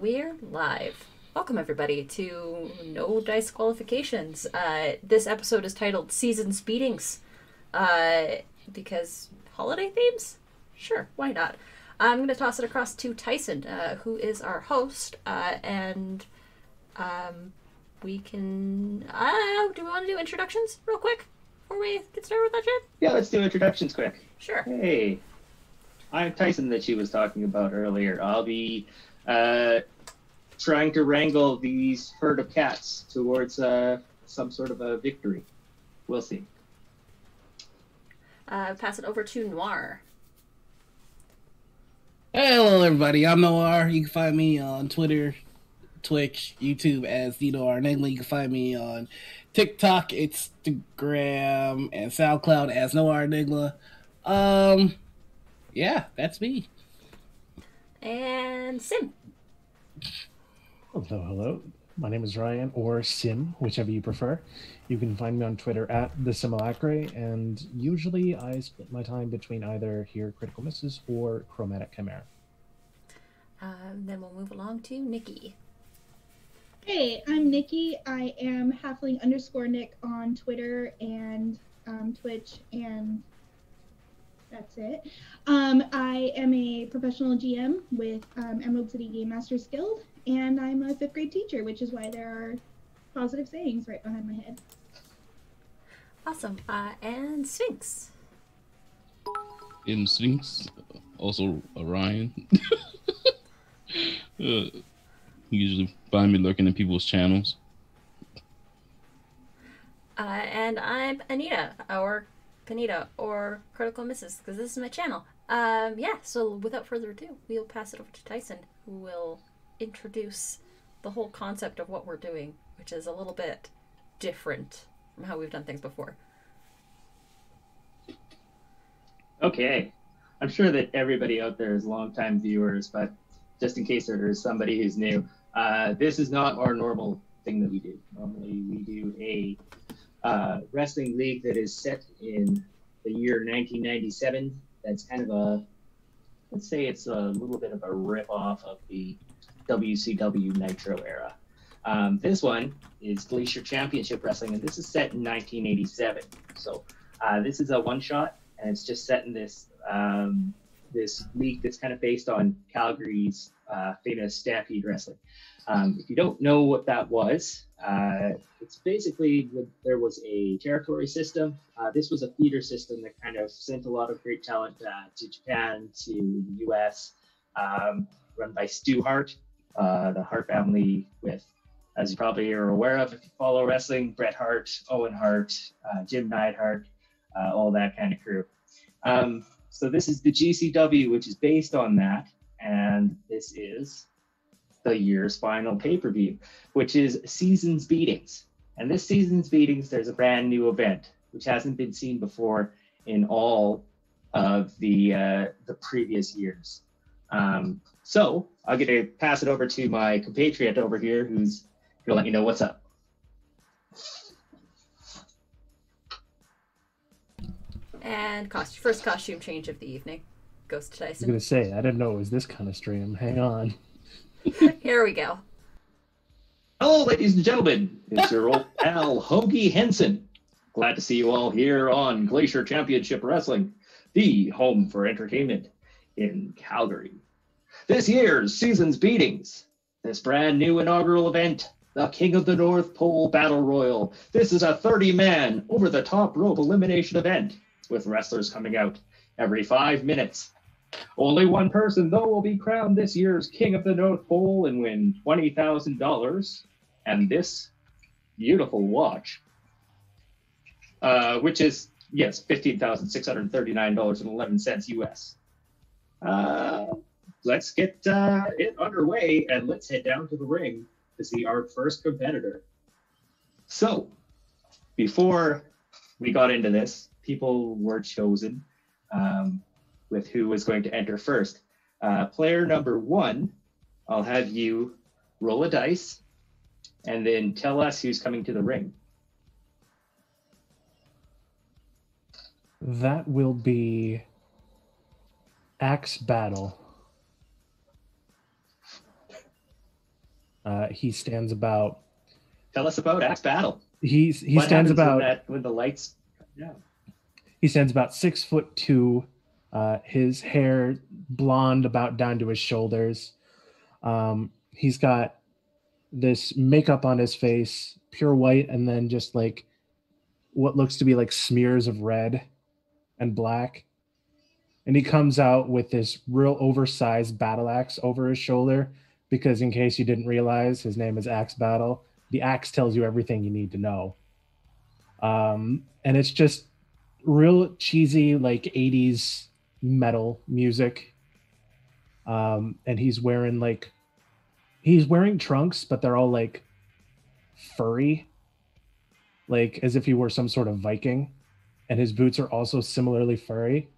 We're live. Welcome, everybody, to No Dicequalifications. Uh, this episode is titled Seasons Beatings uh, because holiday themes? Sure, why not? I'm going to toss it across to Tyson, uh, who is our host, uh, and um, we can. Uh, do we want to do introductions real quick before we get started with that shit? Yeah, let's do introductions quick. Sure. Hey, I'm Tyson that she was talking about earlier. I'll be uh, trying to wrangle these herd of cats towards uh, some sort of a victory. We'll see. Uh, pass it over to Noir. Hey, Hello, everybody. I'm Noir. You can find me on Twitter, Twitch, YouTube as Dino Arnegla. You can find me on TikTok, Instagram, and SoundCloud as Noir Arnegla. Um, yeah, that's me. And Sim. Hello, hello. My name is Ryan, or Sim, whichever you prefer. You can find me on Twitter at the Simulacre, and usually I split my time between either here Critical Misses or Chromatic Chimera. Um, then we'll move along to Nikki. Hey, I'm Nikki. I am halfling underscore Nick on Twitter and um, Twitch, and that's it. Um, I am a professional GM with um, Emerald City Game Masters Guild, and I'm a fifth grade teacher, which is why there are positive sayings right behind my head. Awesome. Uh, and Sphinx. M Sphinx, also Orion. uh, you usually find me lurking in people's channels. Uh, and I'm Anita, or Panita, or Critical Misses, because this is my channel. Um, yeah, so without further ado, we'll pass it over to Tyson, who will introduce the whole concept of what we're doing, which is a little bit different from how we've done things before. Okay. I'm sure that everybody out there is longtime viewers, but just in case there is somebody who's new, uh, this is not our normal thing that we do. Normally, we do a uh, wrestling league that is set in the year 1997. That's kind of a, let's say it's a little bit of a rip off of the WCW Nitro era. Um, this one is Glacier Championship Wrestling, and this is set in 1987. So uh, this is a one shot, and it's just set in this um, this league that's kind of based on Calgary's uh, famous Stampede Wrestling. Um, if you don't know what that was, uh, it's basically there was a territory system. Uh, this was a feeder system that kind of sent a lot of great talent uh, to Japan, to the U.S., um, run by Stu Hart, uh, the Hart family, with, as you probably are aware of if you follow wrestling, Bret Hart, Owen Hart, uh, Jim Neidhart, uh, all that kind of crew. Um, so this is the GCW, which is based on that, and this is the year's final pay-per-view, which is Seasons Beatings. And this Seasons Beatings, there's a brand new event which hasn't been seen before in all of the uh, the previous years. Um, so I'm going to pass it over to my compatriot over here, who's going to let me know what's up. And cost- first costume change of the evening goes to I was gonna say, I didn't know it was this kind of stream. Hang on. Here we go. Hello, ladies and gentlemen. It's your old pal Hoagie Henson. Glad to see you all here on Glacier Championship Wrestling, the home for entertainment in Calgary. This year's season's beatings, this brand new inaugural event, the King of the North Pole Battle Royal. This is a 30 man over the top rope elimination event with wrestlers coming out every five minutes. Only one person, though, will be crowned this year's King of the North Pole and win $20,000 and this beautiful watch, uh, which is, yes, $15,639.11 US. Uh, let's get uh, it underway and let's head down to the ring to see our first competitor. So, before we got into this, people were chosen um, with who was going to enter first. Uh, player number one, I'll have you roll a dice and then tell us who's coming to the ring. That will be Axe Battle. Uh, he stands about. Tell us about Axe Battle. He's he What stands happens when about. that, when the lights. Yeah. He stands about six foot two. Uh, his hair blonde about down to his shoulders. Um, he's got this makeup on his face, pure white, and then just like what looks to be like smears of red and black. And he comes out with this real oversized battle axe over his shoulder because, in case you didn't realize, his name is Axe Battle. The axe tells you everything you need to know. Um, and it's just real cheesy, like 80s metal music. Um, and he's wearing like he's wearing trunks, but they're all like furry, like as if he were some sort of Viking. And his boots are also similarly furry.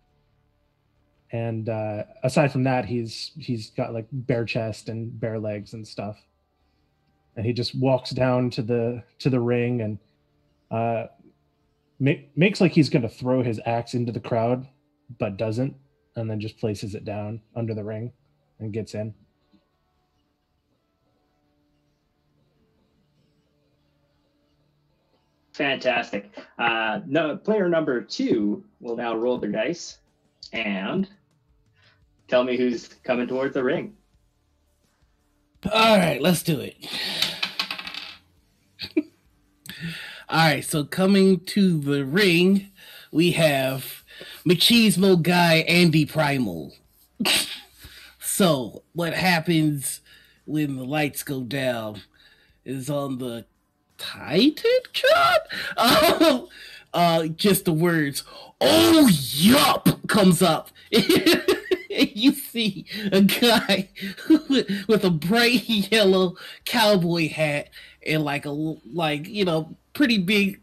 And uh, aside from that, he's he's got like bare chest and bare legs and stuff. And he just walks down to the to the ring and uh, make, makes like he's going to throw his axe into the crowd, but doesn't, and then just places it down under the ring and gets in. Fantastic. Uh, no, player number two will now roll their dice and tell me who's coming towards the ring. All right, let's do it. All right, so coming to the ring, we have Machismo guy Andy Primal. so, what happens when the lights go down is on the Titan cut? Oh, uh, just the words, oh, yup, comes up. you see a guy with a bright yellow cowboy hat and like a like you know pretty big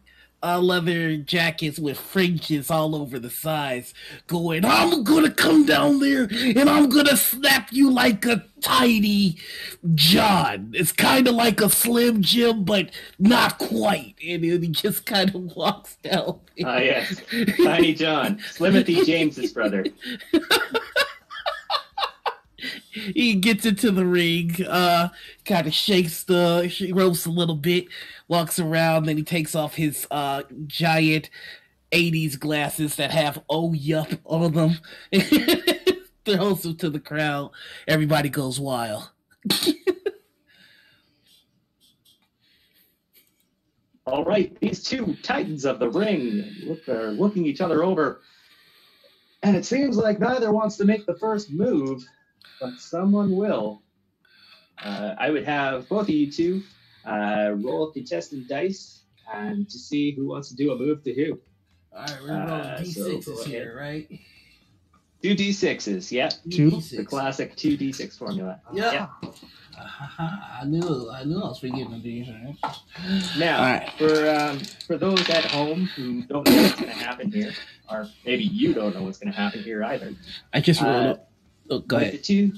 uh, leather jackets with fringes all over the sides going i'm gonna come down there and i'm gonna snap you like a tiny john it's kind of like a slim jim but not quite and then he just kind of walks down Ah, yes. Tiny John, Slimothy James's brother. he gets into the ring, uh, kind of shakes the ropes a little bit, walks around, then he takes off his uh giant '80s glasses that have "Oh Yup" on them, throws them to the crowd. Everybody goes wild. All right, these two titans of the ring look, are looking each other over, and it seems like neither wants to make the first move, but someone will. Uh, I would have both of you two uh, roll contestant dice and to see who wants to do a move to who. All right, we're Uh, rolling so D6s go here, right? Two d6s, yeah, Two? the classic two d6 formula. Yeah. Yeah. I knew, I knew I was forgetting these. Right? Now, right. for um, for those at home who don't know what's going to happen here, or maybe you don't know what's going to happen here either, I just rolled. Uh. Oh, go with ahead. the two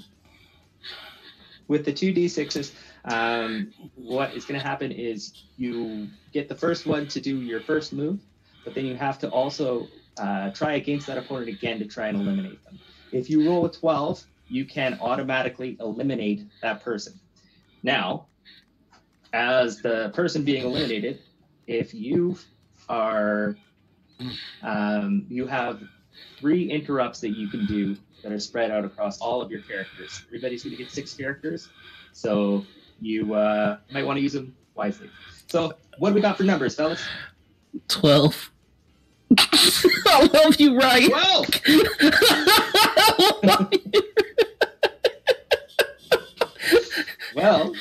with the two d6s um, what is going to happen is you get the first one to do your first move but then you have to also uh, try against that opponent again to try and eliminate them if you roll a 12 you can automatically eliminate that person now as the person being eliminated if you are um, you have three interrupts that you can do that are spread out across all of your characters. Everybody's going to get six characters, so you uh, might want to use them wisely. So, what do we got for numbers, fellas? Twelve. I love you, Ryan. Twelve. Well,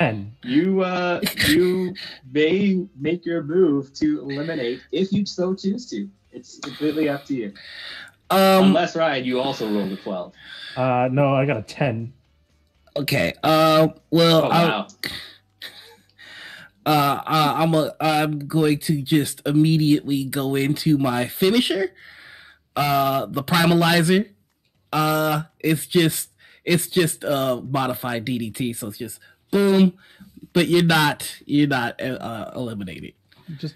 And you uh, you may make your move to eliminate if you so choose to. It's completely up to you. Um. Unless Ryan, you also rolled a twelve. uh, no, I got a 10. Okay. Uh. Well. Oh wow! uh, uh, I'm a, I'm going to just immediately go into my finisher, uh, the primalizer. Uh, it's just it's just uh modified DDT, so it's just boom, but you're not you're not uh, eliminated. Just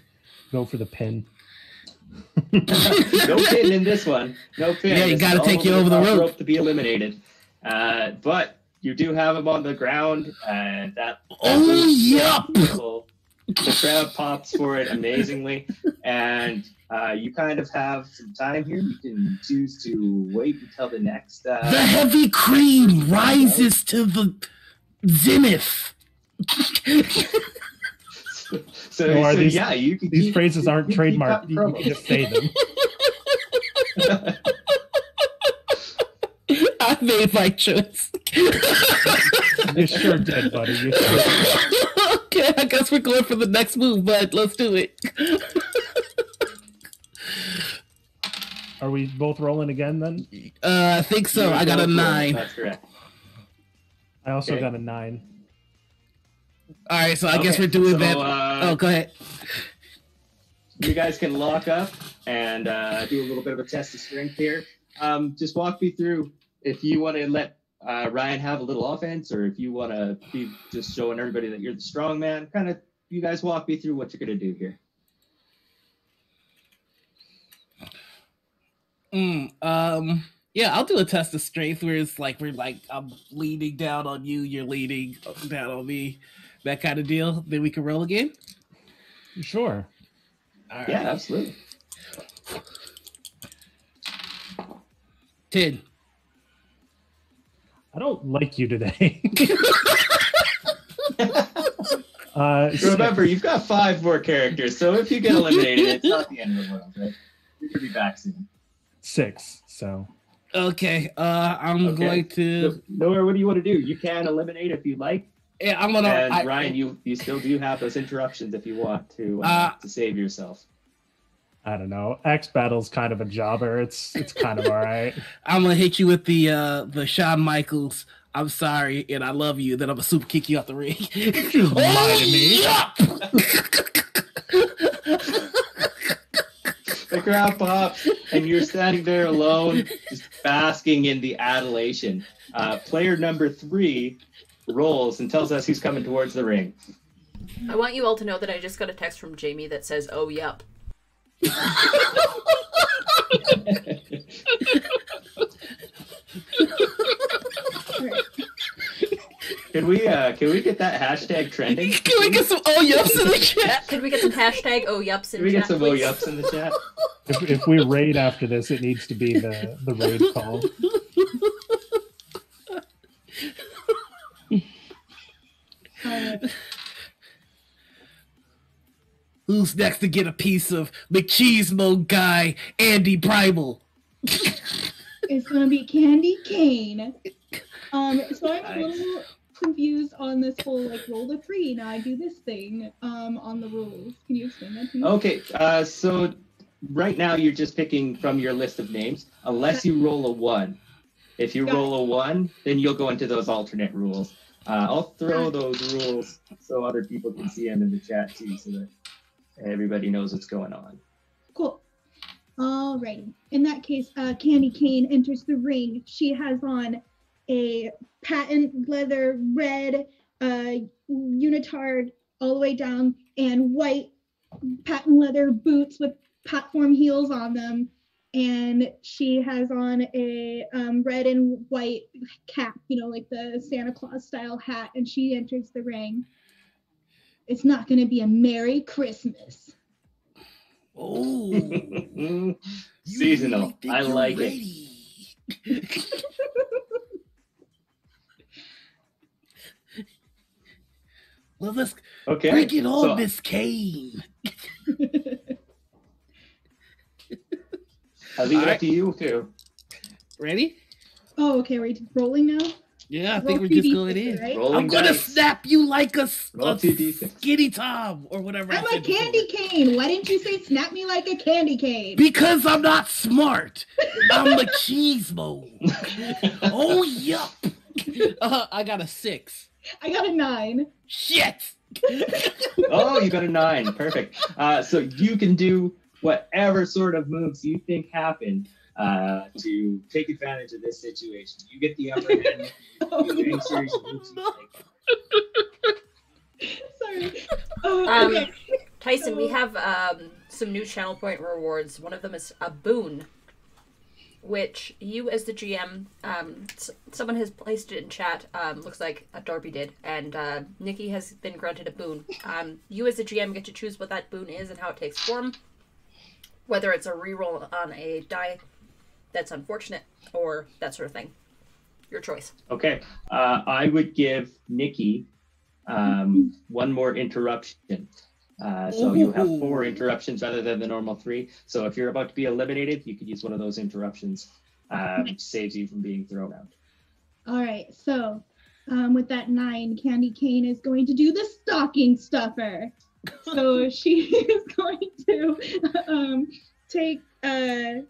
go for the pin. no pin in this one. No pin. Yeah, you This gotta take you over the top rope. to be eliminated. Uh, but you do have him on the ground, and that. Oh, yup. Beautiful. The crowd pops for it amazingly, and uh, you kind of have some time here. You can choose to wait until the next. The Uh, heavy cream rises to the zenith. so, No, are so these- yeah, you can. These keep- phrases aren't can keep trademarked. You, you can just say them. I made my choice. You sure did, buddy. You sure did. okay, I guess we're going for the next move, but let's do it. Are we both rolling again then? Uh, I think so. You're I got a going for it. nine. That's correct. I also Okay. got a nine. All right, so I guess we're doing so, that. uh, oh, go ahead. you guys can lock up and uh, do a little bit of a test of strength here. Um, just walk me through if you want to let uh, Ryan have a little offense, or if you want to be just showing everybody that you're the strong man. Kind of, you guys walk me through what you're gonna do here. Mm, um, yeah, I'll do a test of strength where it's like we're like I'm leaning down on you, you're leaning down on me, that kind of deal. Then we can roll again. Sure. All right. Yeah, absolutely. ten. I don't like you today. uh. Remember, you've got five more characters, so if you get eliminated, it's not the end of the world, right? You're gonna be back soon. six. So Okay. Uh, I'm Okay. going to. Nowhere, what do you want to do? You can eliminate if you like, Yeah, I'm gonna. and I- Ryan, you you still do have those interruptions if you want to uh, Uh, to save yourself. I don't know. Axe Battle's kind of a jobber. It's it's kind of all right. I'm gonna hit you with the uh the Shawn Michaels. I'm sorry, and I love you. Then I'm gonna super kick you out the ring. You lie to me. yup! The crowd pops, and you're standing there alone, just basking in the adulation. Uh, player number three rolls and tells us he's coming towards the ring. I want you all to know that I just got a text from Jamie that says, "Oh, yep." Can we uh, can we get that hashtag trending? Can we get some oh yups in the chat? Could we get some hashtag "Oh, yups" in Can we get chat, some oh please? yups in the chat? If, if we raid after this, it needs to be the the raid call. Who's next to get a piece of McCheesemo guy Andy Primal? it's gonna be Candy Cane. Um, so I'm a little confused on this whole like roll the three. Now I do this thing um on the rules. Can you explain that to me? Okay, uh, so right now you're just picking from your list of names, unless you roll a one. If you Got roll a one, then you'll go into those alternate rules. Uh, I'll throw those rules so other people can see them in the chat too, so that everybody knows what's going on. Cool. Alrighty. In that case, uh, Candy Cane enters the ring. She has on a patent leather red uh, unitard all the way down and white patent leather boots with platform heels on them. And she has on a um, red and white cap, you know, like the Santa Claus style hat. And she enters the ring. It's not going to be a Merry Christmas. Oh, Seasonal. I you're like it. ready. well, let's Okay. bring it on, so Miss Kane. I'll leave it Alright. up to you too. Ready? Oh, okay. Are we rolling now? Yeah, I Roll think we're just 2d6, going in. right? I'm gonna snap you like a, s- Roll a 2d6. skinny Tom or whatever. I I'm a said before. candy cane. Why didn't you say snap me like a candy cane? Because I'm not smart. I'm a cheesemo. oh, yup. Uh, I got a six. I got a nine. Shit. oh, you got a nine. Perfect. Uh, so you can do whatever sort of moves you think happen uh, to take advantage of this situation. You get the upper hand. Oh, You do no. series of moves you. Sorry. Oh, Um, okay. Tyson, we have um, some new channel point rewards. One of them is a boon. which you as the GM, um, s- someone has placed it in chat. Um, looks like uh, Darby did, and uh, Nikki has been granted a boon. Um, you as the GM get to choose what that boon is and how it takes form. Whether it's a reroll on a die that's unfortunate or that sort of thing. Your choice. Okay. Uh, I would give Nikki um, one more interruption. Uh, so you have four interruptions rather than the normal three. So if you're about to be eliminated, you could use one of those interruptions. Um, saves you from being thrown out. All right, so um, with that nine, Candy Cane is going to do the stocking stuffer. So she is going to um, take uh,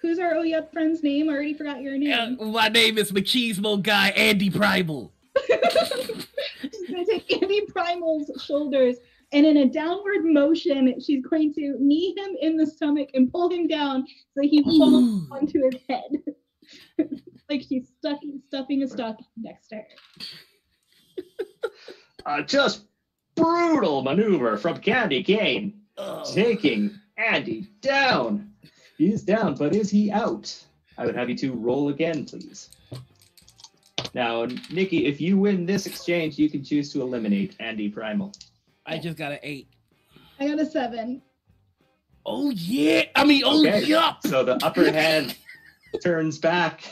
who's our Oh Yup friend's name? I already forgot your Uh, name. my name is Machismo Guy Andy Primal. she's going to take Andy Primal's shoulders, and in a downward motion, she's going to knee him in the stomach and pull him down so he falls Ooh. onto his head, like she's stuffing stuffing a stocking next to her. Uh, just brutal maneuver from Candy Cane, Ugh. taking Andy down. He's down, but is he out? I would have you two roll again, please. Now, Nikki, if you win this exchange, you can choose to eliminate Andy Primal. I just got an eight. I got a seven. Oh yeah. I mean, oh Okay. yup. So the upper hand turns back.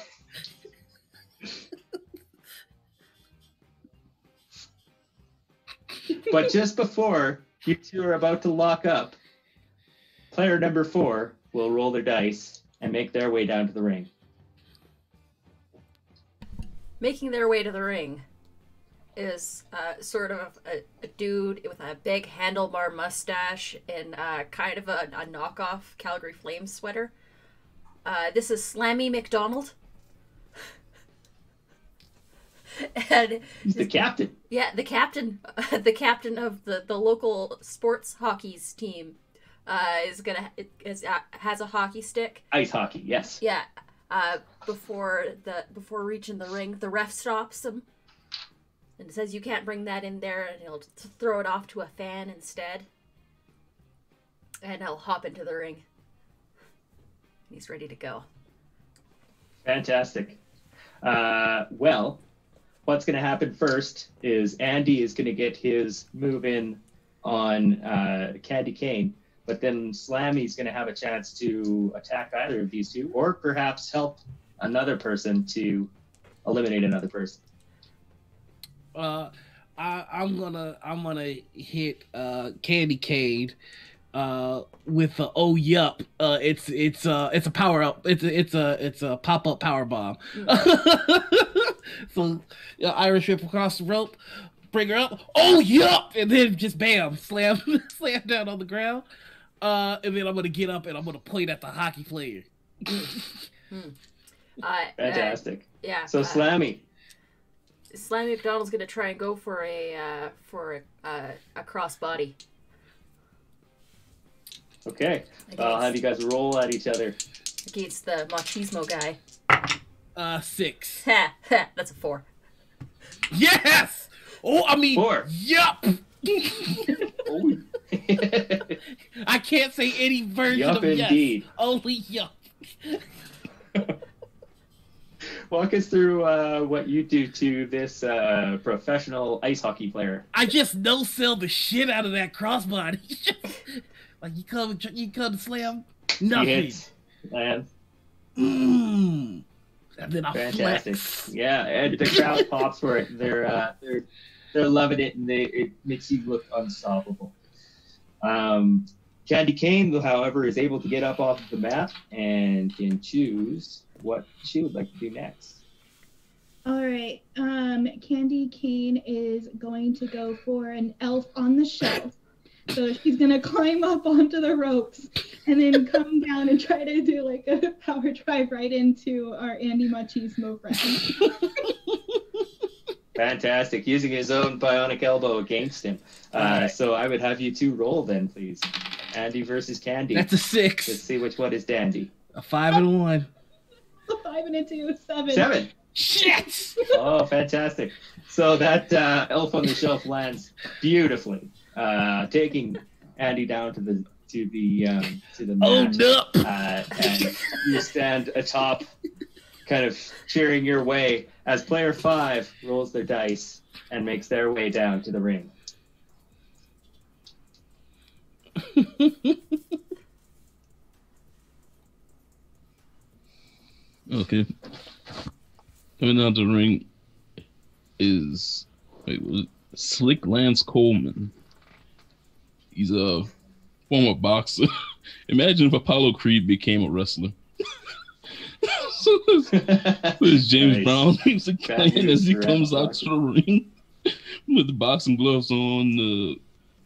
But just before you two are about to lock up, player number four will roll their dice and make their way down to the ring. making their way to the ring is uh, sort of a, a dude with a big handlebar mustache and uh, kind of a, a knockoff Calgary Flames sweater. Uh, this is Slammy McDonald. and He's the captain. yeah, the captain, the captain of the, the local sports hockey's team, uh, is gonna is uh, has a hockey stick Ice hockey, yes. yeah. Uh, before the before reaching the ring, the ref stops him and says you can't bring that in there, and he'll throw it off to a fan instead. And he'll hop into the ring. He's ready to go. Fantastic. Uh, well, what's going to happen first is Andy is going to get his move in on uh, Candy Cane, but then Slammy's going to have a chance to attack either of these two, or perhaps help another person to eliminate another person. Uh, I, I'm gonna I'm gonna hit uh Candy Cane uh with the oh yup uh it's it's uh it's a power up it's a, it's a it's a pop up power bomb so uh, Irish whip across the rope bring her up oh yup and then just bam slam slam down on the ground uh and then I'm gonna get up and I'm gonna point at the hockey player Uh, uh, Fantastic. yeah. So uh, Slammy, Slammy McDonald's gonna try and go for a uh, for a, uh, a crossbody. okay, I'll have you guys roll at each other. against the machismo guy. Uh six Ha, ha, that's a four. yes oh I mean Four. yup. I can't say any version yup, of yes. indeed. Only yup. Walk us through uh, what you do to this uh, professional ice hockey player. I just no sell the shit out of that crossbody. like you come, you come to slam He nothing. hits, and Mm. And then I Fantastic. flex. Yeah, and the crowd pops for it. They're uh, they're they're loving it, and they it makes you look unstoppable. Um, Candy Cane, however, is able to get up off the mat and can choose what she would like to do next. All right. Um, Candy Cane is going to go for an elf on the shelf. So she's gonna climb up onto the ropes and then come down and try to do like a power drive right into our Andy Machismo friend. Fantastic, using his own bionic elbow against him. Uh, Alright. So I would have you two roll then, please. Andy versus Candy. That's a six. Let's see which one is Dandy. a five and a one. Five and a two, seven. Seven. Shit. oh, fantastic. So that uh, elf on the shelf lands beautifully, uh, taking Andy down to the to the um, to the Oh no! uh, and you stand atop, kind of cheering your way as player five rolls their dice and makes their way down to the ring. Okay. Coming down to the ring is wait, was Slick Lance Coleman. He's a former boxer. Imagine if Apollo Creed became a wrestler. so this, this James Nice. Brown music That playing as he comes rap out to the ring with the boxing gloves on, the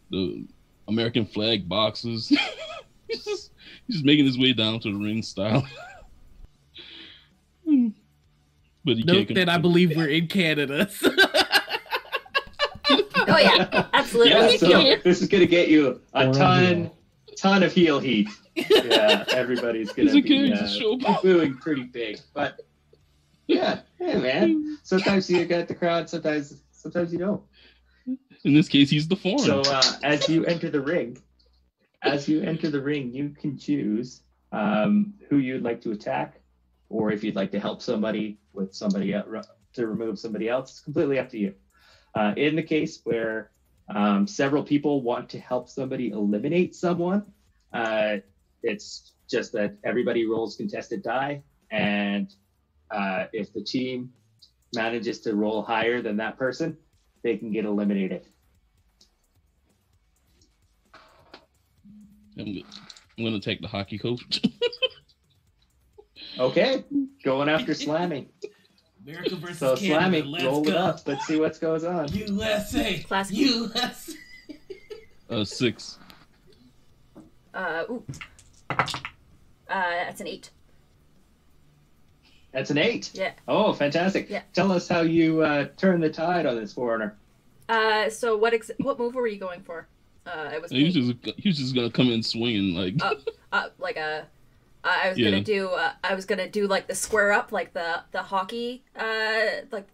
the American flag boxes. he's just he's just making his way down to the ring style. Hmm. but he Note can't that I believe we're in Canada. Oh yeah, absolutely. yeah, so this is gonna get you a ton, ton of heel heat. Yeah, everybody's gonna It's be it's a uh, show. booing pretty big, but yeah, hey man. Sometimes you get the crowd, sometimes sometimes you don't. In this case, he's the foreigner. So uh, as you enter the ring, as you enter the ring, you can choose um, who you'd like to attack, or if you'd like to help somebody with somebody to remove somebody else. It's completely up to you. Uh, in the case where um, several people want to help somebody eliminate someone, uh, it's just that everybody rolls contested die, and uh, if the team manages to roll higher than that person, they can get eliminated. I'm, I'm gonna take the hockey coach. Okay, going after slamming. America versus So Canada. slamming, Let's roll go. it up. Let's see what goes on. USA. Classic. USA. uh, six. Uh, ooh. Uh, that's an eight. That's an eight. Yeah. Oh, fantastic. Yeah. Tell us how you uh, turn the tide on this foreigner. Uh, so what ex- what move were you going for? Uh, it was He was just he was just gonna come in swinging like Oh. uh, like a. I I was Yeah. gonna do. Uh, I was gonna do like the square up, like the the hockey, uh, like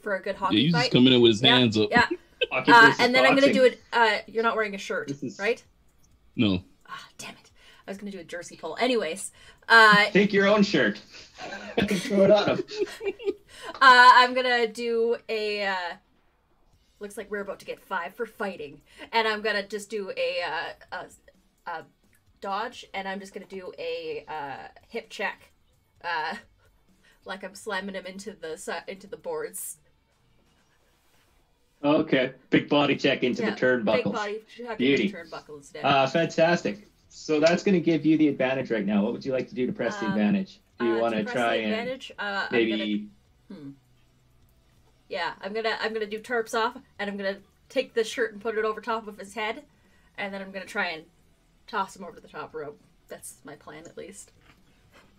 for a good hockey yeah, he's fight. just coming in with his Yeah, hands up. yeah. Uh, and then I'm gonna do it. Uh, you're not wearing a shirt, is- right? No, Ah, damn it! I was gonna do a jersey pull. Anyways, uh, Take your own shirt. Throw it on him. uh, I'm gonna do a. Uh, looks like we're about to get five for fighting, and I'm gonna just do a uh, a, a dodge, and I'm just gonna do a uh, hip check, uh, like I'm slamming him into the into the boards. Okay, big body check into Yeah, the turnbuckles. Big body check Beauty. into the turnbuckle instead. Uh, fantastic. So that's going to give you the advantage right now. What would you like to do to press the Um, advantage? Do you Uh, want to try the and advantage? Uh, I'm gonna maybe? Yeah, I'm gonna I'm gonna do turps off, and I'm gonna take the shirt and put it over top of his head, and then I'm gonna try and toss him over the top rope. That's my plan, at least.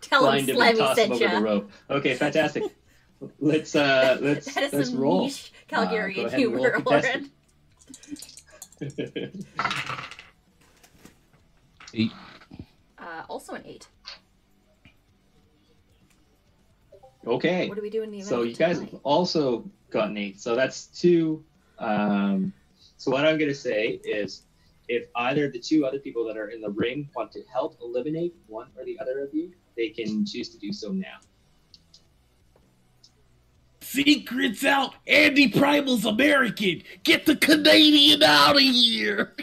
Tell blind him him Slammy toss him sent over the rope. Okay, fantastic. let's uh let's That is let's some roll. niche Uh, go Calgarian ahead and humor. Lauren. eight. Uh, also an eight. okay. What do we do in the event? So you guys tie? have also got an eight. So that's two. Um, so what I'm going to say is, if either the two other people that are in the ring want to help eliminate one or the other of you, they can choose to do so now. Secrets out. Andy Primal's American. Get the Canadian out of here.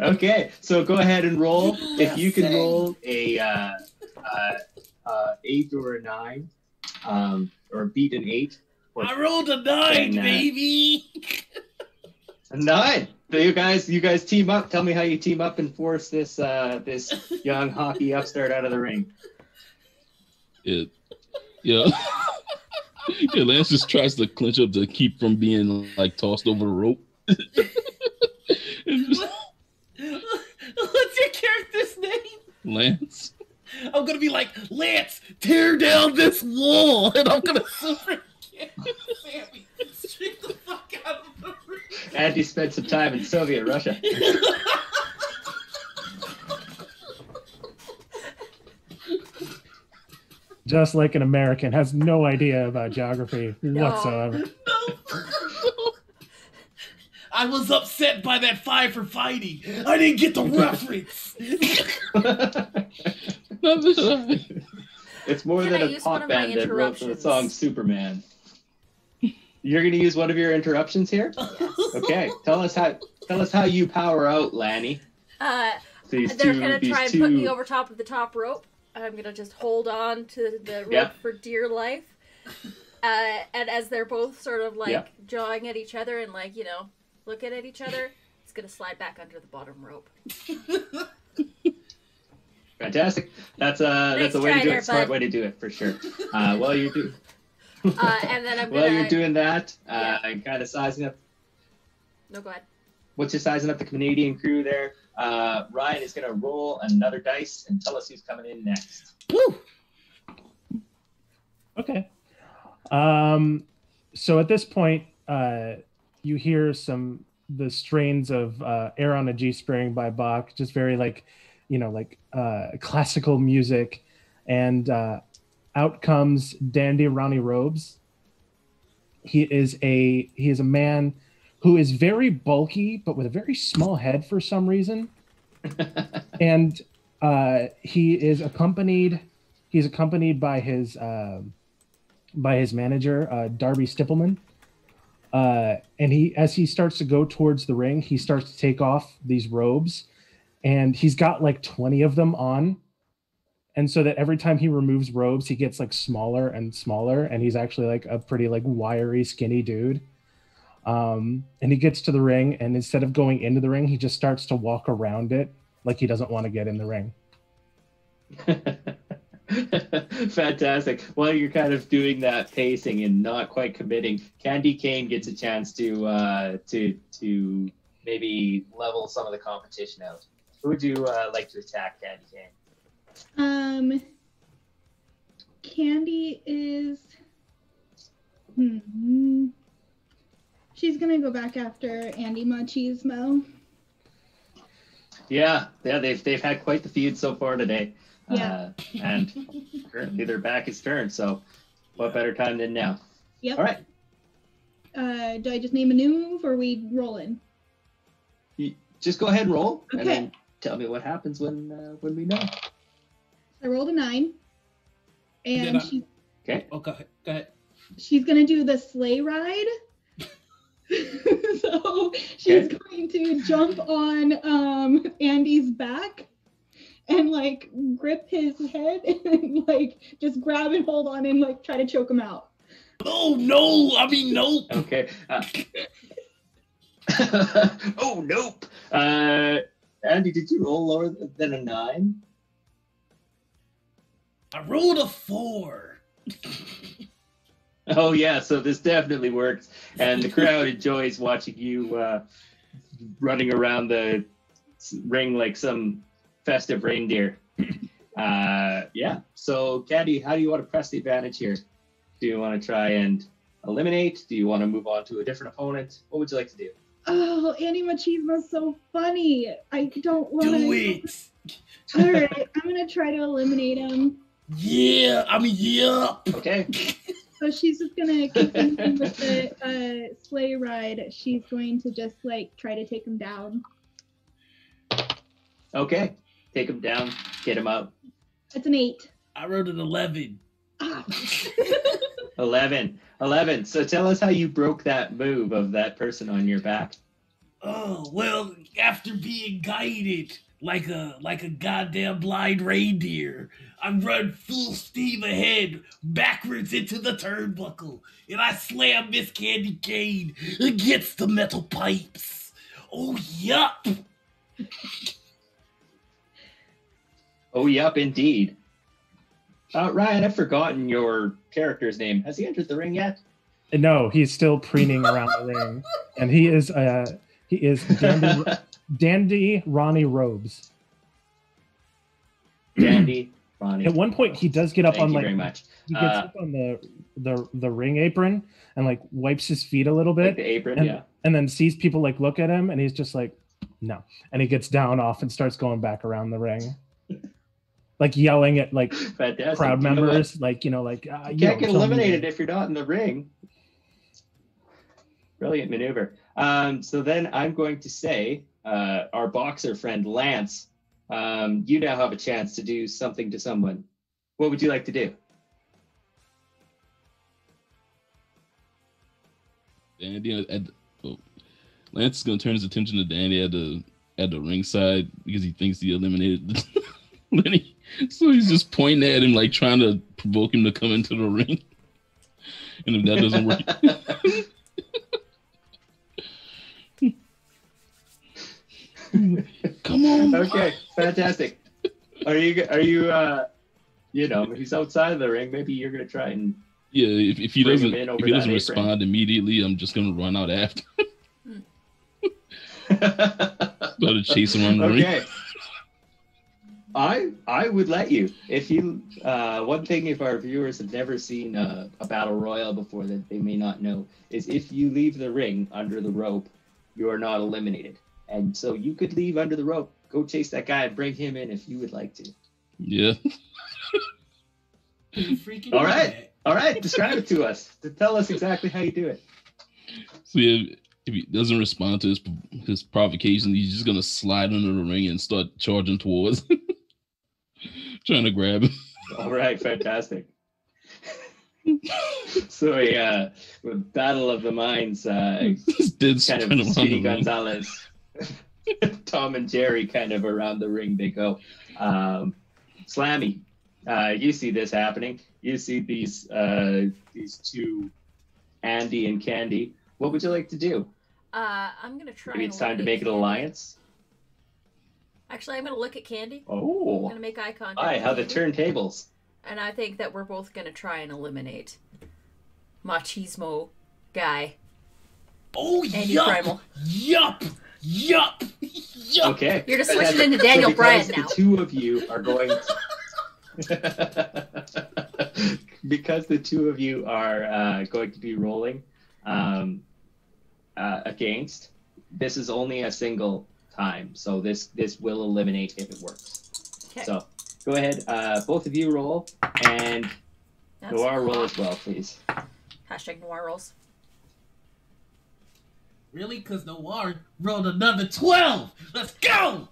Okay, so go ahead and roll. If you can roll a uh, uh, uh, eight or a nine, um, or beat an eight, I rolled a nine, And, uh, baby. A nine. So you guys, you guys team up. Tell me how you team up and force this uh, this young hockey upstart out of the ring. It, yeah. yeah, Lance just tries to clinch up to keep from being like tossed over the rope. Just- What's your character's name? Lance. I'm gonna be like, Lance, tear down this wall, and I'm gonna super kick Sammy straight the fuck out of the ring. And he spent some time in Soviet Russia. Just like an American has no idea about geography whatsoever. No. I was upset by that five for fighting. I didn't get the reference. Not that I- it's more Can than I a pop band that wrote the song Superman. You're gonna use one of your interruptions here? Okay. Tell us how tell us how you power out, Lanny. Uh, These they're two gonna try and two put me over top of the top rope. I'm gonna just hold on to the rope Yeah. for dear life. Uh, and as they're both sort of like Yeah. jawing at each other and like you know looking at each other, it's gonna slide back under the bottom rope. Fantastic. That's a that's a way to do it. Smart bud. way to do it for sure. Uh, while you're do Uh, and then I'm while gonna you're doing that, uh, Yeah. and kind of sizing up no go ahead. once you're sizing up the Canadian crew there, uh, Ryan is gonna roll another dice and tell us who's coming in next. Woo! Okay. Um, so at this point, uh, you hear some the strains of uh, "Air on a G String" by Bach, just very like, you know, like uh, classical music, and uh, out comes Dandy Ronnie Robes. He is a he is a man who is very bulky, but with a very small head for some reason, and uh, he is accompanied. He's accompanied by his. um by his manager, uh, Darby Stippleman. Uh, and he, as he starts to go towards the ring, he starts to take off these robes, and he's got like twenty of them on. And so that every time he removes robes, he gets like smaller and smaller, and he's actually like a pretty like wiry, skinny dude. Um, and he gets to the ring, and instead of going into the ring, he just starts to walk around it like he doesn't want to get in the ring. Fantastic. While you're kind of doing that pacing and not quite committing, Candy Cane gets a chance to uh, to to maybe level some of the competition out. Who would you uh, like to attack, Candy Cane? Um, Candy is. Hmm. She's gonna go back after Andy Machismo. Yeah, yeah, they've they've had quite the feud so far today. Yeah. Uh, and currently their back is turned, so what better time than now? Yep. All right. Uh, do I just name a new move or we rolling? You just go ahead and roll, and then tell me what happens when uh, when we know. I rolled a nine, and Did she Okay. Oh, go ahead. Go ahead. she's gonna do the sleigh ride. so she's Okay. going to jump on um Andy's back and like grip his head and like just grab and hold on and like try to choke him out. Oh no! I mean nope. Okay. Uh, oh nope. Uh, Andy, did you roll lower than a nine? I rolled a four. Oh yeah, so this definitely works, and the crowd enjoys watching you uh, running around the ring like some festive reindeer. Uh, yeah. So, Caddy, how do you want to press the advantage here? Do you want to try and eliminate? Do you want to move on to a different opponent? What would you like to do? Oh, Andy Machismo's so funny. I don't want to. Do to. it. All right, I'm gonna try to eliminate him. Yeah. I mean yeah. Okay. So she's just gonna continue with the uh, sleigh ride. She's going to just like try to take him down. Okay. Take him down. Get him up. That's an eight. I wrote an eleven. Ah. 11. 11. So tell us how you broke that move of that person on your back. Oh well, after being guided like a like a goddamn blind reindeer, I run full steam ahead backwards into the turnbuckle, and I slam Miss Candy Cane against the metal pipes. Oh yup! Oh, yep, indeed. Uh, Ryan, I've forgotten your character's name. Has he entered the ring yet? No, he's still preening around the ring, and he is uh he is dandy, dandy Ronnie Robes. Dandy, Ronnie. At one point, he does get up Thank on like very much. he gets Uh, up on the the the ring apron and like wipes his feet a little Like bit, the apron, and, yeah. and then sees people like look at him, and he's just like, no, and he gets down off and starts going back around the ring, like yelling at like Fantastic. crowd You know members, like you know, like uh, You yo, can't get tell me- eliminated if you're not in the ring. Brilliant maneuver. Um, so then I'm going to say, uh, our boxer friend Lance, um, you now have a chance to do something to someone. What would you like to do? Dandy at, at oh, Lance is gonna turn his attention to Danny at the at the ringside because he thinks he eliminated Lenny. So he's just pointing at him like trying to provoke him to come into the ring. And if that doesn't work, come on. okay, fantastic. Are you are you uh, you know, he's outside of the ring. Maybe you're gonna try and Yeah, if, if he doesn't him in over if he doesn't respond immediately, I'm just gonna run out after. Try to chase him around the ring. okay. I I would let you if you uh, one thing if our viewers have never seen a, a battle royal before that they may not know is if you leave the ring under the rope, you are not eliminated, and so you could leave under the rope, go chase that guy and bring him in if you would like to. Yeah. You freaking All do right. that. All right, describe it to us. To tell us exactly how you do it. So yeah, if he doesn't respond to his his provocation, he's just gonna slide under the ring and start charging towards, trying to grab him. All right, fantastic. so yeah, with Battle of the Minds, uh, Just kind of spin Speedy the. Gonzalez, Tom and Jerry kind of around the ring they go. Um, Slammy, uh, you see this happening. You see these uh, these two, Andy and Candy. What would you like to do? Uh, I'm gonna try. Maybe it's time to make an alliance. Actually, I'm gonna look at Candy. Oh, I'm gonna make eye contact. hi! with How the turntables. And I think that we're both gonna try and eliminate machismo guy Oh, Andy yup, Primal. yup, yup, yup. Okay. You're just Fantastic. switching into Daniel so Bryan because now. The two of you are going to. because the two of you are uh, going to be rolling um, uh, against. This is only a single time, so this this will eliminate if it works. Okay. So go ahead, uh, both of you roll, and That's Noir roll as well, please. Hashtag noir rolls. Really? Because Noir rolled another 12. Let's go.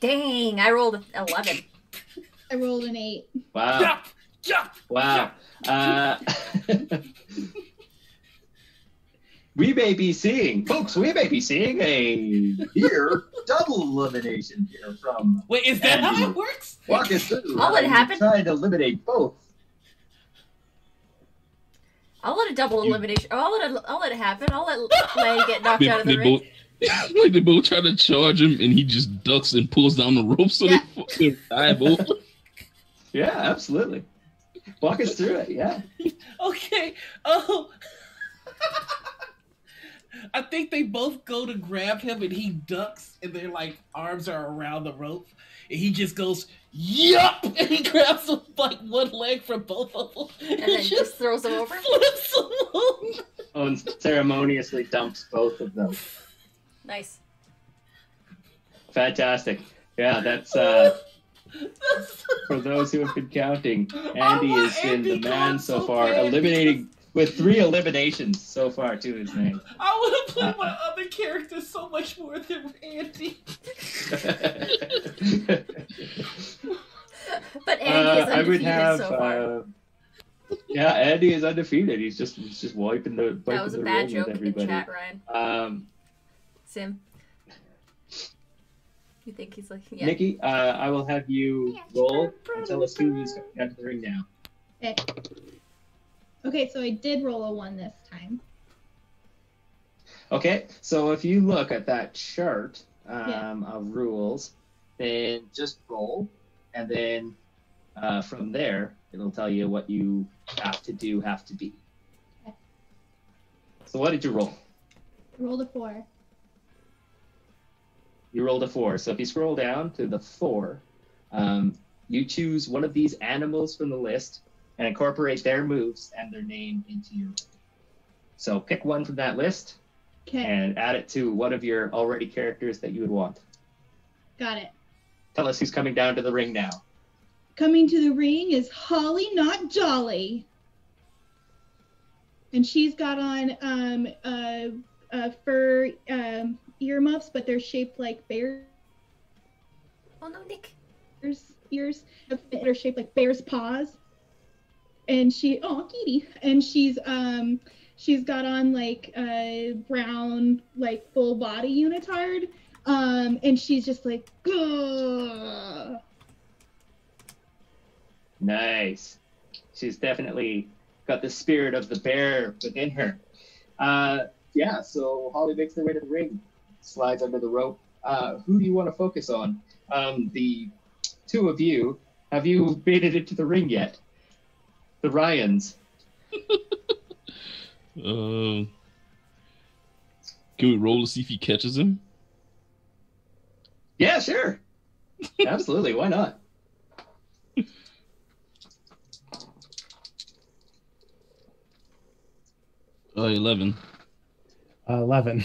Dang, I rolled eleven. I rolled an eight. Wow. Yup, yup. Wow. Uh, we may be seeing, folks, we may be seeing a here double elimination here from Wait, is that how it works? Walk us through. I'll let how it you happen. Trying to eliminate both. I'll let a double You- elimination. I'll let it. I'll let it happen. I'll let Lane get knocked They, out of they the ring. both like they both try to charge him, and he just ducks and pulls down the rope, so Yeah. they fucking dive over. Yeah, absolutely. Walk us through it. Yeah. Okay. Oh. I think they both go to grab him and he ducks and their like arms are around the rope and he just goes yup and he grabs him like one leg from both of them and then just throws them over. flips him over. Oh, and ceremoniously dumps both of them. Nice. Fantastic. Yeah, that's uh for those who have been counting. Andy want is in Andy the man so so far, bad. eliminating with three eliminations so far to his name. I want to play my other character so much more than Andy. But Andy is Uh, I would undefeated have. so far. Uh, yeah, Andy is undefeated. He's just he's just wiping the wiping that was a bad joke with in everybody. chat, Ryan. Um, Sim. You think he's like yeah? Nikki, uh, I will have you roll and tell us who's coming out the ring now. Okay. Okay, so I did roll a one this time. Okay, so if you look at that chart um, Yeah. of rules, then just roll, and then uh, from there it'll tell you what you have to do, have to be. Okay. So what did you roll? I rolled a four. You rolled a four. So if you scroll down to the four, um, you choose one of these animals from the list and incorporate their moves and their name into your. So pick one from that list Okay, and add it to one of your already characters that you would want. got it. Tell us who's coming down to the ring now. Coming to the ring is Holly Not Jolly. And she's got on um, a uh, fur um, earmuffs, but they're shaped like bears' Oh no, Nick. ears that are shaped like bear's paws. And she, oh, kitty, and she's um, she's got on like a brown like full body unitard, um, and she's just like, Gah! Nice. She's definitely got the spirit of the bear within her. Uh, yeah, so Holly makes their way to the ring, slides under the rope. Uh, who do you want to focus on? Um, the two of you, have you made it into the ring yet? The Ryans. Um, can we roll to see if he catches him? Yeah, sure. Absolutely. Why not? Uh, eleven. Uh, Eleven.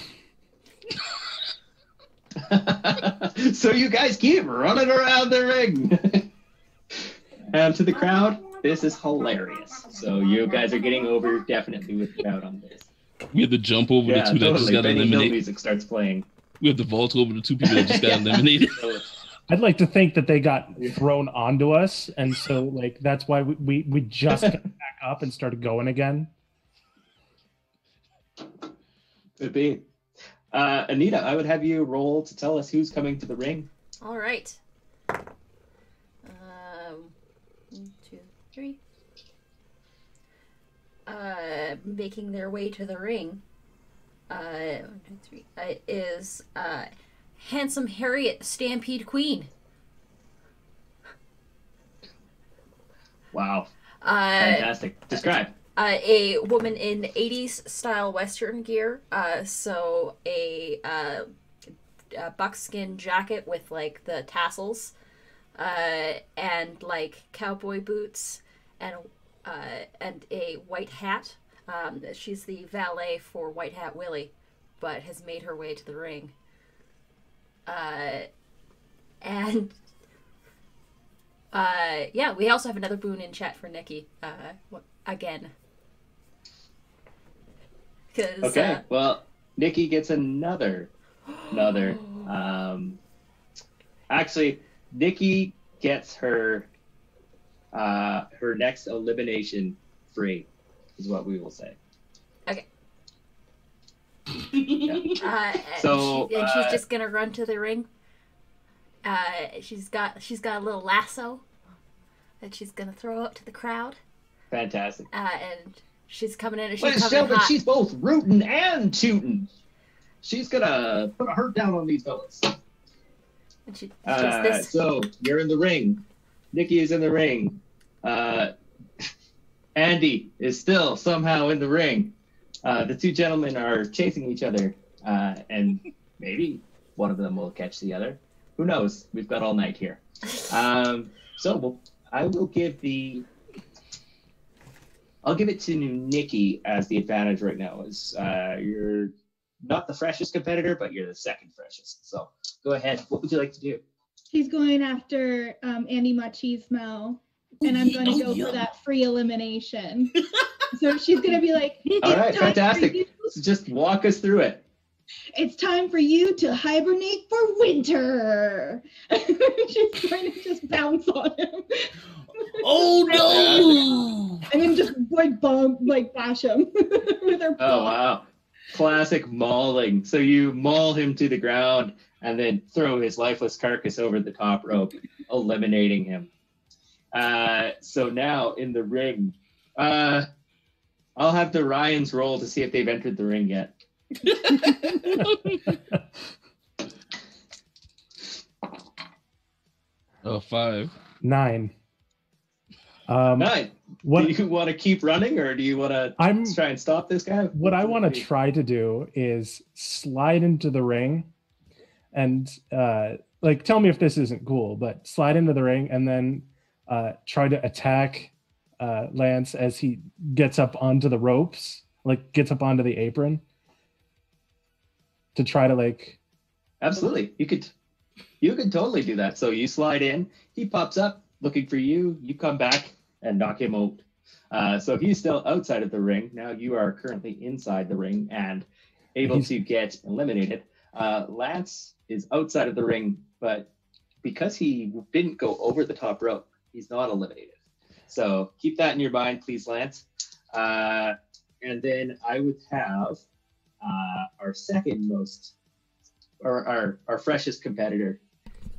so you guys keep running around the ring. and to the crowd, this is hilarious. So you guys are getting over definitely with the on this. We have to jump over Yeah, the two that just got Benny Hill eliminated. music starts playing. We have to vault over the two people that just got eliminated. I'd like to think that they got thrown onto us, and so like that's why we we, we just got back up and started going again. could be. Uh, Anita, I would have you roll to tell us who's coming to the ring. All right. Um, one, two, three. Uh, making their way to the ring. Uh, one, two, three. Uh, is uh, handsome Harriet Stampede Queen. Wow, Uh, fantastic. Describe. uh, a woman in 80s style western gear uh, so a, uh, a buckskin jacket with like the tassels uh, and like cowboy boots and uh, and a white hat um, she's the valet for white hat willie but has made her way to the ring uh, and uh, yeah we also have another boon in chat for nikki uh, again 'Cause, Okay. uh, Well, Nikki gets another, another. Um, actually, Nikki gets her, uh, her next elimination free, is what we will say. Uh, So, and, she- and she's uh, just gonna run to the ring. Uh, she's got she's got a little lasso that she's gonna throw up to the crowd. Fantastic. Uh, and she's coming in and she's Ladies and coming gentlemen, hot. she's both rooting and tooting. She's gonna put a hurt down on these fellas. And she, Uh, this. so you're in the ring. Nikki is in the ring. Uh, Andy is still somehow in the ring. Uh, the two gentlemen are chasing each other, uh, and maybe one of them will catch the other. Who knows? We've got all night here. Um, so we'll, I will give the. I'll give it to Nikki as the advantage right now. Is uh, you're not the freshest competitor, but you're the second freshest. So go ahead. What would you like to do? She's going after um, Andy Machismo, and I'm going to go for that free elimination. so she's going to be like, All "It's right, time for fantastic. So just walk us through it. It's time for you to hibernate for winter. she's going to just bounce on him. Oh no! and then just like bump, like bash him with her Oh paw. wow, classic mauling. So you maul him to the ground and then throw his lifeless carcass over the top rope, eliminating him. Uh, so now in the ring, uh, I'll have the Ryans roll to see if they've entered the ring yet. Uh, five. Nine. Um, Nine. what Do you want to keep running, or do you want to I'm try and stop this guy? what I want to try to do is slide into the ring and uh like tell me if this isn't cool, but slide into the ring and then uh try to attack uh Lance as he gets up onto the ropes, like gets up onto the apron to try to like Absolutely. You could you could totally do that. So you slide in, he pops up looking for you, you come back and knock him out. Uh, so he's still outside of the ring. Now you are currently inside the ring and able He's- to get eliminated. Uh, Lance is outside of the ring, but because he didn't go over the top rope, he's not eliminated. So keep that in your mind, please, Lance. Uh, and then I would have uh, our second most, or our, our freshest competitor.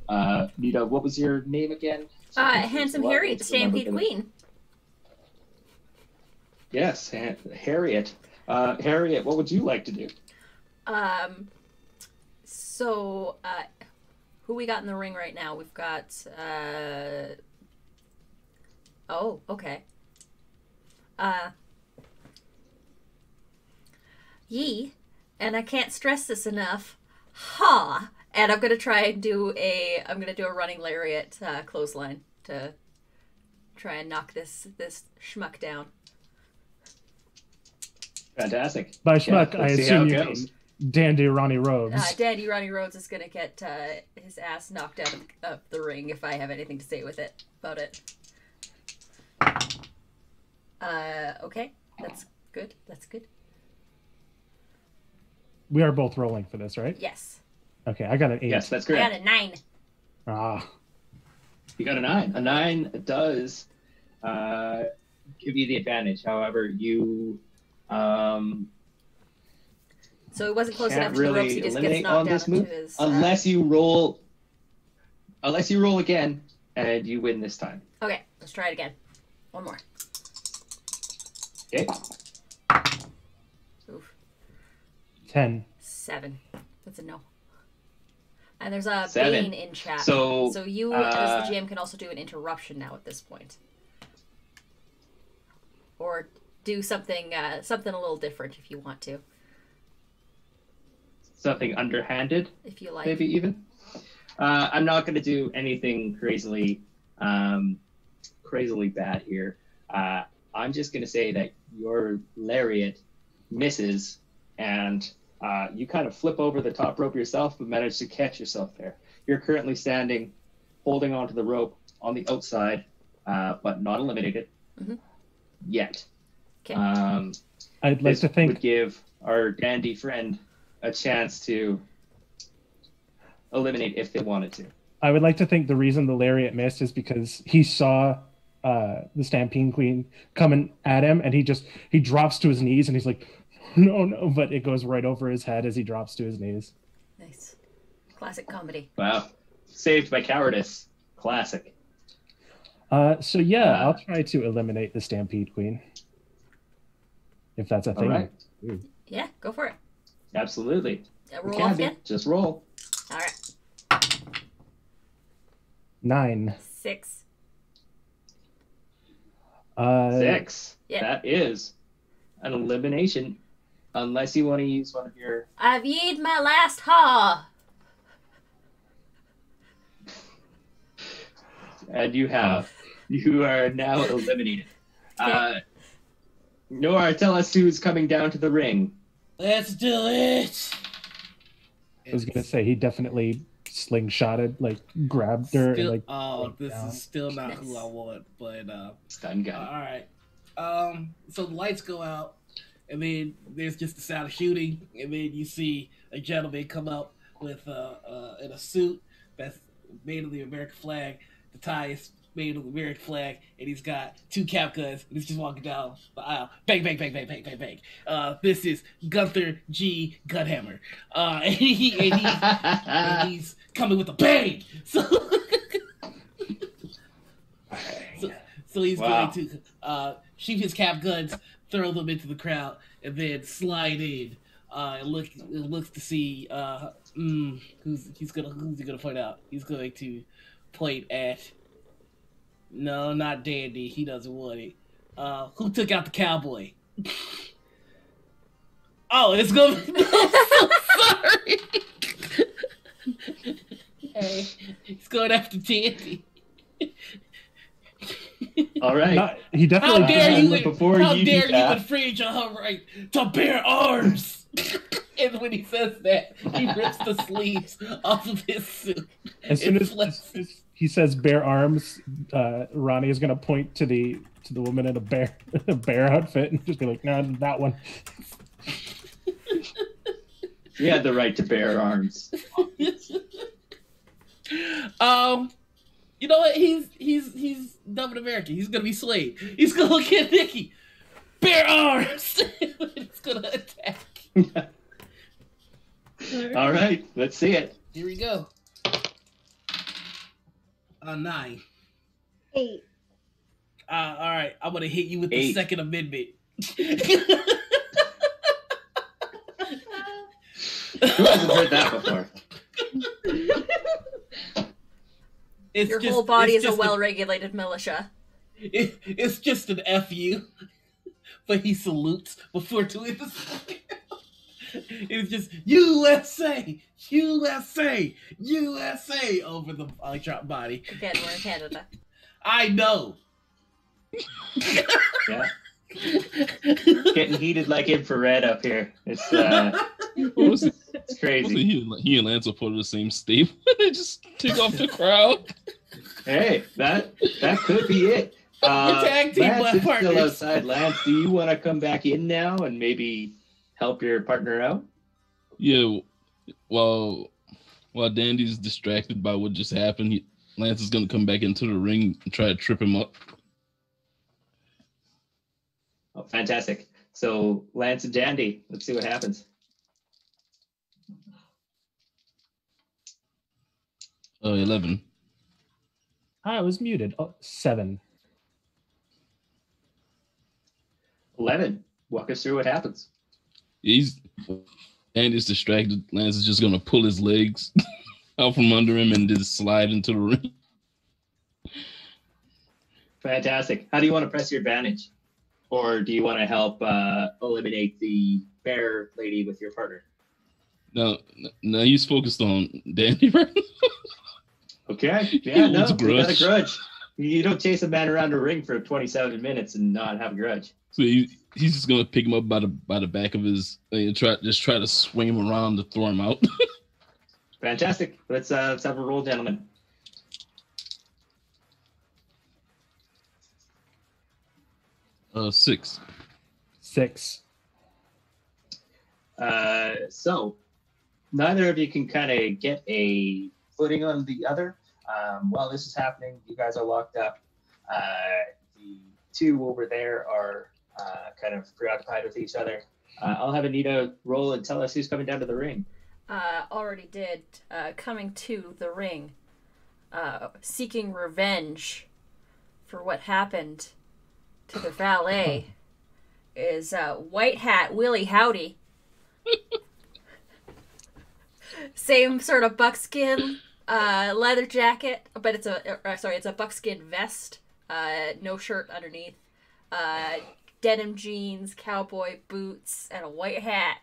Uh, Nita, what was your name again? Uh, Handsome What Harriet, the the Stampede gonna- Queen. Yes, Ha- Harriet. Uh, Harriet, what would you like to do? Um, so, uh, who we got in the ring right now? We've got, uh, oh, okay. Uh, Yee, and I can't stress this enough, ha, and I'm gonna try and do a, I'm gonna do a running lariat, uh, clothesline to try and knock this, this schmuck down. Fantastic. By Yeah, schmuck, I let's see how assume you goes. mean Dandy Ronnie Rhodes. Uh, Dandy Ronnie Rhodes is gonna get uh, his ass knocked out of, of the ring if I have anything to say with it about it. Uh, okay, that's good. That's good. we are both rolling for this, right? Yes, Okay, I got an eight. Yes, that's great. I got a nine. Ah, You got a nine. A nine does uh, give you the advantage. However, you um, So it wasn't close Can't enough to the ropes. really He just gets eliminate knocked on this into move his. uh, unless you roll, unless you roll again and you win this time. Okay, let's try it again. One more. Okay. Oof, ten. seven. That's a no. And there's a Seven. Bane in chat. So, So you, uh, as the GM, can also do an interruption now at this point, or do something uh, something a little different if you want to, Something underhanded, if you like. maybe even. Uh, I'm not going to do anything crazily, um, crazily bad here. Uh, I'm just going to say that your lariat misses, and uh, you kind of flip over the top rope yourself, but manage to catch yourself there. You're currently standing, holding onto the rope on the outside, uh, but not eliminated Mhm. yet. Okay. I'd Um, like this to think would give our dandy friend a chance to eliminate if they wanted to. I would like to think the reason the lariat missed is because he saw uh, the Stampede Queen coming at him, and he just he drops to his knees, and he's like, "No, no!" But it goes right over his head as he drops to his knees. Nice. Classic comedy. Wow. Saved by cowardice. Classic. Uh, so yeah, Uh, I'll try to eliminate the Stampede Queen, if that's a thing. right. Yeah, go for it. Absolutely. You roll off again. Just roll. All right. Nine. Six. Uh, Six. Yeah. That is an elimination. Unless you want to use one of your. I've yeed my last haw. And you have. You are now eliminated. Uh, Nora, tell us who's coming down to the ring. Let's do it. I was gonna say he definitely slingshotted, like grabbed her, and Still, like oh, thrown this down. is still not who I want, but uh, Stun gun. all right. Um, so the lights go out, and then there's just the sound of shooting, and then you see a gentleman come up with uh, uh in a suit that's made of the American flag. The tie is made of the American flag, and he's got two cap guns, and he's just walking down the aisle. Bang, bang, bang, bang, bang, bang, bang. Uh, this is Gunther G. Gunhammer. Uh, and he, and he, and he's coming with a bang. So, so, so he's Wow. going to uh, shoot his cap guns, throw them into the crowd, and then slide in. Uh, and look, and looks to see uh, mm, who's he's gonna who's he gonna point out? He's going to point at. No, not Dandy. He doesn't want it. Uh, who took out the cowboy? oh, it's gonna. Be... I'm so sorry. hey, he's going after Dandy. All right. Not, he How definitely. dare Uh, you? but before how you dare you infringe on her right to bear arms? and when he says that, he rips the sleeves off of his suit. As soon It as, as he says bare arms, uh, Ronnie is gonna point to the to the woman in a bear a bear outfit and just be like, "No, that one." he had the right to bear arms. um, you know what? He's he's he's double American. He's gonna be Slade. He's gonna look at Nikki. Bear arms. it's gonna attack. All right, let's see it. Here we go. A nine. Eight. Uh, all right, I'm gonna hit you with the Second Amendment. Who hasn't heard that before? It's Your just- whole body it's is a well-regulated militia. it- it's just an fu, but he salutes before doing the slam. It's just USA, USA, USA over the electron body. Again, we're in Canada. I know. Yeah, getting heated like infrared up here. It's uh, What was it? it's Was it crazy. he, and- he and Lance are part of the same stable. they just take off the crowd. Hey, that that could be it. Uh, tag team Lance is partners. still outside. Lance, do you want to come back in now and maybe help your partner out? Yeah. While while Dandy's distracted by what just happened, he, Lance is gonna come back into the ring and try to trip him up. Oh, fantastic. So Lance and Dandy, let's see what happens. Eleven. Ah, I was muted. Oh, seven. Eleven. Walk us through what happens. He's Dandy's distracted. Lance is just gonna pull his legs out from under him and just slide into the ring. Fantastic. How do you want to press your advantage? Or do you want to help uh, eliminate the bear lady with your partner? No, now he's focused on Danny right. Okay. Yeah, no, you got a grudge. grudge. You don't chase a man around a ring for 27 minutes and not have a grudge. So he, he's just gonna pick him up by the by the back of his and try just try to swing him around to throw him out. Fantastic. Let's uh, let's have a roll, gentlemen. uh, six. Six. Uh, so neither of you can kind of get a footing on the other. Um, while this is happening, you guys are locked up. Uh, the two over there are uh, kind of preoccupied with each other. Uh, I'll have Anita roll and tell us who's coming down to the ring. Uh, already did. Uh, coming to the ring. Uh, seeking revenge for what happened to the valet is uh, White Hat Willie Howdy. Same sort of buckskin uh, leather jacket, but it's a uh, sorry, it's a buckskin vest. Uh, no shirt underneath. Uh, denim jeans, cowboy boots, and a white hat.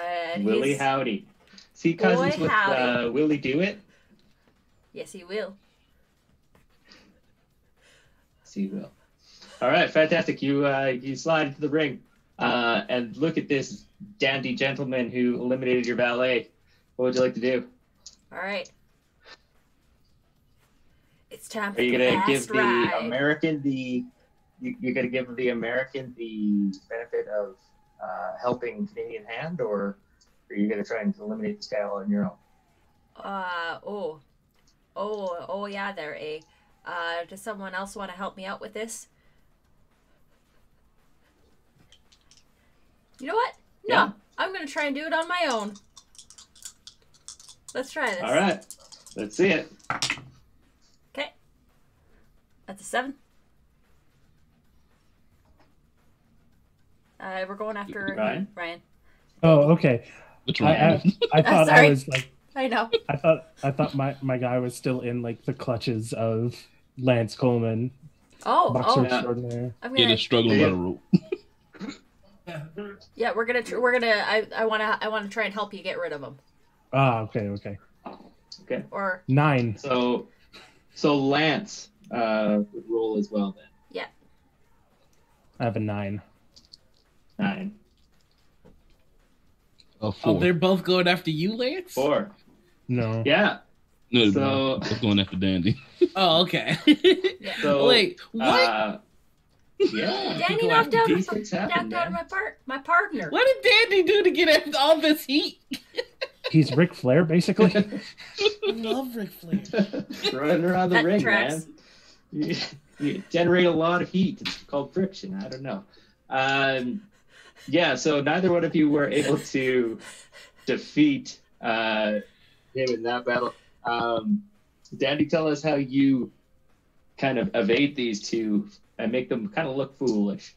And Willie Howdy. See cousins Boy, with howdy. uh, Willie Do It? Yes, he will. See will. All right, fantastic. You uh, you slide into the ring, uh, and look at this dandy gentleman who eliminated your valet. What would you like to do? All right. It's time for Are you the gonna give the. American the? You, you're gonna give the American the benefit of uh, helping Canadian hand, or are you gonna try and eliminate this guy all on your own? Uh oh, oh oh yeah, there, A. Uh, does someone else want to help me out with this? You know what? No, Yeah. I'm gonna try and do it on my own. Let's try this. All right, let's see it. Okay. That's a seven. Uh, we're going after Ryan? Ryan. Oh, okay. What's I. I, I thought I was like I know. I thought I thought my, my guy was still in like the clutches of Lance Coleman, Oh, boxer oh, yeah. extraordinaire. I'm gonna they're struggling by the rope. Yeah, we're gonna tr- we're gonna I I want to I want to try and help you get rid of him. Ah, okay, okay. Okay, Or Nine. so so Lance uh, would roll as well then. Yeah. I have a nine. Nine, Uh, Oh, four. they're both going after you, Lance. four. No. Yeah. no, no, so- no, I'm going after Dandy. Oh, okay. So Wait, what? Uh, Yeah. Danny Go knocked out, These things happen, knocked out my part, my partner. What did Dandy do to get all this heat? He's Ric Flair, basically. I love Ric Flair. Running around the That ring, tracks. man. You, you generate a lot of heat. It's called friction. I don't know. Um, yeah, so neither one of you were able to defeat uh, him in that battle. Um, Dandy, tell us how you kind of evade these two and make them kind of look foolish.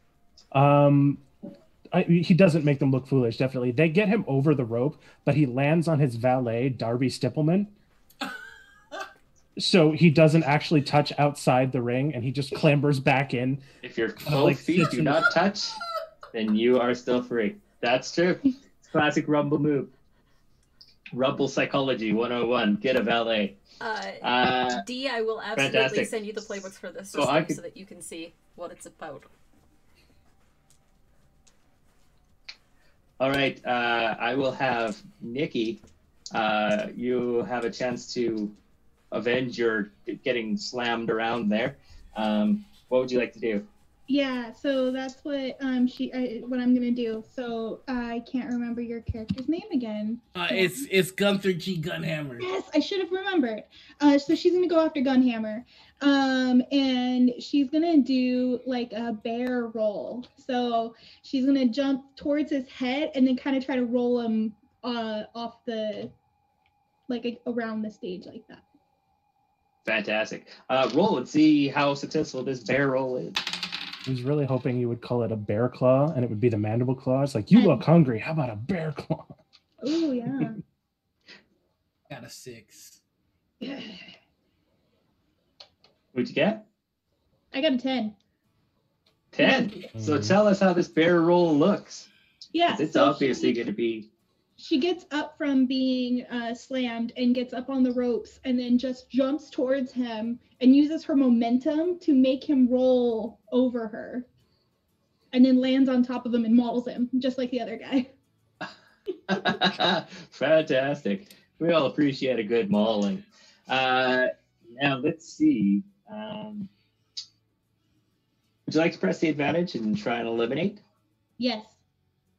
Um, I, he doesn't make them look foolish. Definitely, they get him over the rope, but he lands on his valet, Darby Stippleman. so he doesn't actually touch outside the ring, and he just clambers back in. If your Oh, like feet do not touch, then you are still free. That's true. It's classic Rumble move. Rumble psychology 101. Get a valet. Uh, Uh, D, I will absolutely fantastic. send you the playbooks for this So could- so that you can see what it's about. all right. Uh, I will have Nikki. Uh, you have a chance to avenge your getting slammed around there. Um, what would you like to do? Yeah, so that's what um she I, what I'm gonna do. So I can't remember your character's name again. Uh, it's it's Gunther G Gunhammer. Yes, I should have remembered. Uh, so she's gonna go after Gunhammer, um, and she's gonna do like a bear roll. So she's gonna jump towards his head and then kind of try to roll him uh off the like a, around the stage like that. Fantastic. Uh, roll and see how successful this bear roll is. I was really hoping you would call it a bear claw, and it would be the mandible claw. It's like you look hungry. How about a bear claw? Oh yeah. Got a six. What'd you get? I got a ten. 10. So Mhm. tell us how this bear roll looks. Yeah. 'Cause It's so obviously she- going to be. She gets up from being uh, slammed and gets up on the ropes and then just jumps towards him and uses her momentum to make him roll over her and then lands on top of him and mauls him just like the other guy Fantastic. We all appreciate a good mauling. Uh, now let's see. Um, would you like to press the advantage and try and eliminate? yes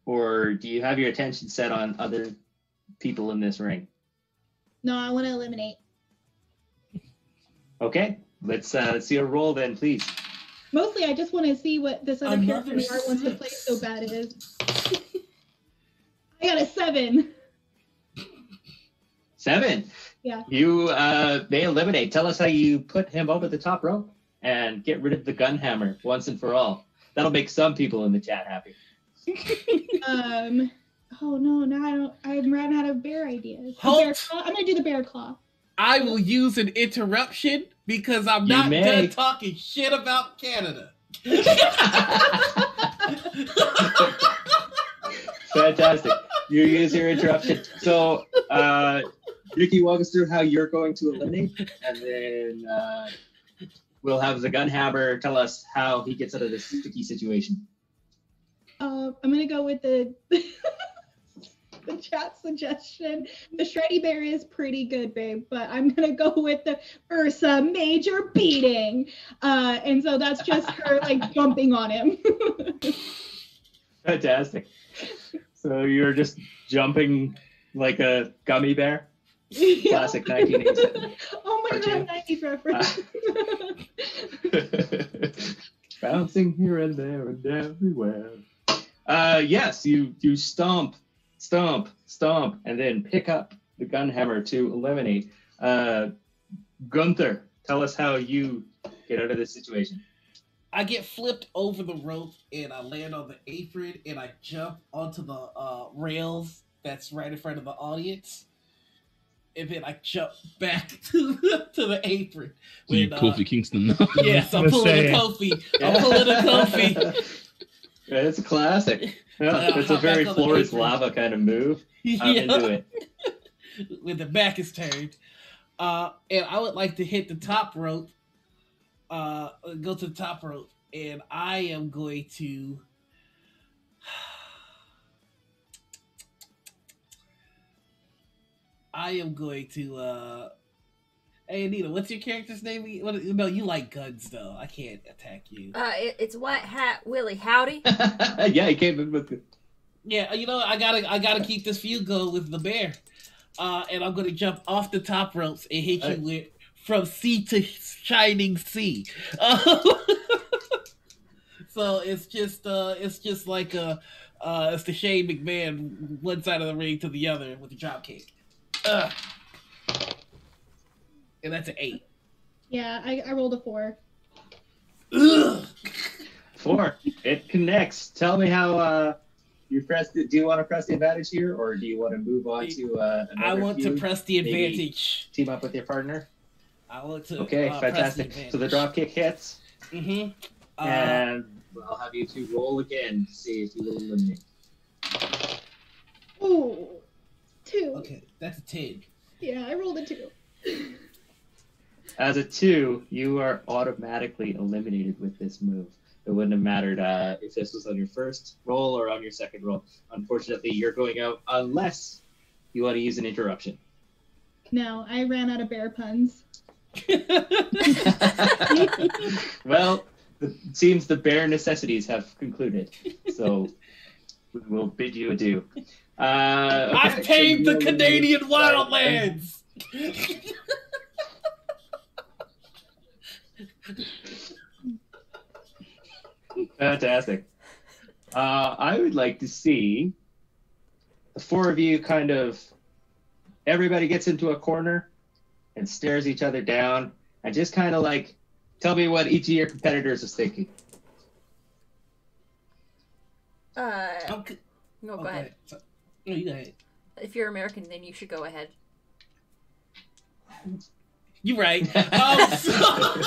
Or do you have your attention set on other people in this ring? no i want to eliminate Okay, let's uh, let's see a roll then, please. mostly i just want to see what this other character Another wants to play so bad is i got a seven Seven. Yeah. You uh, may eliminate. Tell us how you put him over the top rope and get rid of the gun hammer once and for all. That'll make some people in the chat happy. Um oh no now i don't i'm running out of bear ideas bear claw? i'm gonna do the bear claw I will use an interruption because I'm You not may. done talking shit about Canada. Fantastic. You use your interruption. So, uh, Ricky, walk us through how you're going to eliminate, and then uh, we'll have the gun hammer tell us how he gets out of this sticky situation. Uh, I'm gonna go with the the chat suggestion. The shreddy bear is pretty good, babe, but I'm gonna go with the Ursa major beating. Uh, and so that's just her like jumping on him. Fantastic. So you're just jumping like a gummy bear. Classic 1987. oh my Cartoon. god, 90s reference. Bouncing here and there and everywhere. Uh, yes, you you stomp, stomp, stomp, and then pick up the gun hammer to eliminate. Uh, Gunther, tell us how you get out of this situation. I get flipped over the rope and I land on the apron and I jump onto the uh, rails that's right in front of the audience. And then I jump back to the, to the apron. So you When, uh, Kofi Kingston. Yes, I'm Let's pulling say- a Kofi. I'm pulling a Kofi. Yeah, it's a classic. Yeah, Yeah, it's a very Flores lava kind of move. I'm into it. when the back is turned. Uh, and I would like to hit the top rope. Uh, go to the top rope, and I am going to. I am going to uh, Hey, Anita, what's your character's name? What, no, you like guns, though. I can't attack you. Uh, it, it's White Hat Willie Howdy. yeah, he came in with. The... Yeah, you know, I gotta, I gotta keep this feud going with the bear, uh, and I'm gonna jump off the top ropes and hit you with from sea to shining sea. Uh, so it's just, uh, it's just like a, uh, it's the Shane McMahon one side of the ring to the other with the drop kick. Uh, and that's an eight. Yeah, I, I rolled a four. Ugh. Four. It connects. Tell me how uh, you press. The, do you want to press the advantage here, or do you want to move on to? Uh, I another want to press the Maybe advantage. Team up with your partner. I want to. Okay, uh, press fantastic. the So the drop kick hits, Mm-hmm. Uh, and I'll have you two roll again to see if you will eliminate. Ooh, two. okay, that's a ten. Yeah, I rolled a two. As a two, you are automatically eliminated with this move. It wouldn't have mattered uh, if this was on your first roll or on your second roll. Unfortunately, you're going out unless you want to use an interruption. No, I ran out of bear puns. well, it seems the bare necessities have concluded. So we will bid you adieu. Uh, okay, I've tamed the Canadian wildlands. Fantastic. Uh, I would like to see the four of you kind of. Everybody gets into a corner and stares each other down and just kind of like tell me what each of your competitors is thinking. Uh, I'm no, go ahead. No, you go ahead. If you're American, then you should go ahead. You're right. Um, so-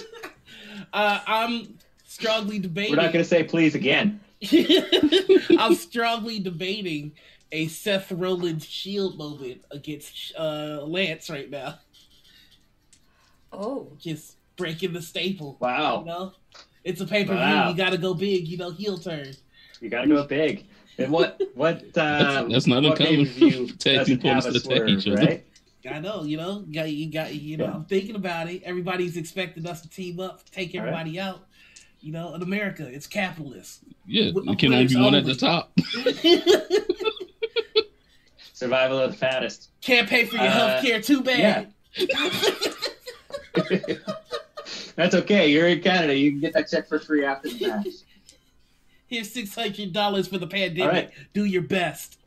uh, I'm strongly debating. We're not going to say please again. I'm strongly debating a Seth Rollins Shield moment against uh, Lance right now. Oh, Just breaking the staple. You Wow, know, it's a pay per view. Wow. You got to go big. You know, heel turn. you got to go big. And what what uh, That's- that's not what uncommon pay-per-view for tag doesn't team have opponents a to attack each other. right? I know, you know, you got you got you know. Yeah. I'm thinking about it. Everybody's expecting us to team up, take All right. everybody out. You know, in America, it's capitalist. Yeah, Wi- there can only be one at the top. Survival of the fattest. Can't pay for your Uh, health care too bad. That's okay. You're in Canada. You can get that check for free after the match. Here's six hundred dollars for the pandemic. All right. Do your best.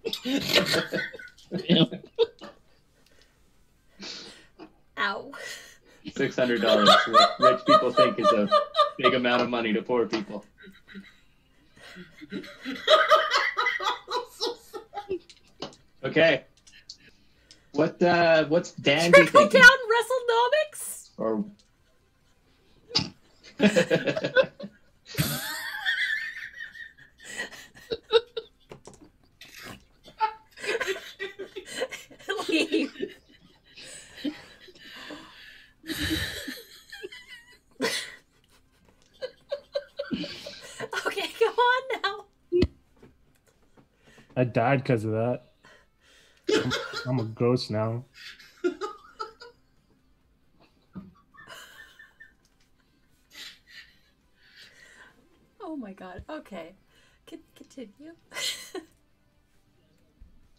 Six hundred dollars. Rich people think is a big amount of money to poor people. Okay. What uh what's Dandy Trickle down WrestleNomics. Or Leave. okay, go on now. I died because of that. I'm, I'm a ghost now. Oh my god. Okay. Con- continue.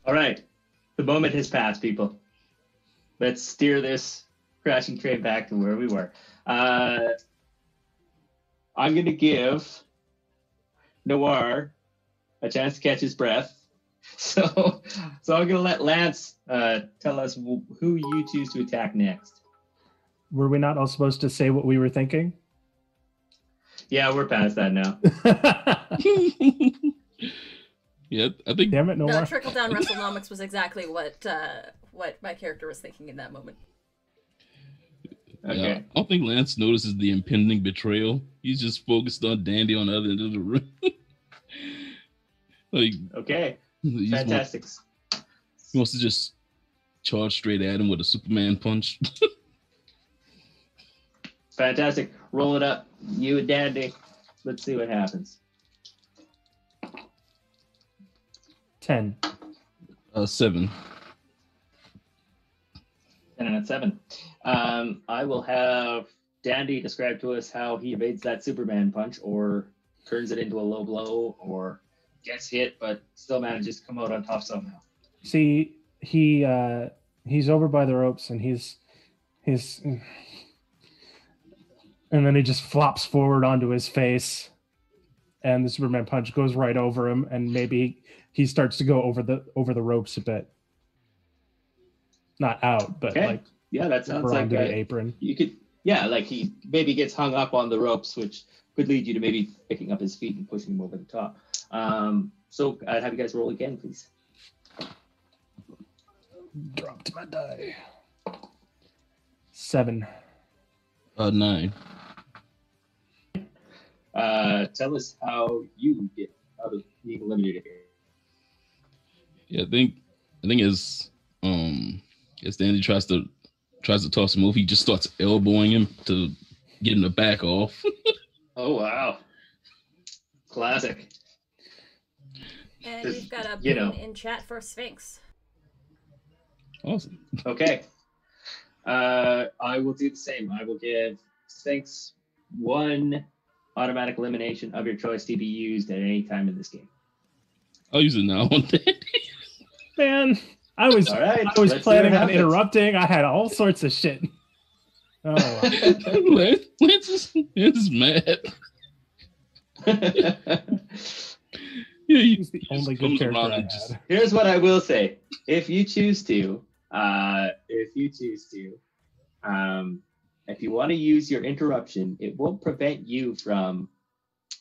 all right. The moment has passed, people. Let's steer this crashing train back to where we were. Uh I'm gonna give Noir a chance to catch his breath. So, so I'm gonna let Lance uh, tell us who you choose to attack next. Were we not all supposed to say what we were thinking? Yeah, we're past that now. yeah, I think Damn it, no No, more. trickle down WrestleNomics was exactly what uh, what my character was thinking in that moment. Okay. yeah, I don't think Lance notices the impending betrayal. He's just focused on Dandy on the other end of the room. like Okay. he, just Fantastic. he wants to just charge straight at him with a Superman punch. Fantastic. Roll it up. You and Dandy. Let's see what happens. Ten. uh, seven. Ten and a seven. Um, I will have Dandy describe to us how he evades that Superman punch, or turns it into a low blow, or gets hit but still manages to come out on top somehow. See, he uh he's over by the ropes and he's he's and then he just flops forward onto his face and the Superman punch goes right over him and maybe he starts to go over the over the ropes a bit. Not out, but Okay. like Yeah, that sounds like onto the a, apron. you could. Yeah, like he maybe gets hung up on the ropes, which could lead you to maybe picking up his feet and pushing him over the top. Um, so I'd have you guys roll again, please. Dropped my die. Seven. Uh, nine. Uh, tell us how you get out of being eliminated here. Yeah, I think I think as um as Danny tries to tries to toss him over, he just starts elbowing him to get him to back off. Oh wow, classic. And Just, we've got a you know. in chat for Sphinx. awesome. Okay. Uh, I will do the same. I will give Sphinx one automatic elimination of your choice to be used at any time in this game. I'll use it now on Man, I was All right. I was planning on interrupting. I had all sorts of shit. Oh, wow. Lance, Lance, is, is mad. Yeah, he, he's the only good character I just- had. Here's what I will say: if you choose to, uh, if you choose to, um, if you want to use your interruption, it won't prevent you from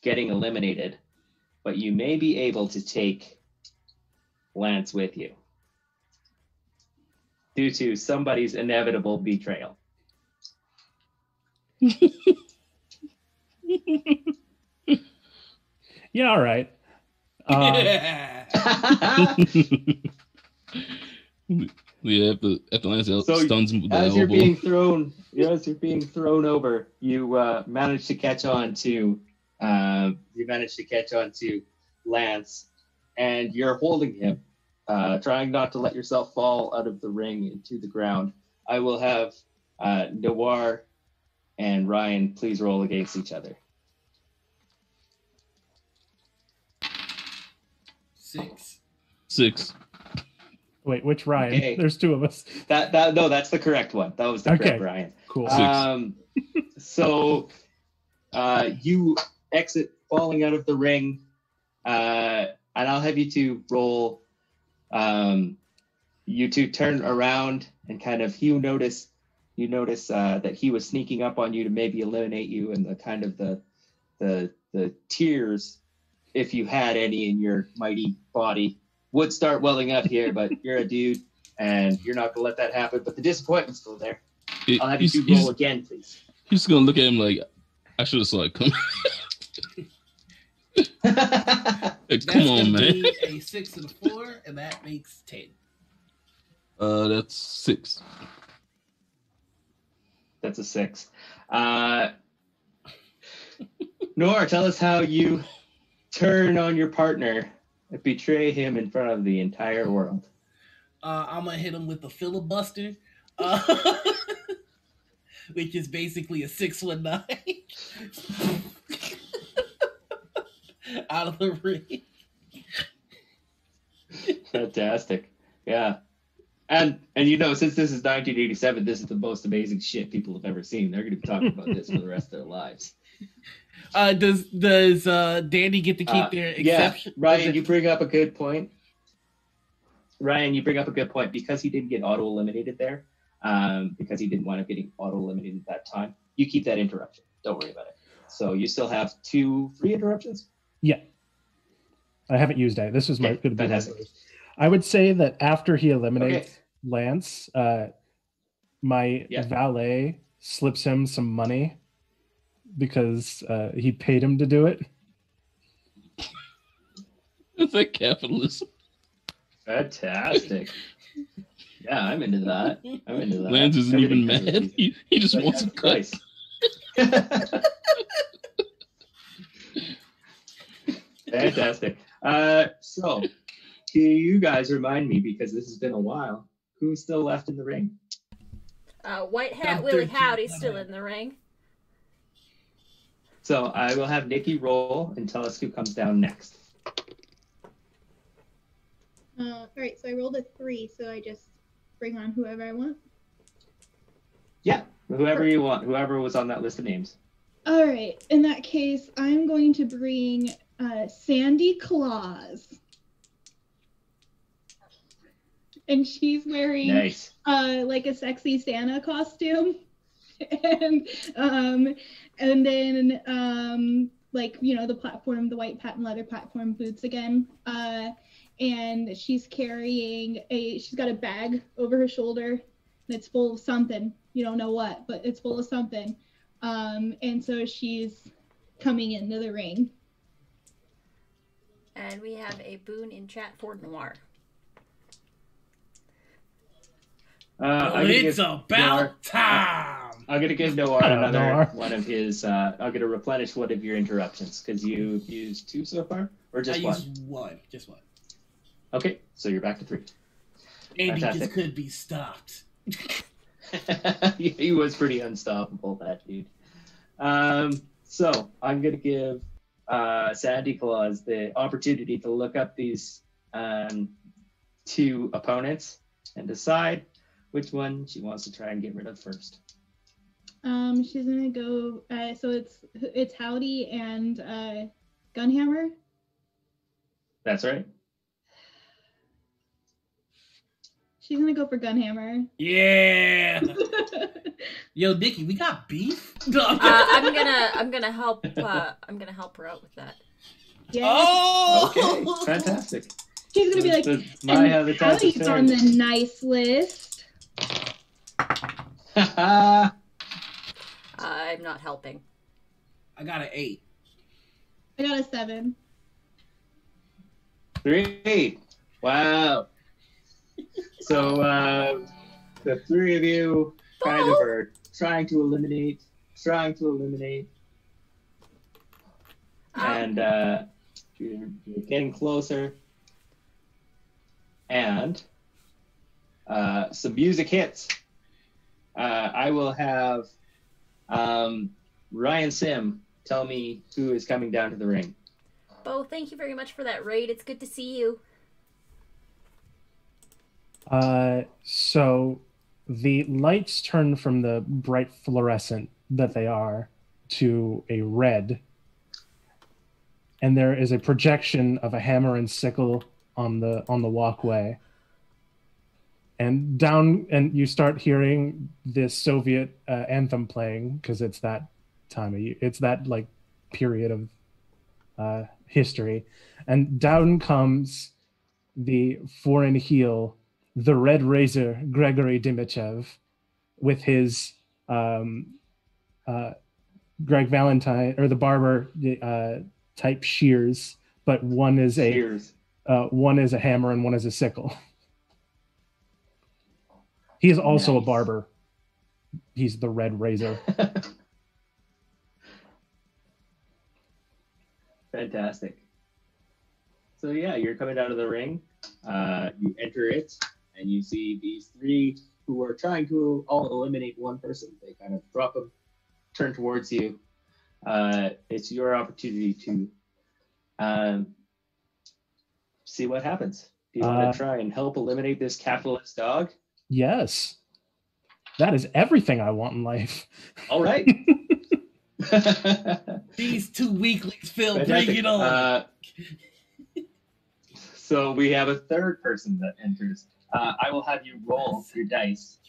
getting eliminated, but you may be able to take Lance with you due to somebody's inevitable betrayal. Yeah, all right. Um, yeah. yeah, after after Lance el- So, stuns him the as you're elbow. being thrown, you as you're being thrown over, you uh, manage to catch on to, uh, you manage to catch on to Lance, and you're holding him, uh, trying not to let yourself fall out of the ring into the ground. I will have uh, Noir and Ryan please roll against each other. Six. Six. wait, which Ryan? Okay. There's two of us. That that no, that's the correct one. That was the Okay. correct Ryan. Cool. Um, so uh, you exit falling out of the ring, uh, and I'll have you two roll. Um, you two turn around and kind of you notice you notice uh, that he was sneaking up on you to maybe eliminate you, and the kind of the the the tears, if you had any in your mighty body, would start welling up here. But you're a dude, and you're not gonna let that happen. But the disappointment's still there. It- I'll have you two roll again, please. he's just gonna look at him like I should have saw it coming. Like, That's Come gonna on, man. be a six and a four, and that makes ten. Uh, that's six. That's a six. Uh, Nora, tell us how you turn on your partner and betray him in front of the entire world. Uh, I'm gonna hit him with the filibuster, uh, which is basically a six one nine out of the ring. Fantastic. Yeah. And and you know, since this is 1987, this is the most amazing shit people have ever seen. They're going to be talking about this for the rest of their lives. Uh, does does uh, Dandy get to keep Uh, their yeah, exception? Ryan, you bring up a good point. Ryan, you bring up a good point because he didn't get auto eliminated there, um, because he didn't want to getting auto eliminated at that time. You keep that interruption. Don't worry about it. So you still have two free interruptions. Yeah. I haven't used it. This was my Okay, going be my first. I would say that after he eliminates Okay. Lance, uh, my Yeah. valet slips him some money because uh, he paid him to do it. It's like capitalism. Fantastic. yeah, I'm into that. I'm into that. Lance isn't even mad. He, he just But wants a that's cut. Nice. Fantastic. Uh, so, can you guys remind me because this has been a while? Who's still left in the ring? Uh, White Hat I'm Willie 13, Howdy's still in the ring. So I will have Nikki roll and tell us who comes down next. Uh, all right, so I rolled a three, so I just bring on whoever I want. Yeah, whoever you want, whoever was on that list of names. All right, in that case, I'm going to bring uh, Sandy Claus. And she's wearing Nice. uh, like a sexy Santa costume. and um, and then um, like you know the platform, the white patent leather platform boots again. Uh, and she's carrying a she's got a bag over her shoulder and it's full of something. You don't know what, but it's full of something. Um, and so she's coming into the ring. And we have a boon in chat for Noir. Uh, Well, it's about Noir- time. I'm gonna give Noir Hello, another Noir. one of his. Uh, I'm gonna replenish one of your interruptions because you've used two so far, or just I one. used one, just one. Okay, so you're back to three. Andy Fantastic. just could be stopped. he was pretty unstoppable, that dude. Um, so I'm gonna give uh, Sandy Claus the opportunity to look up these um, two opponents and decide which one she wants to try and get rid of first. Um, she's gonna go. Uh, so it's it's Howdy and uh, Gunhammer. That's right. She's gonna go for Gunhammer. Yeah. Yo, Nikki, we got beef. No, I'm Uh, I'm gonna I'm gonna help uh, I'm gonna help her out with that. yeah. Oh. Okay, fantastic. She's gonna be like, The- my and habitat's Howdy's on the nice list. I'm not helping. I got an eight. I got a seven. Three. Wow. So uh, the three of you kind of are trying to eliminate, trying to eliminate, and uh, you're, you're getting closer. And uh, some music hits. Uh, I will have um, Ryan Sim tell me who is coming down to the ring. Bo, thank you very much for that raid. It's good to see you. Uh, so the lights turn from the bright fluorescent that they are to a red, and there is a projection of a hammer and sickle on the on the walkway. And down, and you start hearing this Soviet uh, anthem playing because it's that time of year. It's that like period of uh, history, and down comes the foreign heel the Red Razor, Gregory Dimichev, with his um, uh, Greg Valentine or the barber uh, type shears, but one is a Cheers. uh, one is a hammer and one is a sickle. He is also a barber. He's the Red Razor. Fantastic. So yeah, you're coming down to the ring. Uh, you enter it, and you see these three who are trying to all eliminate one person. They kind of drop them, turn towards you. Uh, it's your opportunity to um, see what happens. Do you Uh, want to try and help eliminate this capitalist dog? Yes, that is everything I want in life. All right. These two weaklings, Phil, bring it on. Uh, so we have a third person that enters. Uh, I will have you roll your dice,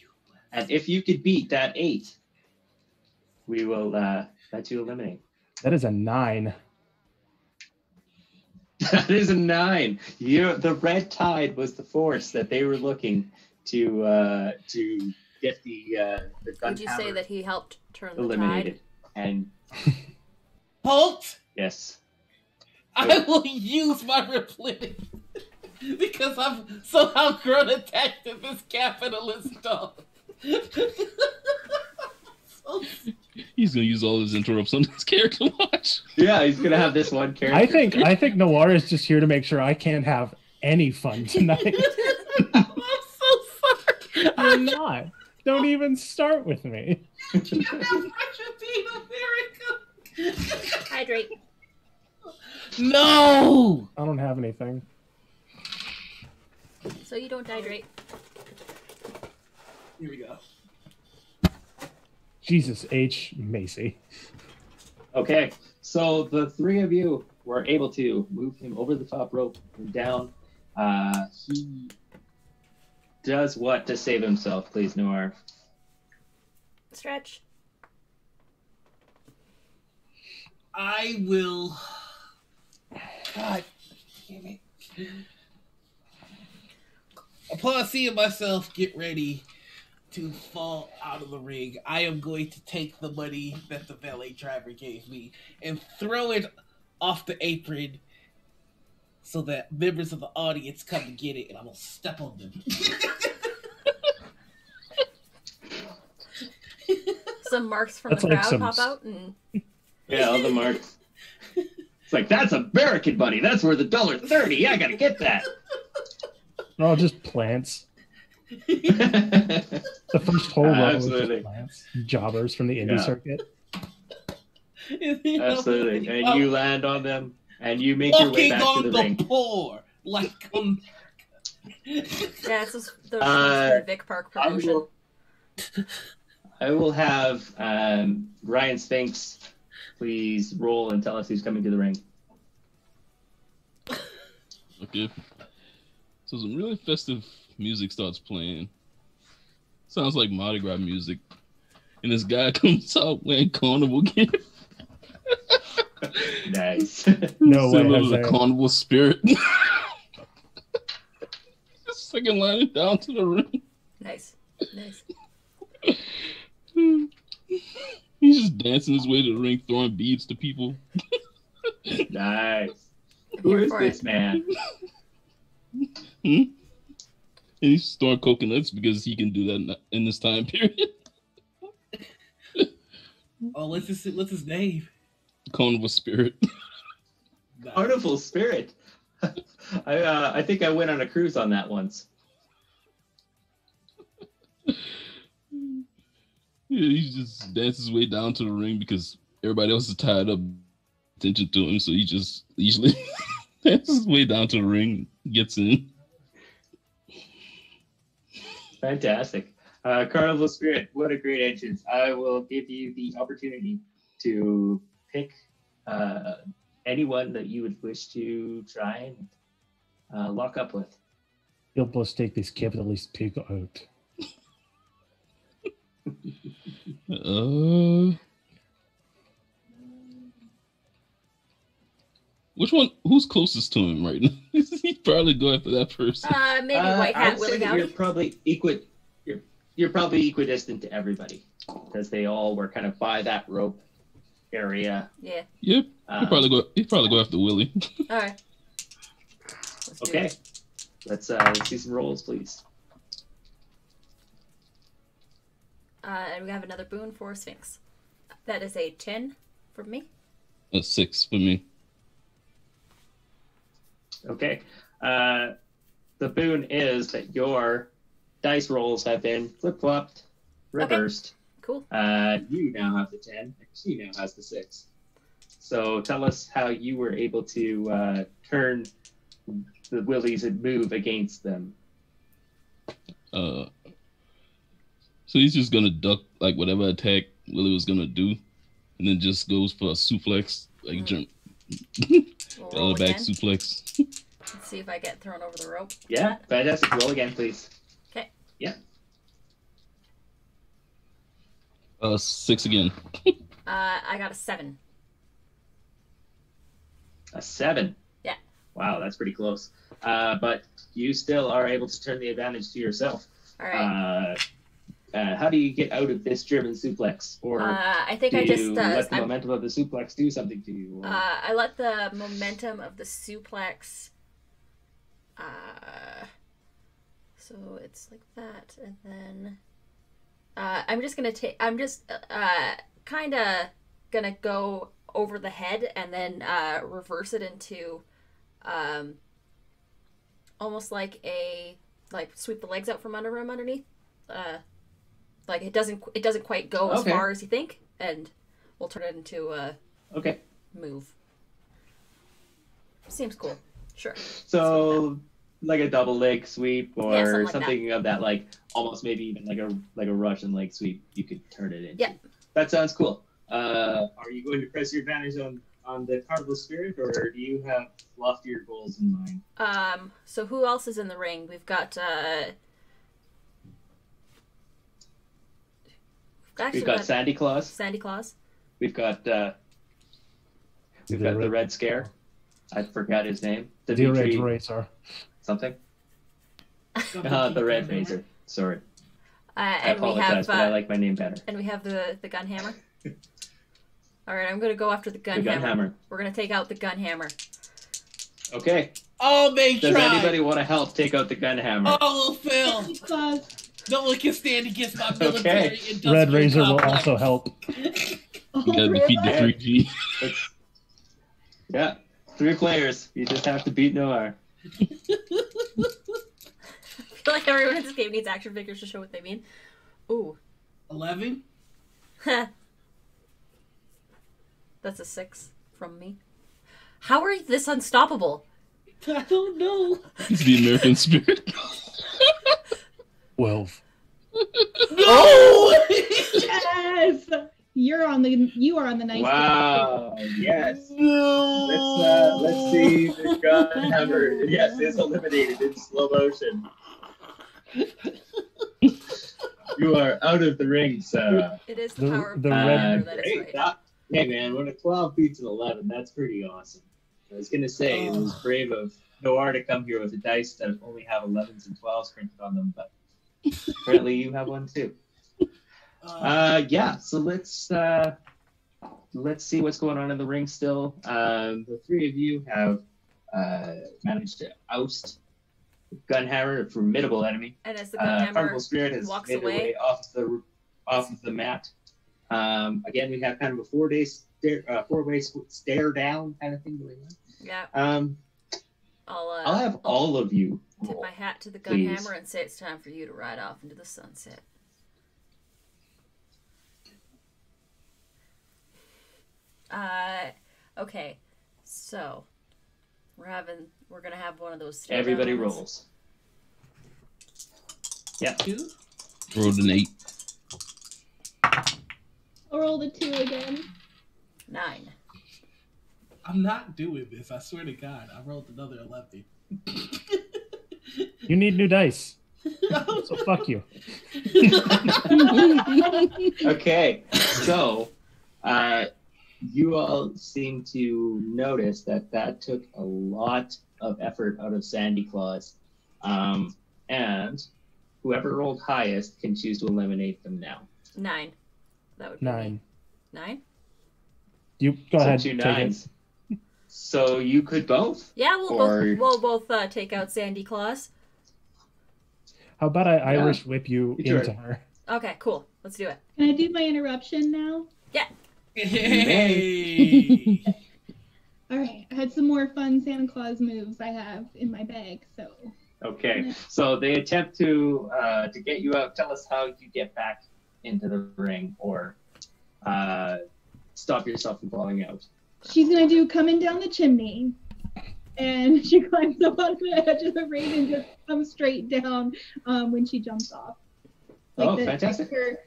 and if you could beat that eight, we will uh, let you eliminate. That is a nine. That is a nine. You, the red tide was the force that they were looking to uh, to get the uh, the gun Would you say that he helped turn the eliminated. tide? And Halt! yes, I will use my replenish because I'm somehow grown attached to this capitalist dog. so He's gonna use all his interrupts on this character watch. yeah, he's gonna have this one character. I think I think Noir is just here to make sure I can't have any fun tonight. I'm so sorry. You're not. Don't even start with me. Hydrate. No! I don't have anything. So you don't hydrate. Here we go. Jesus H. Macy. Okay, so the three of you were able to move him over the top rope and down. Uh, he does what to save himself, please, Noir? Stretch. I will. God damn it. Upon seeing myself get ready to fall out of the ring, I am going to take the money that the valet driver gave me and throw it off the apron so that members of the audience come to get it and I'm going to step on them. Some marks from That's the like crowd some pop out and Yeah, all the marks. It's like that's a barricade money. That's worth a dollar thirty. I gotta get that. No, just plants. The first whole row was Absolutely. just plants. Jobbers from the indie Yeah. circuit. Absolutely, and you land on them, and you make your way walking back to on the the, ring. poor like um, yeah, it's just the Uh, Vic Park I promotion. will, I will have um, Ryan Sphinx please roll and tell us who's coming to the ring. Okay. So some really festive music starts playing. Sounds like Mardi Gras music. And this guy comes out wearing carnival gear. Nice. No way, Similar to the carnival spirit. Just second line down to the ring. Nice. Nice. He's just dancing his way to the ring, throwing beads to people. nice. I'm Who here is for this it. man? And he's throwing coconuts because he can do that in- in this time period. oh, what's his what's his name? Carnival spirit. Carnival spirit. I uh, I think I went on a cruise on that once. Yeah, he just dances his way down to the ring because everybody else is tied up attention to him, so he just usually dances his way down to the ring, gets in. Fantastic. Uh, Carnival Spirit, what a great entrance. I will give you the opportunity to pick uh, anyone that you would wish to try and uh, lock up with. Help us take this capitalist pig out. Uh, which one? Who's closest to him right now? He'd probably going for that person. Uh, maybe Uh, White I Hat would Willie say you're probably equi- you're, you're probably equidistant to everybody because they all were kind of by that rope area. Yeah. Yep, he'd Um, probably go. He'd probably go after Willie. All right. Let's okay, let's uh, let's see some rolls, please. Uh, and we have another boon for Sphinx. That is a 10 for me. A six for me. Okay. Uh, the boon is that your dice rolls have been flip flopped, reversed. Okay. Cool. Uh, you now have the 10, and she now has the 6. So tell us how you were able to uh, turn the willies and move against them. Uh, so he's just gonna duck like whatever attack Willie was gonna do, and then just goes for a suplex, like jump, We'll roll back again. suplex. Let's see if I get thrown over the rope. Yeah, fantastic. Roll again, please. Okay. Yeah. Uh, six again. Uh, I got a 7. A 7. Yeah. Wow, that's pretty close. Uh, but you still are able to turn the advantage to yourself. All right. Uh, uh, how do you get out of this German suplex? Or Uh, I think do I just. Uh, let the I'm- momentum of the suplex do something to you? Or... Uh, I let the momentum of the suplex. Uh, so it's like that, and then uh, I'm just gonna take. I'm just uh, kind of gonna go over the head and then uh, reverse it into, um, almost like a like sweep the legs out from under him underneath. Uh, Like it doesn't it doesn't quite go as Okay. far as you think, and we'll turn it into a Okay. move. Seems cool. Sure. So like a double leg sweep or Yeah, something like something of that like almost maybe even like a like a Russian leg sweep you could turn it into. Yeah. That sounds cool. Uh, are you going to press your advantage on on the carnival spirit or do you have loftier goals in mind? Um. So who else is in the ring? We've got. uh Actually, We've got Sandy Claus. Sandy Claus. We've got uh we've got the Red Scare. I forgot his name. The Red Dimitri Racer. something. Uh, the Red Razor. Sorry. Uh, I and we apologize, have but I uh, like my name better. and we have the the gun hammer. All right, I'm gonna go after the gun, The gun hammer. hammer. We're gonna take out the gun hammer. Okay. Oh, they Does tried. anybody want to help take out the gun hammer? Oh, Phil. Sandy Claus. No one can stand against my military Okay. industrial Red Razor will also help. Oh, You gotta defeat the 3G. Yeah, three players. You just have to beat Noir. I feel like everyone in this game needs action figures to show what they mean. Ooh, 11? that's a six from me. How are you this unstoppable? I don't know. It's the American spirit. Twelve. No! Yes. You're on the. You are on the nice. Wow. Yes. no! Let's uh, let's see the gun hammer. Yes, it's eliminated in slow motion. You are out of the ring, Sarah. It is the, The- power of the the red- Uh, that is great. right. That- hey man, when a 12 beats an 11, that's pretty awesome. I was gonna say it was Oh. brave of Noir to come here with a dice that only have 11s and 12s printed on them, but apparently you have one too. Uh, Uh, yeah. So let's uh, let's see what's going on in the ring. Still, um, the three of you have uh, managed to oust Gunhammer, a formidable enemy. And as the Gunhammer Uh, Carnival Spirit has walks made away. way off the off of the mat. Um, again, we have kind of a four day stare, uh, four way stare down kind of thing going Yeah, on. Um, I'll uh, I'll have all of you. tip roll. my hat to the gun Please. hammer and say it's time for you to ride off into the sunset. Uh, okay, so we're having we're gonna have one of those. Everybody downs. rolls. Yeah. two? Rolled an 8. I'll roll the two again. Nine. I'm not doing this. I swear to God. I rolled another 11. You need new dice. So fuck you. Okay, so uh, you all seem to notice that that took a lot of effort out of Sandy Claus, um, and whoever rolled highest can choose to eliminate them now. Nine. That would be me. Nine. Nine. You go so ahead. two Take it. nines. So you could both. Yeah, we'll Or- both we'll both uh, take out Sandy Claus. How about I Irish whip you Sure. into her? Okay, cool. Let's do it. Can I do my interruption now? Yeah. Hey! All right. I had some more fun Santa Claus moves I have in my bag. So Okay, so they attempt to uh, to get you out. Tell us how you get back into the ring, or uh, stop yourself from falling out. She's gonna do coming down the chimney, and she climbs up on the edge of the ring and just comes straight down um, when she jumps off. Oh, the- fantastic. her-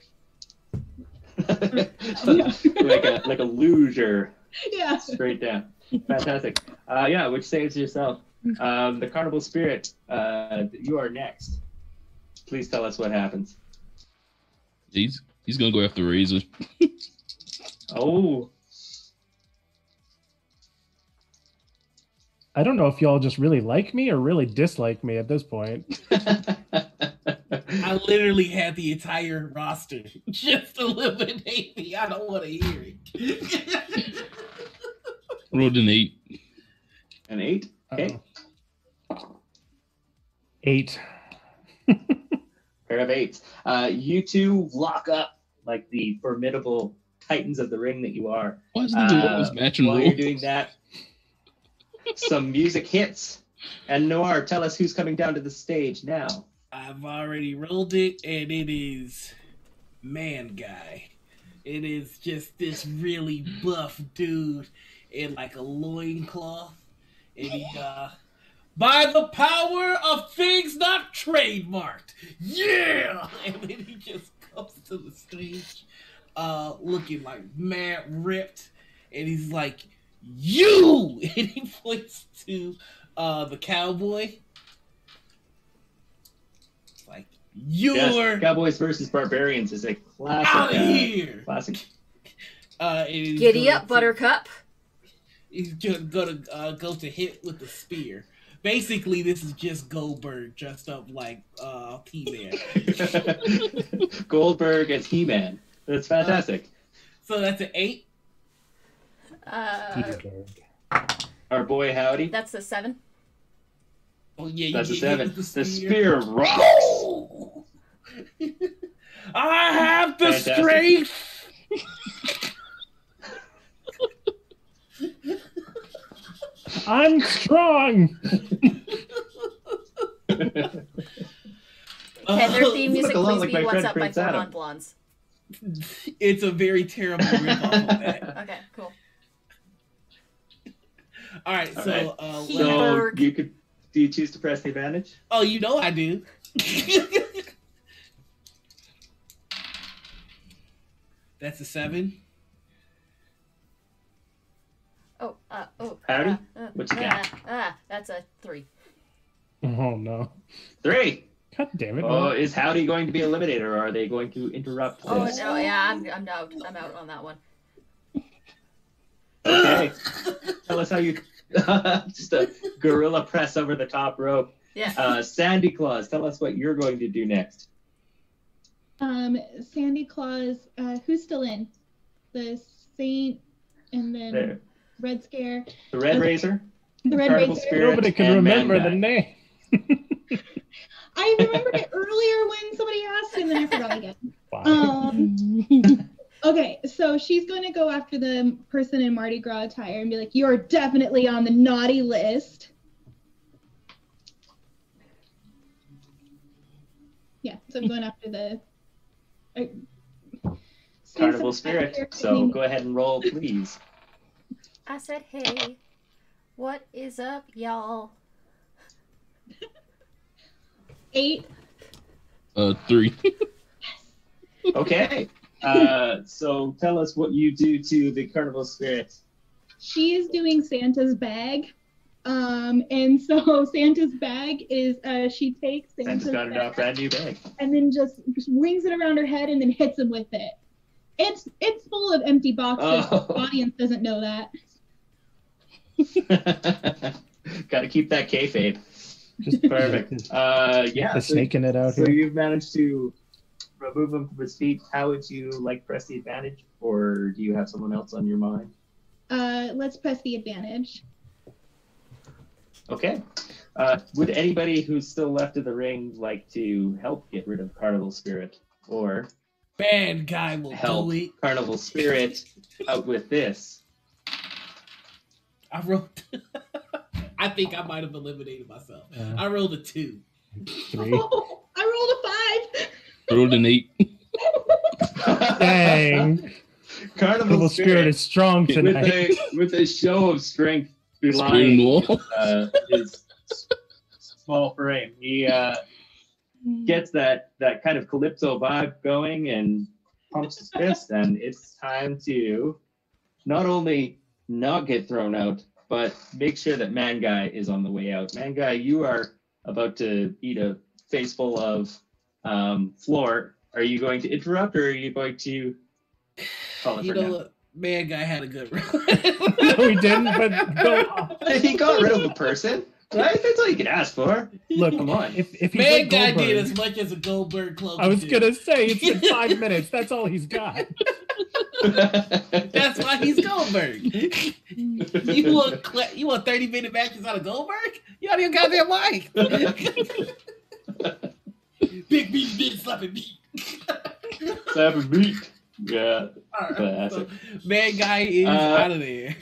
like a like a loser yeah. straight down. Fantastic. Uh, yeah, which saves yourself. Um, the carnival spirit. Uh, you are next. Please tell us what happens. He's he's gonna go after Razor. Oh, I don't know if y'all just really like me or really dislike me at this point. I literally had the entire roster just eliminate me. I don't want to hear it. Rolled an 8. an eight. Okay, Uh-oh. Eight. pair of eights. Uh, you two lock up like the formidable titans of the ring that you are. Why isn't he Uh, this match and while roll? you're doing that, some music hits. And Noir, tell us who's coming down to the stage now. I've already rolled it, and it is man guy. It is just this really buff dude in like a loincloth. And he uh by the power of things not trademarked. Yeah! And then he just comes to the stage uh looking like mad ripped and he's like, You and he points to uh the cowboy. It's like you're Yes, Cowboys versus Barbarians is a classic. out of uh, here. Classic. Uh, Giddy gonna- up, Buttercup. He's just gonna uh, go to hit with the spear. Basically, this is just Goldberg dressed up like uh, T-Man. Goldberg as He-Man. That's fantastic. so that's an eight. Uh, Our boy Howdy. that's a seven. Oh yeah, you That's a get hit seven. with The spear rocks. Oh! I have the Fantastic. strength. I'm strong. Okay, their Uh, theme music, a please like be What's friend Up by Prince Four Adam. Non Blondes. it's a very terrible ripoff of that. Okay, cool. All right, All so right. uh, so you could. Do you choose to press the advantage? oh, you know I do. That's a seven. Oh, uh, oh. Howdy? Uh, uh, What you uh, got? Ah, that's a three. Oh no. Three. God damn it. Oh, is Howdy going to be eliminated, or are they going to interrupt Oh this? no, yeah, I'm, I'm out. I'm out on that one. Okay. Tell us how you. Just a gorilla press over the top rope. Yeah. Uh, Sandy Claus, tell us what you're going to do next. Um, Sandy Claus, uh, who's still in? The Saint, and then There. Red Scare, The Red Okay. Razor. the Red Carnival Racer. Spirit. Nobody can remember Man the Guy. name. I remembered it earlier when somebody asked, and then I forgot again. Wow. Um, okay, so she's going to go after the person in Mardi Gras attire and be like, "You're definitely on the naughty list." Yeah, so I'm going after the uh, Carnival Spirit. So go ahead and roll, please. I said, hey, what is up, y'all? eight. Uh, three. Okay. Uh, so tell us what you do to the Carnival Spirit. She is doing Santa's bag. Um, and so Santa's bag is uh, she takes Santa's Santa's got a bag brand new bag. and then just, just rings it around her head and then hits him with it. It's it's full of empty boxes. Oh. The audience doesn't know that. Got to keep that kayfabe. Just Perfect. Uh, yeah. The so- snaking it out So here. you've managed to remove him from his feet. How would you like press the advantage, or do you have someone else on your mind? Uh, let's press the advantage. Okay. Uh, would anybody who's still left in the ring like to help get rid of Carnival Spirit, or Bad guy will help do it. Carnival Spirit out with this? I wrote. I think I might have eliminated myself. Uh, I rolled a two. three. I rolled a an eight. Dang. Carnival Carnival Spirit Spirit is strong with tonight. a with a show of strength Spirit in belying the wall. uh, his small frame. He uh, gets that that kind of calypso vibe going and pumps his fist, and it's time to not only not get thrown out, but make sure that Man Guy is on the way out. Man Guy, you are about to eat a face full of um, floor. Are you going to interrupt, or are you going to call it You for know now? what? Man guy had a good run. no, he didn't, but go on. he got rid of a person, right? That's all you can ask for. Look, Come on. if, if he's Man like guy Goldberg, did as much as a Goldberg clone. I was did. gonna say it's been five minutes. That's all he's got. That's why he's Goldberg. you want cla- you want thirty minute matches out of Goldberg? You out of your goddamn life. Big beat, big slapping beat. Seven meat. Yeah. All right, so man guy is Uh, out of there.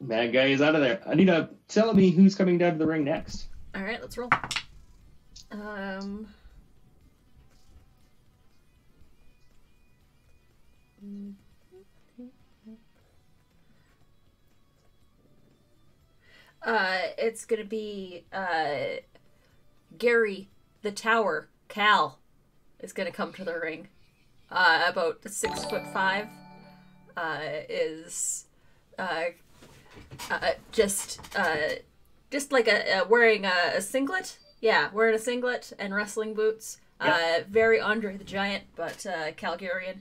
Bad guy is out of there. Anita, tell me who's coming down to the ring next. All right, let's roll. Um. Uh, it's gonna be uh, Gary the Tower Cal is gonna come to the ring. Uh, about six foot five. Uh, is uh, uh, just uh, just like a, uh wearing a, a singlet. Yeah, wearing a singlet and wrestling boots. Uh, very Andre the Giant, but uh, Calgarian.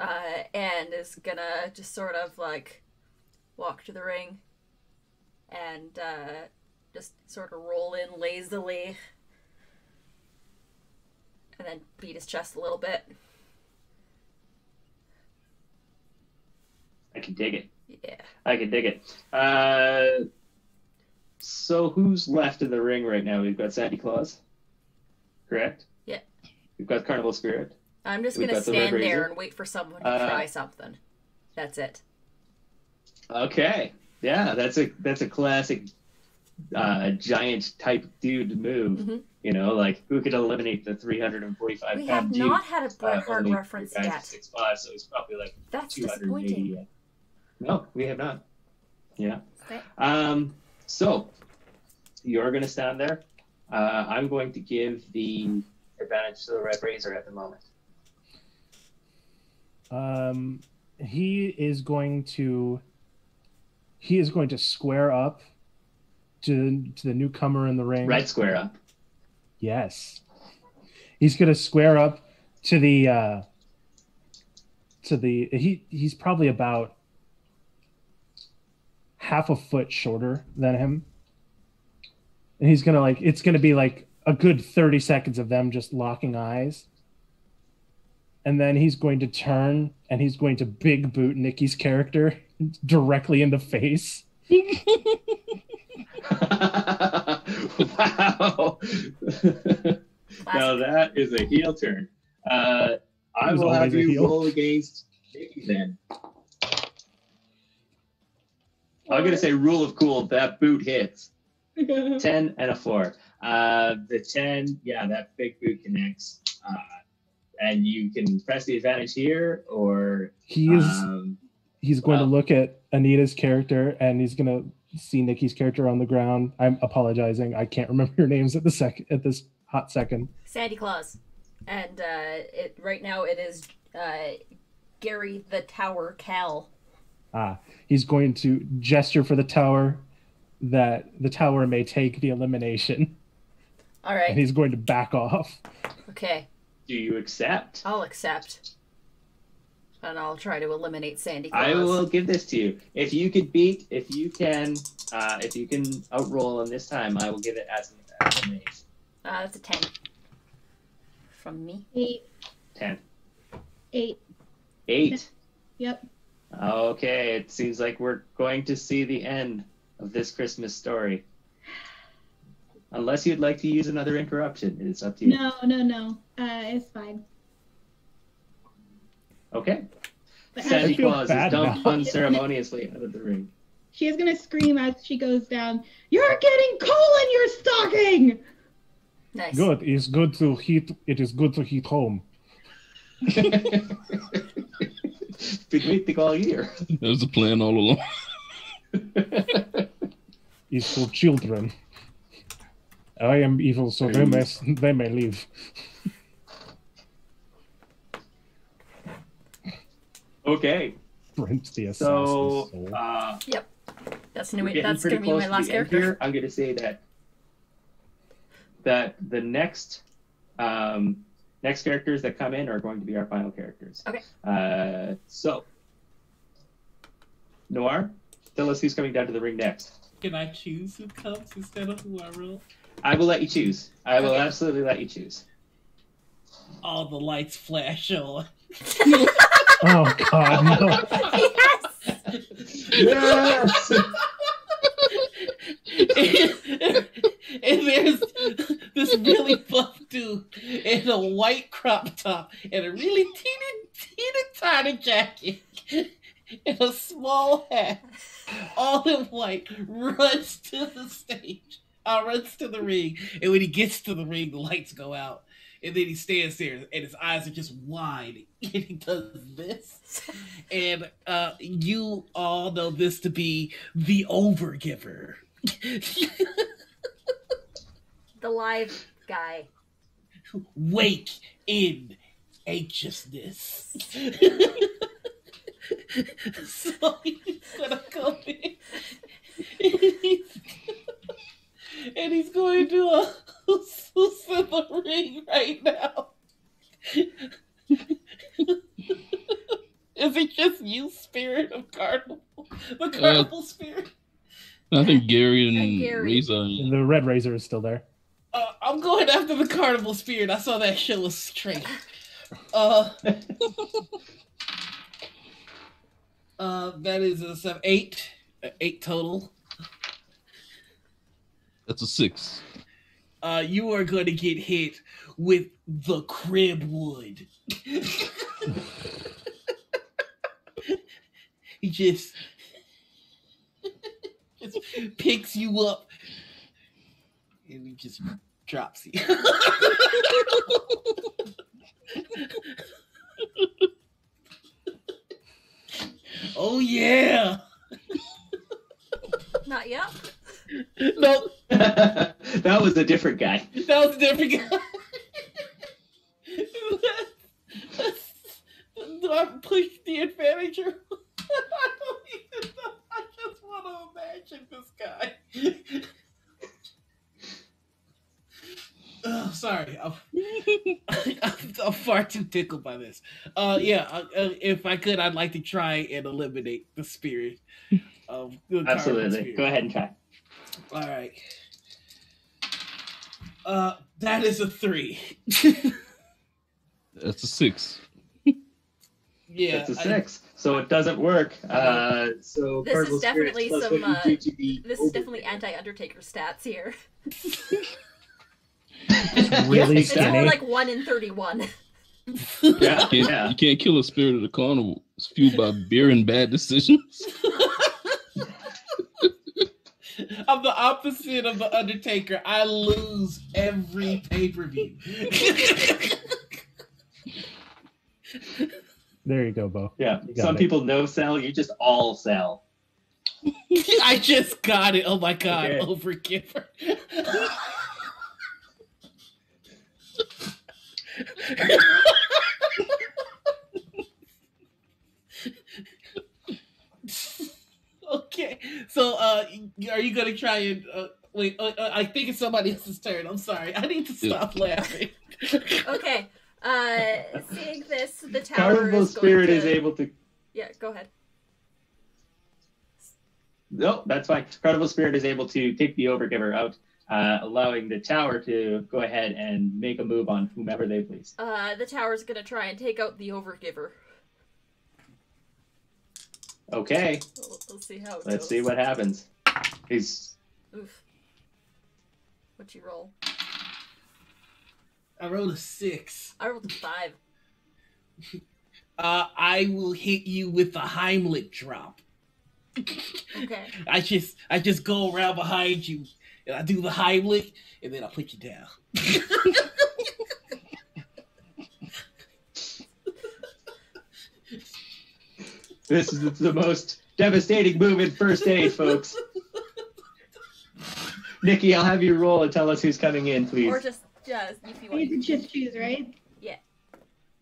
Uh, and is gonna just sort of like walk to the ring and uh, just sort of roll in lazily and then beat his chest a little bit. I can dig it. Yeah. I can dig it. Uh, so who's left in the ring right now? We've got Santa Claus, correct? Yeah. We've got Carnival Spirit. I'm just We've gonna got the stand there and wait for someone to Uh, try something. That's it. Okay. Yeah, that's a that's a classic uh, giant type dude move. Mhm. You know, like who could eliminate the 345 We have dude? not had a Bret Uh, Hart only reference yet. Six five, so he's probably like That's disappointing. yet. No, we have not. Yeah. Okay. Um. So you're going to stand there. Uh, I'm going to give the advantage to the Red Razor at the moment. Um, he is going to he is going to square up to to the newcomer in the ring. Right square up. Yes. He's going to square up to the uh to the he he's probably about half a foot shorter than him. And he's going to like it's going to be like a good 30 seconds of them just locking eyes. And then he's going to turn and he's going to big boot Nikki's character directly in the face. wow. now that is a heel turn. Uh, I will have you heel. roll against Mickey then. I'm gonna say rule of cool. That boot hits ten and a four. Uh, the ten, yeah, that big boot connects, uh, and you can press the advantage here, or He is um, he's going Wow. to look at Anita's character and he's going to see Nikki's character on the ground. I'm apologizing. I can't remember your names at the sec at this hot second. Sandy Claus, and uh, it right now it is uh, Gary the Tower Cal. Ah, he's going to gesture for the tower that the tower may take the elimination All right. and he's going to back off. Okay. do you accept? I'll accept. And I'll try to eliminate Sandy Claus. I will give this to you. If you could beat, if you can, uh, if you can outroll on this time, I will give it as an, as an ace. Uh, that's a 10. From me. Eight. Ten. Eight. Eight. Yep. Okay, it seems like we're going to see the end of this Christmas story. Unless you'd like to use another interruption, it's up to you. No, no, no. Uh, it's fine. Okay. But Sandy as feel Claus is dumped now. unceremoniously out of the ring. she is gonna scream as she goes down. You're getting coal in your stocking. Nice. Good. It's good to heat. It is good to heat home. Been waiting all year. That was the plan all along. It's for children. I am evil, so they may they may leave. Okay, Brent the assassin. so soul. uh, That's, new, that's going to be my last the end character. here. I'm going to say that that the next um, next characters that come in are going to be our final characters. Okay. Uh, so, Noir, tell us who's coming down to the ring next. Can I choose who comes instead of who I roll? I will let you choose. I will Okay. absolutely let you choose. All the lights flash on. Oh God, no! yes! Yes. and, there's this really buff dude in a white crop top and a really teeny, teeny tiny jacket and a small hat, all in white, runs to the stage. Uh, runs to the ring, and when he gets to the ring, the lights go out. And then he stands there, and his eyes are just wide, and he does this. And uh, you all know this to be the Overgiver. the live guy. Wake in anxiousness. so he's gonna come in. And he's, and he's going to uh, who's, who's in the ring right now. Is it just you, spirit of carnival? The carnival spirit? I think Gary and, And Gary. Reza. And the red razor is still there. Uh, I'm going after the carnival spirit. I saw that show was straight. Uh, uh, that is a seven, eight, uh, eight total. That's a six. Uh, you are going to get hit with the crib wood. he just, just picks you up and he just drops you. oh yeah! Not yet. No, that was a different guy. That was a different guy. Do I push the advantage I don't even know. I just want to imagine this guy. Oh, sorry, I'm, I'm, I'm far too tickled by this. Uh, yeah, uh, if I could, I'd like to try and eliminate the spirit of the Absolutely. spirit. Go ahead and try. All right. Uh, that is a three. That's a six. yeah, That's a six. So it doesn't work. Uh, so This is Carnival Spirits definitely plus some, uh, do to the This is definitely anti Undertaker stats here. it's Really It's more skinny. like 1 in 31. Yeah, You can't, yeah. you can't kill a spirit of the carnival. It's fueled by beer and bad decisions. I'm the opposite of the Undertaker. I lose every pay per view. There you go, Bo. Yeah. Some it. people no sell. You just all sell. I just got it. Oh my god, Okay. overgiver. okay, so uh, are you gonna try and uh, wait? Uh, uh, I think it's somebody else's turn. I'm sorry. I need to stop laughing. Okay. Uh, seeing this, the tower Carnival is going Spirit to... is able to. Yeah, go ahead. No, that's fine. Carnival Spirit is able to take the Overgiver out, uh, allowing the tower to go ahead and make a move on whomever they please. Uh, the tower's gonna try and take out the Overgiver. Okay, We'll, we'll see how it let's goes. see what happens. He's Oof. What'd you roll? I rolled a six. I rolled a 5. Uh, I will hit you with a Heimlich drop. Okay. I just I just go around behind you and I do the Heimlich and then I put you down. this is the most devastating move in first aid, folks. Nikki, I'll have you roll and tell us who's coming in, please. Or just, just if you I need want. to just choose, right? Yeah.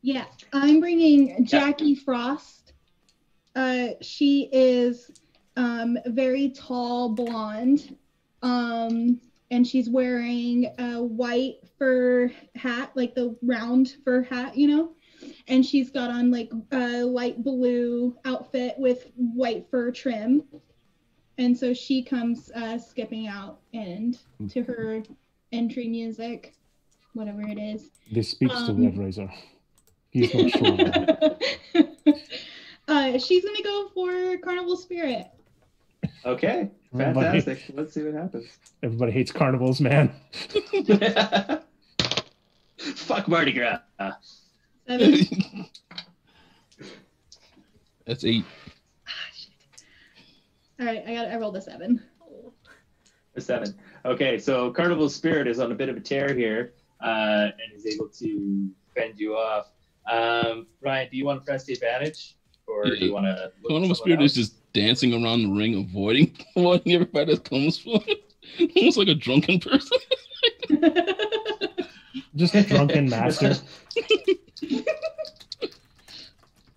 Yeah, I'm bringing Jackie Frost. Uh, she is um, very tall, blonde, um, and she's wearing a white fur hat, like the round fur hat, you know. And she's got on like a light blue outfit with white fur trim. And so she comes uh, skipping out and to her entry music, whatever it is. This speaks to Um, Red Razor. He's not sure. uh, she's gonna go for Carnival Spirit. Okay, Everybody- fantastic. Let's see what happens. Everybody hates carnivals, man. Fuck Mardi Gras. Seven. That's eight. All right, I got. I rolled a seven. A seven. Okay, so Carnival Spirit is on a bit of a tear here. uh, and is able to fend you off. Um, Ryan, do you want to press the advantage, or do you want to? One of my spirit is just dancing around the ring, avoiding avoiding everybody that comes for it. Almost like a drunken person. Just a drunken master.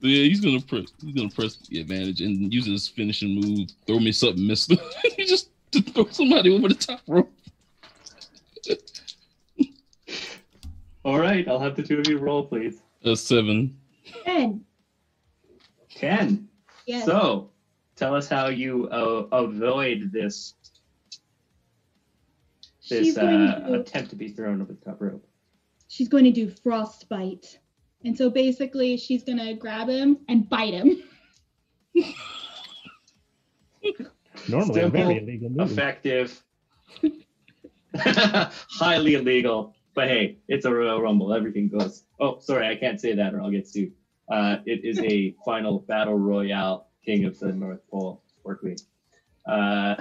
But yeah, he's gonna press. He's gonna press the advantage and use his finishing move. Throw me something, Mister. he just to throw somebody over the top rope. All right, I'll have the two of you roll, please. A seven. Ten. Ten. Yes. So, tell us how you uh, avoid this this uh, to attempt to be thrown over the top rope. she's going to do frostbite. And so basically she's gonna grab him and bite him. Normally a Simple, very illegal move. Effective. Highly illegal. But hey, it's a Royal Rumble. Everything goes. Oh, sorry, I can't say that or I'll get sued. Uh, it is a final battle royale, King of the North Pole work week. Uh,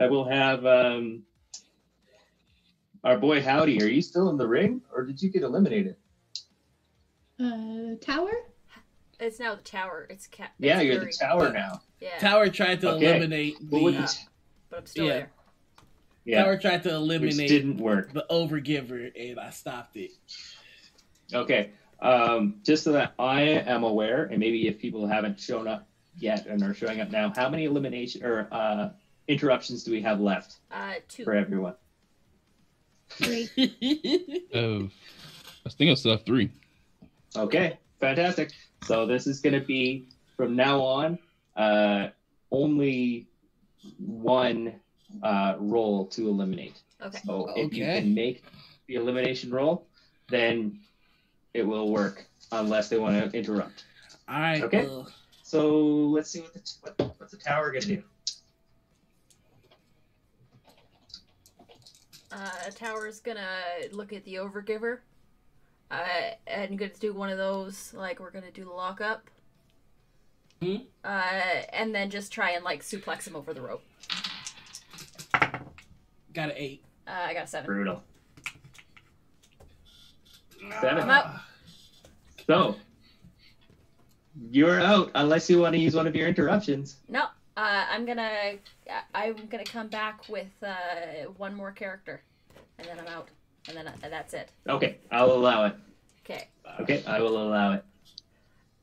I will have um, our boy Howdy. Are you still in the ring or did you get eliminated? Uh tower? It's now the tower. It's cat. Yeah, it's you're Fury. the tower now. Yeah, Tower tried to Okay. eliminate What would the the but I'm still Yeah. there. yeah, Tower tried to which eliminate didn't work. the overgiver, and I stopped it. Okay. Um, just so that I am aware, and maybe if people haven't shown up yet and are showing up now, how many elimination or uh, interruptions do we have left Uh, two. for everyone? Great. Uh, I think I still have three. Okay, fantastic. So this is going to be from now on uh, only one uh, roll to eliminate. Okay. So if you can make the elimination roll, then it will work unless they want to interrupt. All right. Okay. well, So let's see what the what, what's the tower gonna do. Uh, Tower's gonna look at the Overgiver. Uh, and gonna do one of those, like we're gonna do the lockup. Hmm? Uh, and then just try and like suplex him over the rope. got an eight. Uh, I got a seven. Brutal. Seven. I'm out. So you're out unless you want to use one of your interruptions. No, uh, I'm gonna I- I'm gonna come back with uh, one more character, and then I'm out, and then uh, that's it. Okay, I'll allow it. Okay. Okay, I will allow it.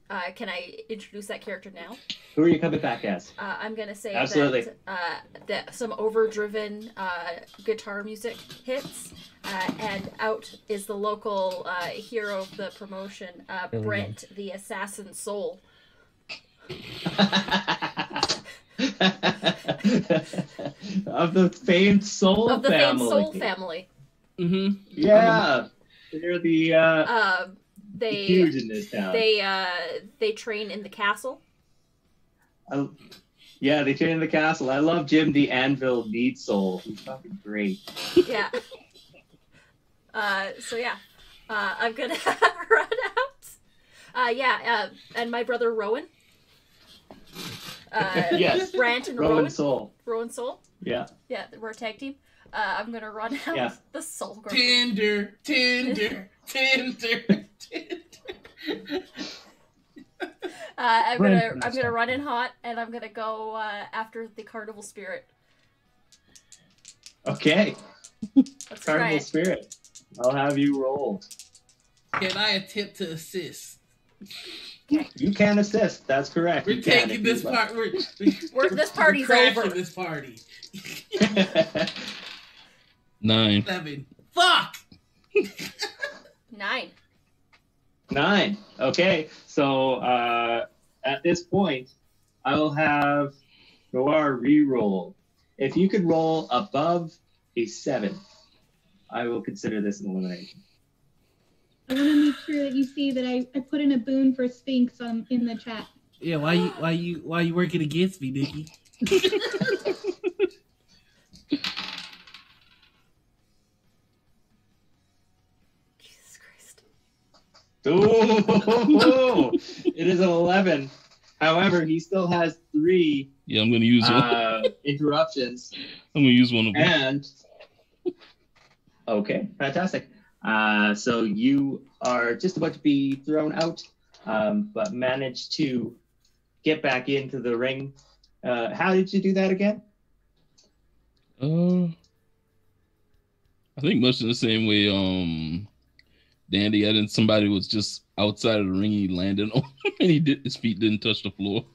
Uh, can I introduce that character now? Who are you coming back as? Uh, I'm gonna say Absolutely. that uh, that some overdriven uh, guitar music hits, uh, and out is the local uh, hero of the promotion, uh, Really Brent, the assassin soul. of the famed Soul of the family. famed Soul family. Mm-hmm. Yeah, they're the uh, Uh, they huge in this town. they uh, they train in the castle. I, yeah, they train in the castle. I love Jim the Anvil Need Soul. He's fucking great. Yeah. uh, so yeah, uh, I'm gonna run out. Uh, yeah, uh, and my brother Rowan. Uh, Yes. Brant and Rowan Rowan. Soul. Rowan Soul. Yeah. Yeah, we're a tag team. Uh, I'm gonna run out Yeah. the Soul Girl. Tinder, Tinder, Tinder, Tinder. Uh, I'm gonna and I'm gonna Soul. run in hot, and I'm gonna go uh, after the Carnival Spirit. Okay. Let's try Carnival it. Spirit. I'll have you roll. Can I attempt to assist? You can assist. That's correct. We're You taking this you'd part. We're, We're- this we're party's crashing over. This party. like. Nine. Seven. Fuck. Nine. Nine. Okay. So uh, at this point, I will have Noir re-roll. If you could roll above a seven, I will consider this an elimination. I want to make sure that you see that I, I put in a boon for Sphinx on in the chat. Yeah. Why you? Why you? Why you working against me, Nikki? Ooh, it is an 11. However, he still has three Yeah, I'm gonna use one. uh, interruptions. I'm gonna use one of them. And Okay, fantastic. Uh, so you are just about to be thrown out, um, but managed to get back into the ring. Uh, how did you do that again? Uh, I think much in the same way. Um, Dandy, I didn't. Somebody was just outside of the ring. He landed on, and he did. His feet didn't touch the floor.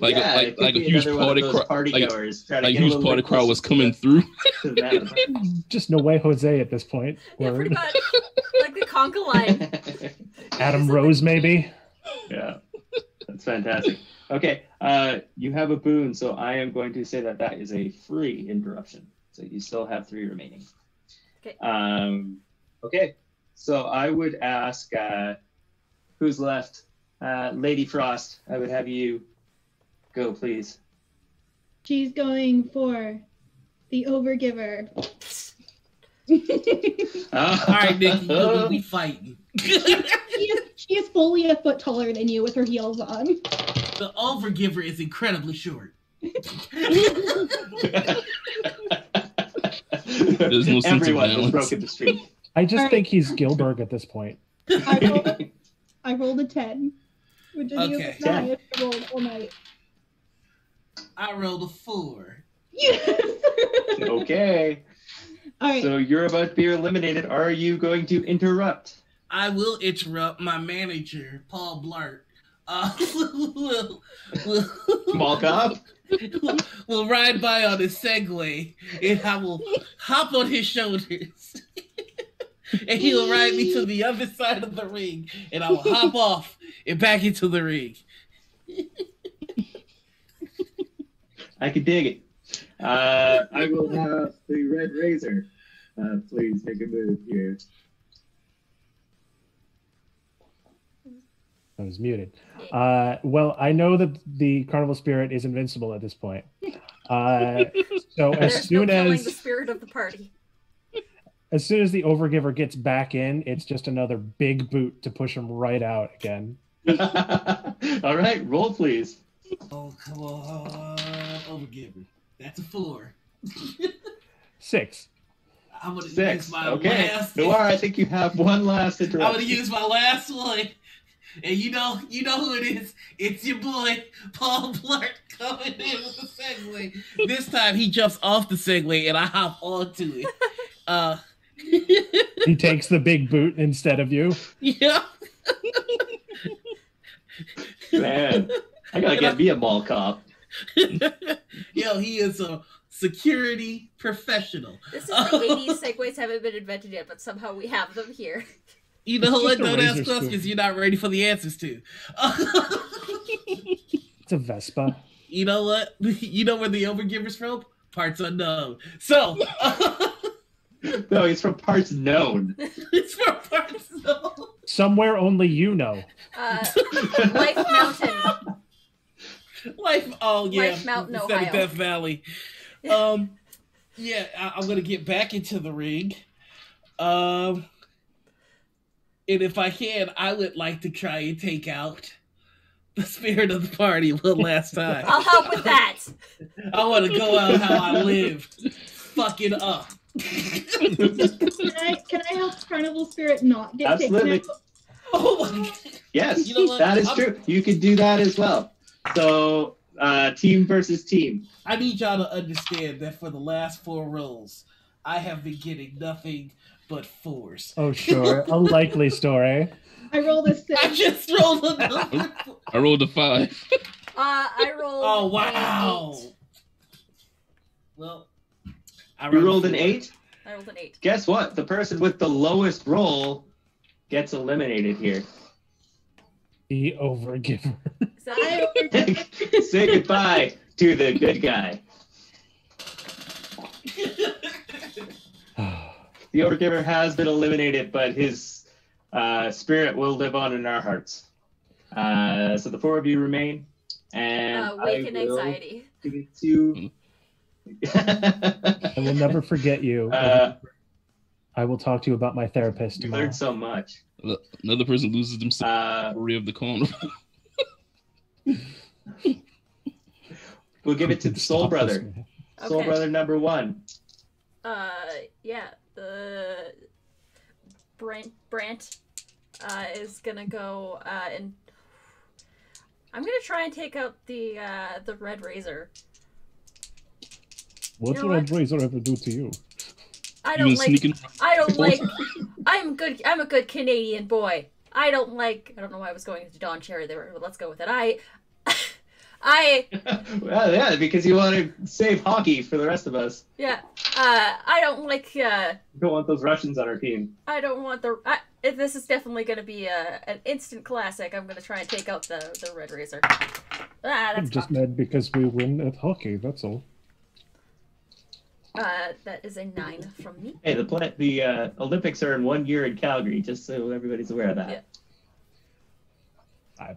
Like Yeah, a, like, like a huge another one of party those crowd. party Like, to like a get a huge party crowd was coming through. to the man. Just no way Jose at this point. Yeah, pretty much. like the conga line. Adam Rose, maybe. yeah, that's fantastic. Okay, uh, you have a boon, so I am going to say that that is a free interruption. So you still have three remaining. Okay. Um, okay, so I would ask uh, who's left. Uh, Lady Frost, I would have you go, please. She's going for the overgiver. All All right, Nick, we, we fighting. she, is, she is fully a foot taller than you with her heels on. The overgiver is incredibly short. There's no sense of Everyone has balance. broken the streak. I just Alright. think he's Gilbert at this point. I rolled, I rolled a 10, which is Okay. okay. the highest I rolled all night. I rolled a four. Yes! okay, all right. so you're about to be eliminated. Are you going to interrupt? I will interrupt my manager, Paul Blart. Uh, will, will, Malkov? will ride by on his Segway, and I will hop on his shoulders. And he will ride me to the other side of the ring, and I will hop off and back into the ring. I can dig it. Uh, I will have the Red Razor. Uh, please make a move here. I was muted. Uh, well, I know that the carnival spirit is invincible at this point. Uh, so as There's no soon killing as the spirit of the party. As soon as the overgiver gets back in, it's just another big boot to push him right out again. All right, roll please. Oh, come on, overgiver. That's a four. Six. I'm gonna Six. use my Okay. last. Noir, I think you have one last I'm gonna use my last one. And you know, you know who it is. It's your boy, Paul Blart, coming in with the Segway. This time he jumps off the Segway and I hop onto it. Uh, He takes the big boot instead of you. yeah. Man, I gotta get me a mall cop. Yo, he is a security professional. This is the 80s Segways haven't been invented yet, but somehow we have them here. You know what? Don't ask razor spoon. questions you're not ready for the answers to. It's a Vespa. you know what? You know where the overgiver's from? Parts unknown. So, No, he's from parts known. it's from parts unknown. Somewhere only you know. Uh, Life Mountain. Life, oh yeah, Life Mountain, instead of Ohio. Death Valley. Um, yeah, I, I'm gonna get back into the ring. Um, and if I can, I would like to try and take out the spirit of the party one last time. I'll help with that. I want to go out how I lived, fucking up. Can I can I help Carnival Spirit not get Absolutely. taken out? oh my god! Yes, You know what? that is I'm- true. You could do that as well. So, uh, team versus team. I need y'all to understand that for the last four rolls, I have been getting nothing but fours. Oh, sure. A likely story. I rolled a six. I just rolled a another. I rolled a five. Uh, I rolled. Oh a wow! eight. Well, I You rolled a an eight. I rolled an eight. Guess what? The person with the lowest roll gets eliminated here. The overgiver. Is that it? I over- Say goodbye to the good guy. The Overgiver has been eliminated, but his uh, spirit will live on in our hearts. Uh, so the four of you remain, and Uh, wake I will anxiety. give it to. I will never forget you. uh, I will talk to you about my therapist you tomorrow. learned so much. Another person loses themselves. Uh, Story of the carnival. we'll give it to the Soul Stop this, Brother. man. Soul Okay. Brother number one. uh, yeah, the Brent Brant uh, is gonna go uh, and I'm gonna try and take out the uh, the red razor. What know did what? Red Razor ever do to you? I don't been like. I don't like. I'm good. I'm a good Canadian boy. I don't like. I don't know why I was going into Don Cherry there, but let's go with it. I. I well, yeah, because you want to save hockey for the rest of us. yeah. Uh, I don't like. Uh, We don't want those Russians on our team. I don't want the. I, this is definitely going to be a, an instant classic. I'm going to try and take out the the red razor. Ah, I'm just fucked. mad because we win at hockey. That's all. Uh, that is a nine from me. Hey, the pla- the uh, Olympics are in one year in Calgary, just so everybody's aware of that. Yeah. Five.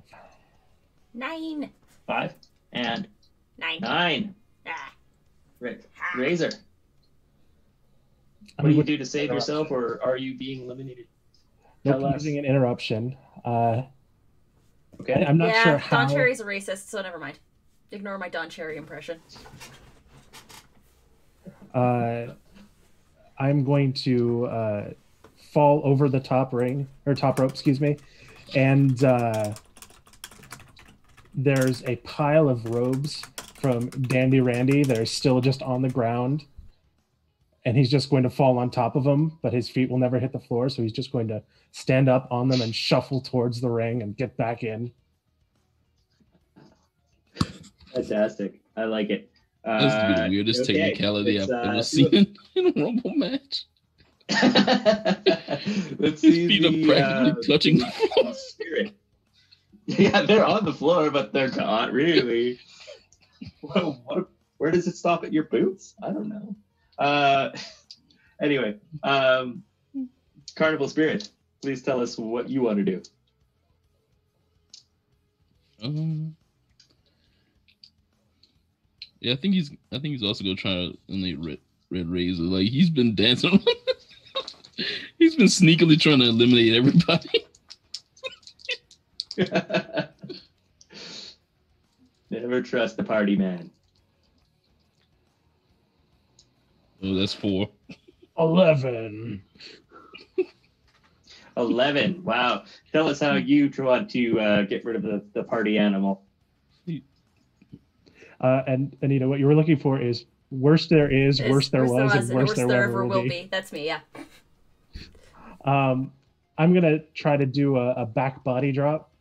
Nine. Five and Nine. nine. Ah. Ra- Razor. What do you do to save yourself, or are you being eliminated? Nope, Tell us. using an interruption. Uh, Okay. I'm not yeah, sure how. Don Cherry's a racist, so never mind. Ignore my Don Cherry impression. Uh, I'm going to uh, fall over the top ring or top rope, excuse me, and uh, there's a pile of robes from Dandy Randy that are still just on the ground, and he's just going to fall on top of them, but his feet will never hit the floor, so he's just going to stand up on them and shuffle towards the ring and get back in. Fantastic. I like it. Uh, That's the weirdest okay, technicality let's, I've uh, ever see seen in a Rumble match. Let's His see feet the, practically uh, touching the floor. spirit. Yeah, they're on the floor, but they're not really. Well, what, where does it stop at your boots? I don't know. Uh, anyway, um, Carnival Spirit, please tell us what you want to do. Um, yeah, I think he's. I think he's also gonna try to eliminate Red, Red Razor. Like he's been dancing. he's been sneakily trying to eliminate everybody. Never trust the party man. Oh, that's four. Eleven. 11. Wow. Tell us how you want to uh, get rid of the, the party animal. Uh, and Anita, what you were looking for is worst there is, Is worst there was, and worst there, there ever ever will be. That's me, yeah. Um, I'm gonna try to do a, a back body drop.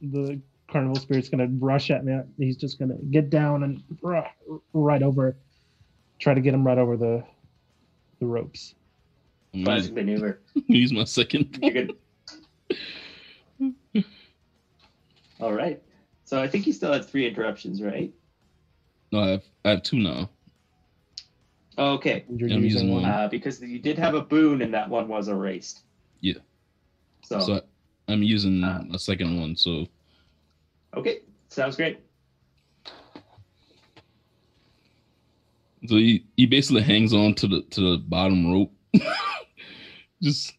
The carnival spirit's gonna rush at me. He's just gonna get down and r- right over, try to get him right over the the ropes. I'm Classic gonna maneuver. use my second. You're good. All right. So I think he still had three interruptions, right? No, I have. I have two now. Okay. You're I'm using using one. one. Uh, because you did have a boon and that one was erased. Yeah. So, So I, I'm using Ah. a second one. So okay. Sounds great. so he, he basically hangs on to the to the bottom rope, just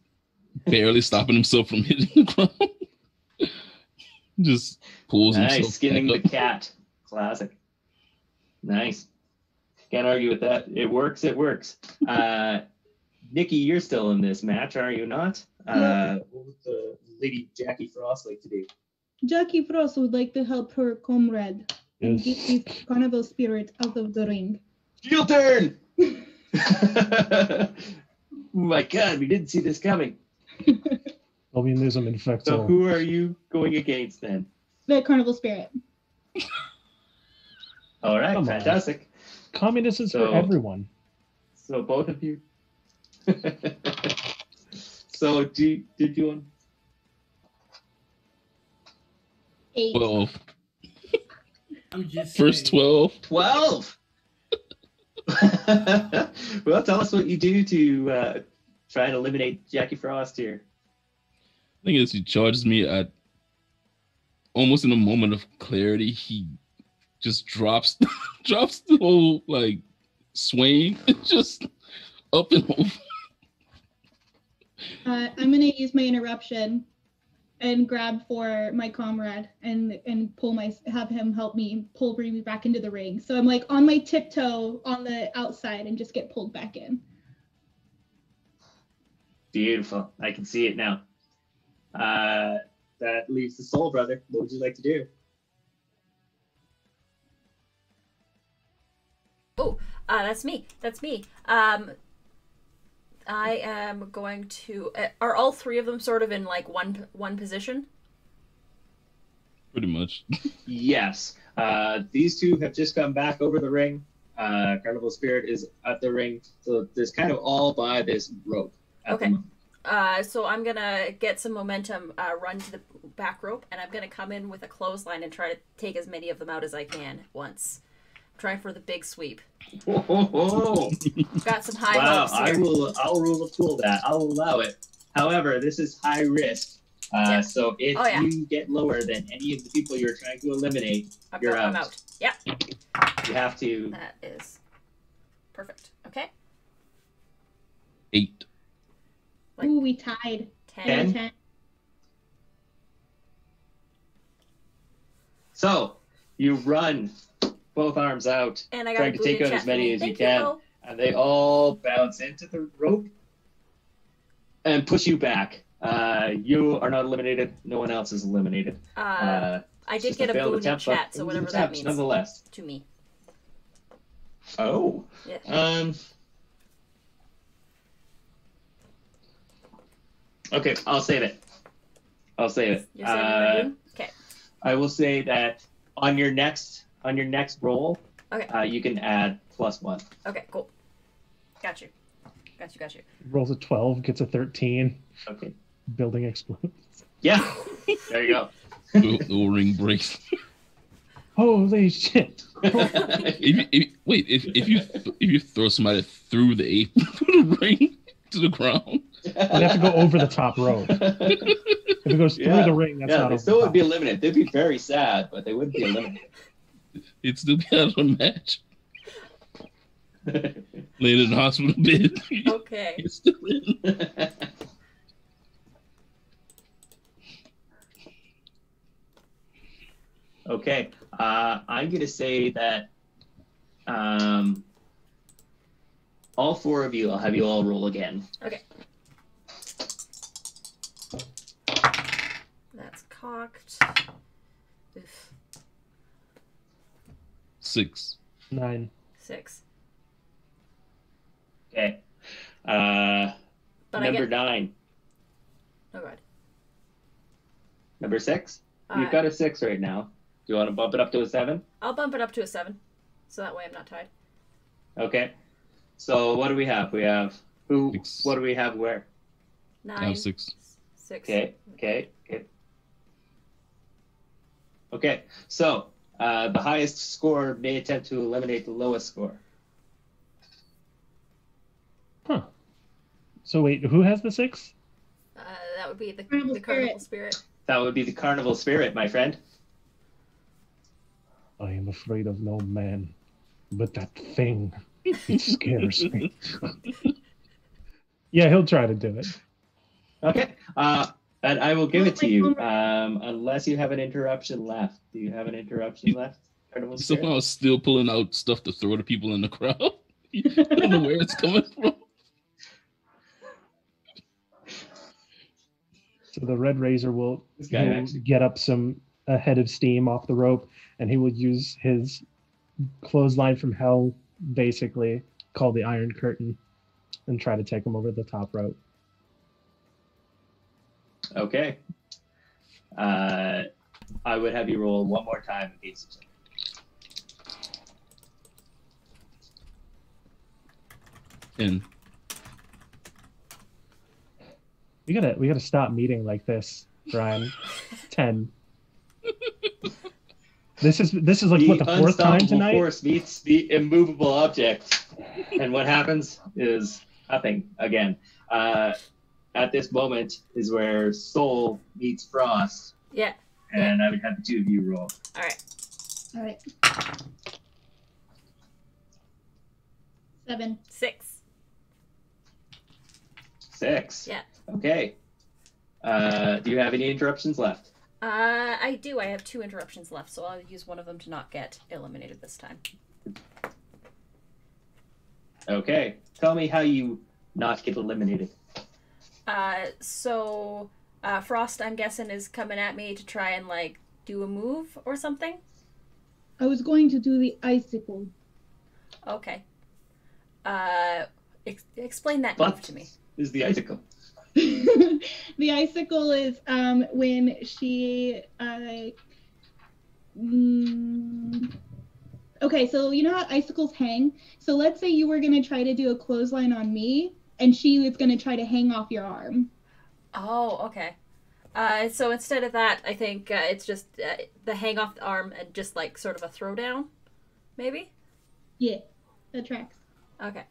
barely stopping himself from hitting the ground. just pulls Nice. himself Skinning the back up. cat. Classic. Nice. Can't argue with that. It works. It works. Uh, Nikki, you're still in this match, are you not? Uh, what would the Lady Jackie Frost like to do? Jackie Frost would like to help her comrade and get Yes. this carnival spirit out of the ring. Heel turn! oh my god, we didn't see this coming. Communism infects So all. who are you going against then? The carnival spirit. All right, Come on. fantastic. Communism is So- for everyone. So both of you. so do you, did you want? Eight. Well, I'm just first saying. twelve. Twelve. well, tell us what you do to uh, try and eliminate Jackie Frost here. I think as he charges me at almost in a moment of clarity, he just drops drops the whole like swing just up and over. Uh, I'm gonna use my interruption and grab for my comrade and and pull my have him help me pull bring me back into the ring. So I'm like on my tiptoe on the outside and just get pulled back in. Beautiful. I can see it now. Uh, that leaves the soul brother. What would you like to do? Oh, uh, that's me. That's me. Um, I am going to. Uh, are all three of them sort of in like one one position? Pretty much. Yes. Uh, these two have just come back over the ring. Uh, Carnival Spirit is at the ring, so there's kind of all by this rope. At Okay. The. Uh, so I'm gonna get some momentum, uh, run to the back rope, and I'm gonna come in with a clothesline and try to take as many of them out as I can at once. I'm for the big sweep. Got some high wow, hopes I here. will. I'll rule fool that. I'll allow it. However, this is high risk. Uh, Yeah. So if Oh, yeah. you get lower than any of the people you're trying to eliminate, I'm, you're I'm out. out. Yeah, you have to. that is perfect. Okay, Eight. Like- Ooh, we tied. ten. Ten? Ten. So you run both arms out, And I Trying to take in out as many me. as you can. Bo. and they all bounce into the rope and push you back. Uh, you are not eliminated. No one else is eliminated. Uh, Uh, I did get a boot in attempt, but chat, so whatever that means Nonetheless. to me. Oh. Yeah. Um. Okay, I'll save it. I'll save it. You're saying you're Uh. Okay. I will say that on your next on your next roll, Okay. uh, you can add plus one. Okay. Cool. Got you. Got you. Got you. Rolls a 12, gets a 13. Okay. Building explodes. Yeah. There you go. The, the ring breaks. Holy shit! If you, if, wait, if, if you if you throw somebody through the ape the ring to the ground, I'd have to go over the top rope. If it goes through Yeah. the ring, that's yeah, not they still the would be top. eliminated. They'd be very sad, but they wouldn't be eliminated. It'd still be out match. Laying in the hospital bed. Okay. It's still in. okay, uh, I'm gonna say that um, all four of you, I'll have you all roll again. Okay. That's cocked. Oof. Six. Nine. Six. Okay. Uh, But I number get. nine, Oh god. number six. Uh, You've got a six right now. Do you want to bump it up to a seven? I'll bump it up to a seven, so that way I'm not tied. Okay. So what do we have? We have who? Six. What do we have? Where? I Nine. have six. Six. Okay. Okay. Okay. Okay. So uh, the highest score may attempt to eliminate the lowest score. Huh. So wait, who has the six? Uh, that would be the Carnival the carnival spirit. That would be the carnival spirit, my friend. I am afraid of no man, but that thing, it scares me. yeah, he'll try to do it. Okay. Uh, and I will give it to you, um, unless you have an interruption left. Do you have an interruption left? Carnival spirit? Somehow still pulling out stuff to throw to people in the crowd. I don't know where it's coming from. So the red razor will This guy he'll get up some a head of steam off the rope, and he will use his clothesline from hell, basically called the Iron Curtain, and try to take him over the top rope. Okay. Uh, I would have you roll one more time against each other. And We gotta we gotta stop meeting like this, Brian. Ten. This is this is like what the fourth time unstoppable tonight. force meets the immovable object, and what happens is nothing again. Uh, at this moment is where Soul meets Frost, Yeah. and I would have the two of you roll. All right. All right. Seven. Six. Six. Yeah. Okay. Uh, do you have any interruptions left? Uh, I do. I have two interruptions left, so I'll use one of them to not get eliminated this time. Okay. Tell me how you not get eliminated. Uh, so uh, Frost, I'm guessing, is coming at me to try and like do a move or something. I was going to do the icicle. Okay. Uh, ex- explain that What move to me. is the icicle? the icicle is um, when she. Uh, mm, okay, so you know how icicles hang? So let's say you were going to try to do a clothesline on me, and she was going to try to hang off your arm. Oh, okay. Uh, so instead of that, I think uh, it's just uh, the hang off the arm and just like sort of a throwdown, maybe. Yeah, that tracks. Okay.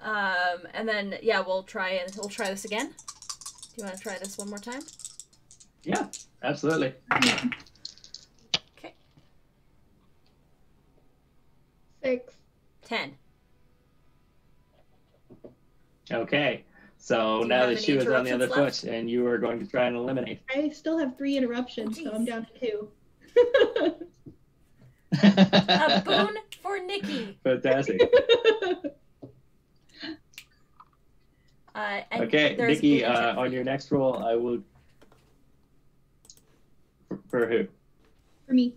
Um, and then yeah, we'll try and we'll try this again. Do you want to try this one more time? Yeah, absolutely. Okay. Six. Ten. Okay. So Do now have the any shoe is on the other interruptions foot, and you are going to try and eliminate. I still have three interruptions, Oh, so I'm down to two. A boon for Nikki. Fantastic. Uh, and Okay, Nikki, uh, on your next roll, I will. For, for who? For me.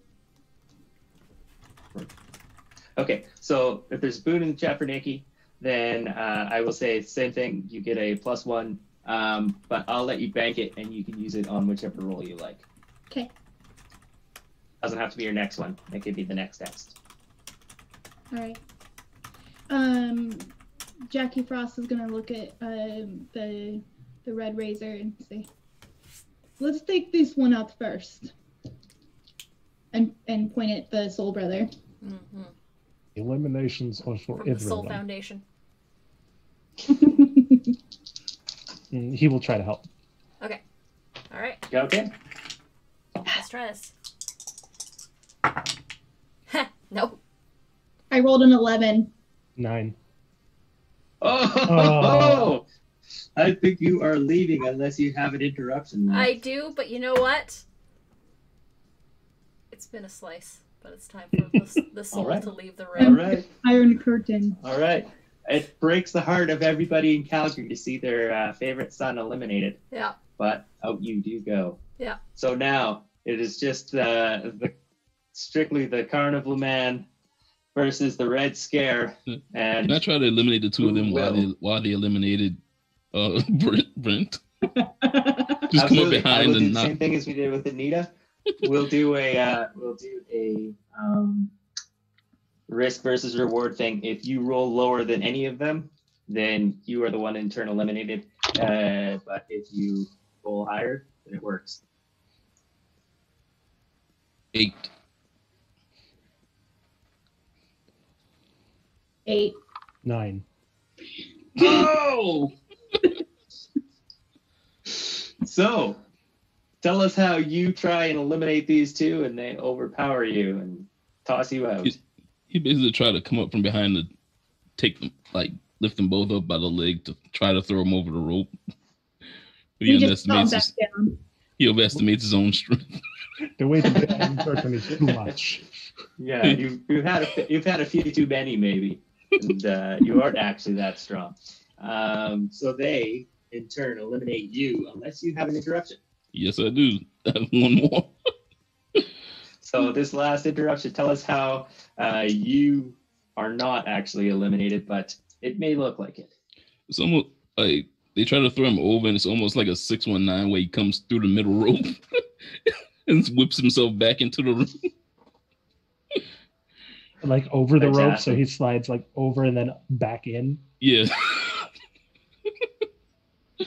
Okay, so if there's boon in the chat for Nikki, then uh, I will say same thing. You get a plus one, um, but I'll let you bank it, and you can use it on whichever roll you like. Okay. Doesn't have to be your next one. It could be the next next. All right. Um, Jackie Frost is gonna look at um the the red razor and say, "Let's take this one out first. And and point at the Soul Brother. Mhm. Eliminations are for From the Soul everyone. Foundation. He will try to help. Okay. All right, Yeah. Okay. let's try this. Nope. I rolled an eleven. Nine. Oh, Oh. I think you are leaving unless you have an interruption. now. I do, but you know what? It's been a slice, but it's time for the, the soul Alright. to leave the room. All right. Iron Curtain. All right. It breaks the heart of everybody in Calgary to see their uh, favorite son eliminated, Yeah. but out you do go. Yeah. So now it is just uh, the strictly the Carnival Man versus the Red Scare, Can I try to eliminate the two of them Who while they while they eliminated uh Brent? Brent? Just come up Absolutely. I behind will do the knock. same thing as we did with Anita. we'll do a uh, we'll do a um, risk versus reward thing. If you roll lower than any of them, then you are the one in turn eliminated. Uh, but if you roll higher, then it works. Eight. Eight. Nine. Oh! so, tell us how you try and eliminate these two, and they overpower you and toss you out. Yes. He basically tried to come up from behind to take them, like lift them both up by the leg to try to throw them over the rope. He, He underestimates back his, down. he overestimates his own strength. The way to get Iron Curtain is too much. Yeah, you've, you've had a you've had a few too many maybe, and uh, you aren't actually that strong. Um, so they in turn eliminate you unless you have an interruption. yes, I do. I have one more. So this last interruption, tell us how uh, you are not actually eliminated, but it may look like it. It's almost like they try to throw him over, and it's almost like a six one nine where he comes through the middle rope and whips himself back into the room. Like over the rope, so he slides like over and then back in. Yeah.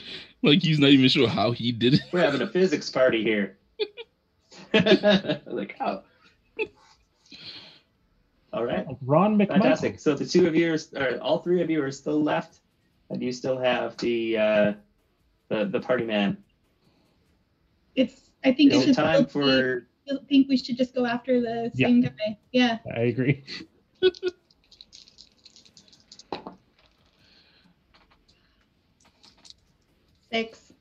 like he's not even sure how he did it. We're having a physics party here. like how? All right. Ron McMichael. Fantastic. So the two of you, are, or all three of you, are still left, and you still have the uh, the the party man. It's. I think it's it just. time for? I think we should just go after the Yeah. same guy. Yeah. I agree. Six.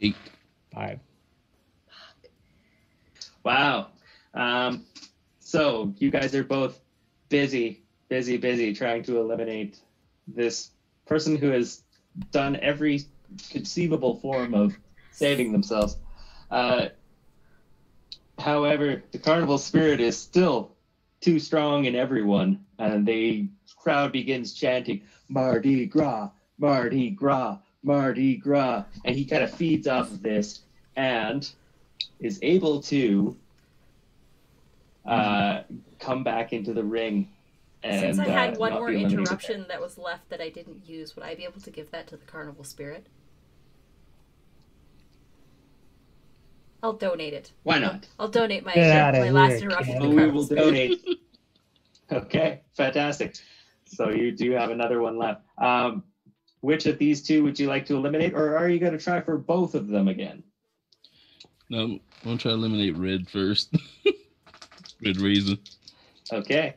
Eight. Five. Wow. Um, so you guys are both busy, busy, busy trying to eliminate this person who has done every conceivable form of saving themselves. Uh, however, the carnival spirit is still too strong in everyone, and the crowd begins chanting Mardi Gras, Mardi Gras, Mardi Gras, and he kind of feeds off of this and is able to uh, come back into the ring. And, Since I had uh, one more interruption that was left that I didn't use, would I be able to give that to the carnival spirit? I'll donate it. Why not? I'll donate my, Get outta my last interruption to the we will donate. okay, fantastic. So you do have another one left. Um, which of these two would you like to eliminate, or are you going to try for both of them again? No, I'm gonna try to eliminate red first. red razor. Okay.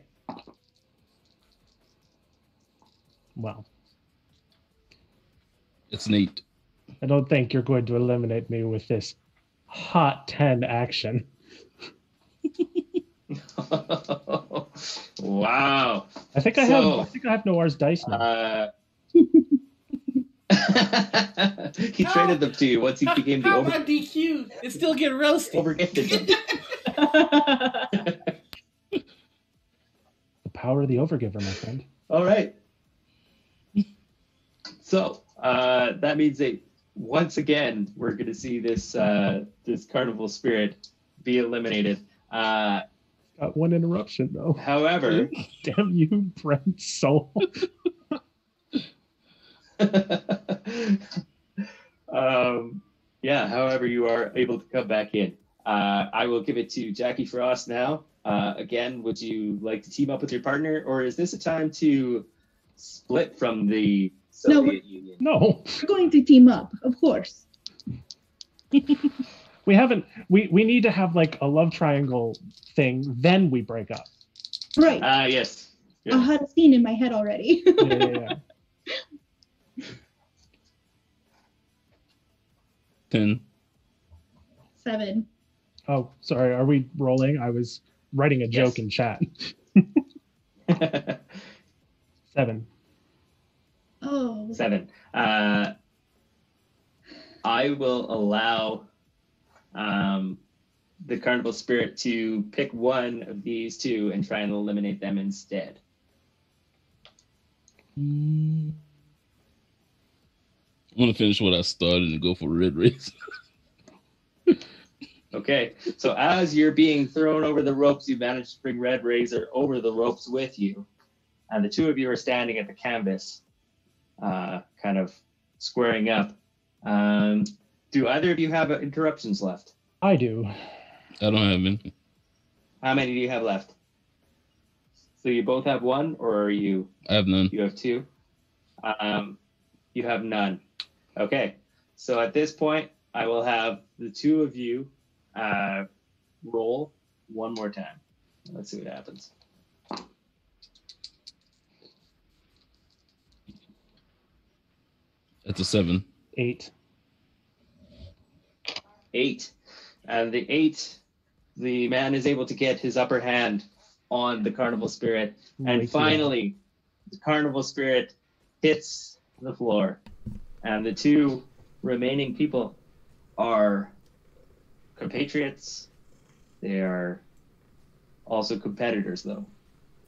Wow. It's neat. I don't think you're going to eliminate me with this hot 10 action. wow. I think I So- have I think I have Noir's dice now. Uh, he traded them to you once he became the How over am I DQ? It's still getting roasted. overgifted the power of the overgiver, my friend. All right. So uh, that means that once again we're going to see this uh, this carnival spirit be eliminated. Uh, Got one interruption though. however, Damn you, Brent Soul. um, yeah. However, you are able to come back in. Uh, I will give it to Jackie Frost now. Uh, again, would you like to team up with your partner, or is this a time to split from the No, Soviet Union? No, We're going to team up, of course. we haven't. We we need to have like a love triangle thing. Then we break up. Right. Ah, yes. I had a scene in my head already. Yeah, yeah, yeah. Ten. Seven. Oh, sorry. Are we rolling? I was writing a joke in chat. Seven. Oh. Seven. Uh, I will allow um, the carnival spirit to pick one of these two and try and eliminate them instead. I'm gonna finish what I started and go for red race. Okay, so as you're being thrown over the ropes, you manage to bring Red Razor over the ropes with you, and the two of you are standing at the canvas, uh, kind of squaring up. Um, do either of you have uh, interruptions left? I do. I don't have any. How many do you have left? So you both have one, or are you I have none. you have two? Um, you have none. Okay, so at this point, I will have the two of you uh, roll one more time. Let's see what happens. That's a seven. Eight. Eight, and the eight, the man is able to get his upper hand on the carnival spirit, and finally, the carnival spirit hits the floor, and the two remaining people are compatriots. They are also competitors, though.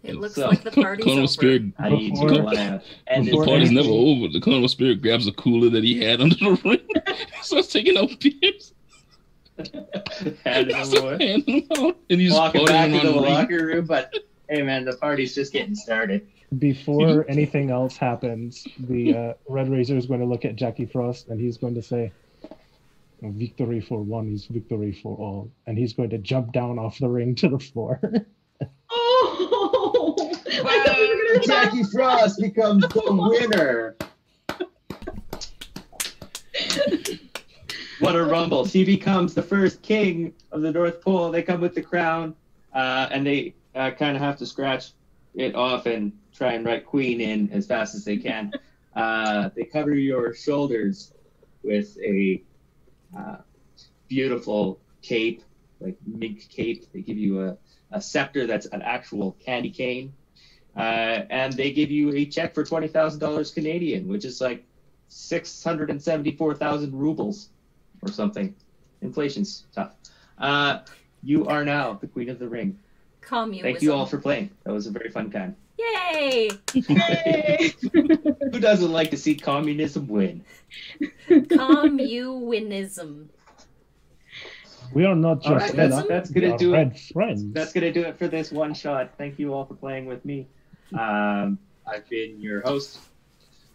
It looks So- like the party's Carnival over. spirit. I need to Before- roll out. And The Before party's never over. The carnival spirit grabs a cooler that he had under the ring, starts taking out beers, handing starts away. handing them out, and he's walking back around into the ring. locker room, but hey, man, the party's just getting started. Before anything else happens, the uh, Red Razor is going to look at Jackie Frost and he's going to say, "Victory for one is victory for all," and he's going to jump down off the ring to the floor. Oh! I thought we were gonna Jackie Frost becomes the winner. what a rumble! He becomes the first king of the North Pole. They come with the crown, uh, and they uh, kind of have to scratch it off and try and write Queen in as fast as they can. Uh, they cover your shoulders with a uh, beautiful cape, like mink cape. They give you a, a scepter that's an actual candy cane uh, and they give you a check for twenty thousand dollars Canadian, which is like 674,000 rubles or something. Inflation's tough. Uh, you are now the queen of the ring. Thank you all for playing. That was a very fun time. Yay! Yay! Who doesn't like to see communism win? Communism. We are not just right, that's, Communism? that's gonna do it. red friends. That's gonna do it for this one shot. Thank you all for playing with me. Um, I've been your host.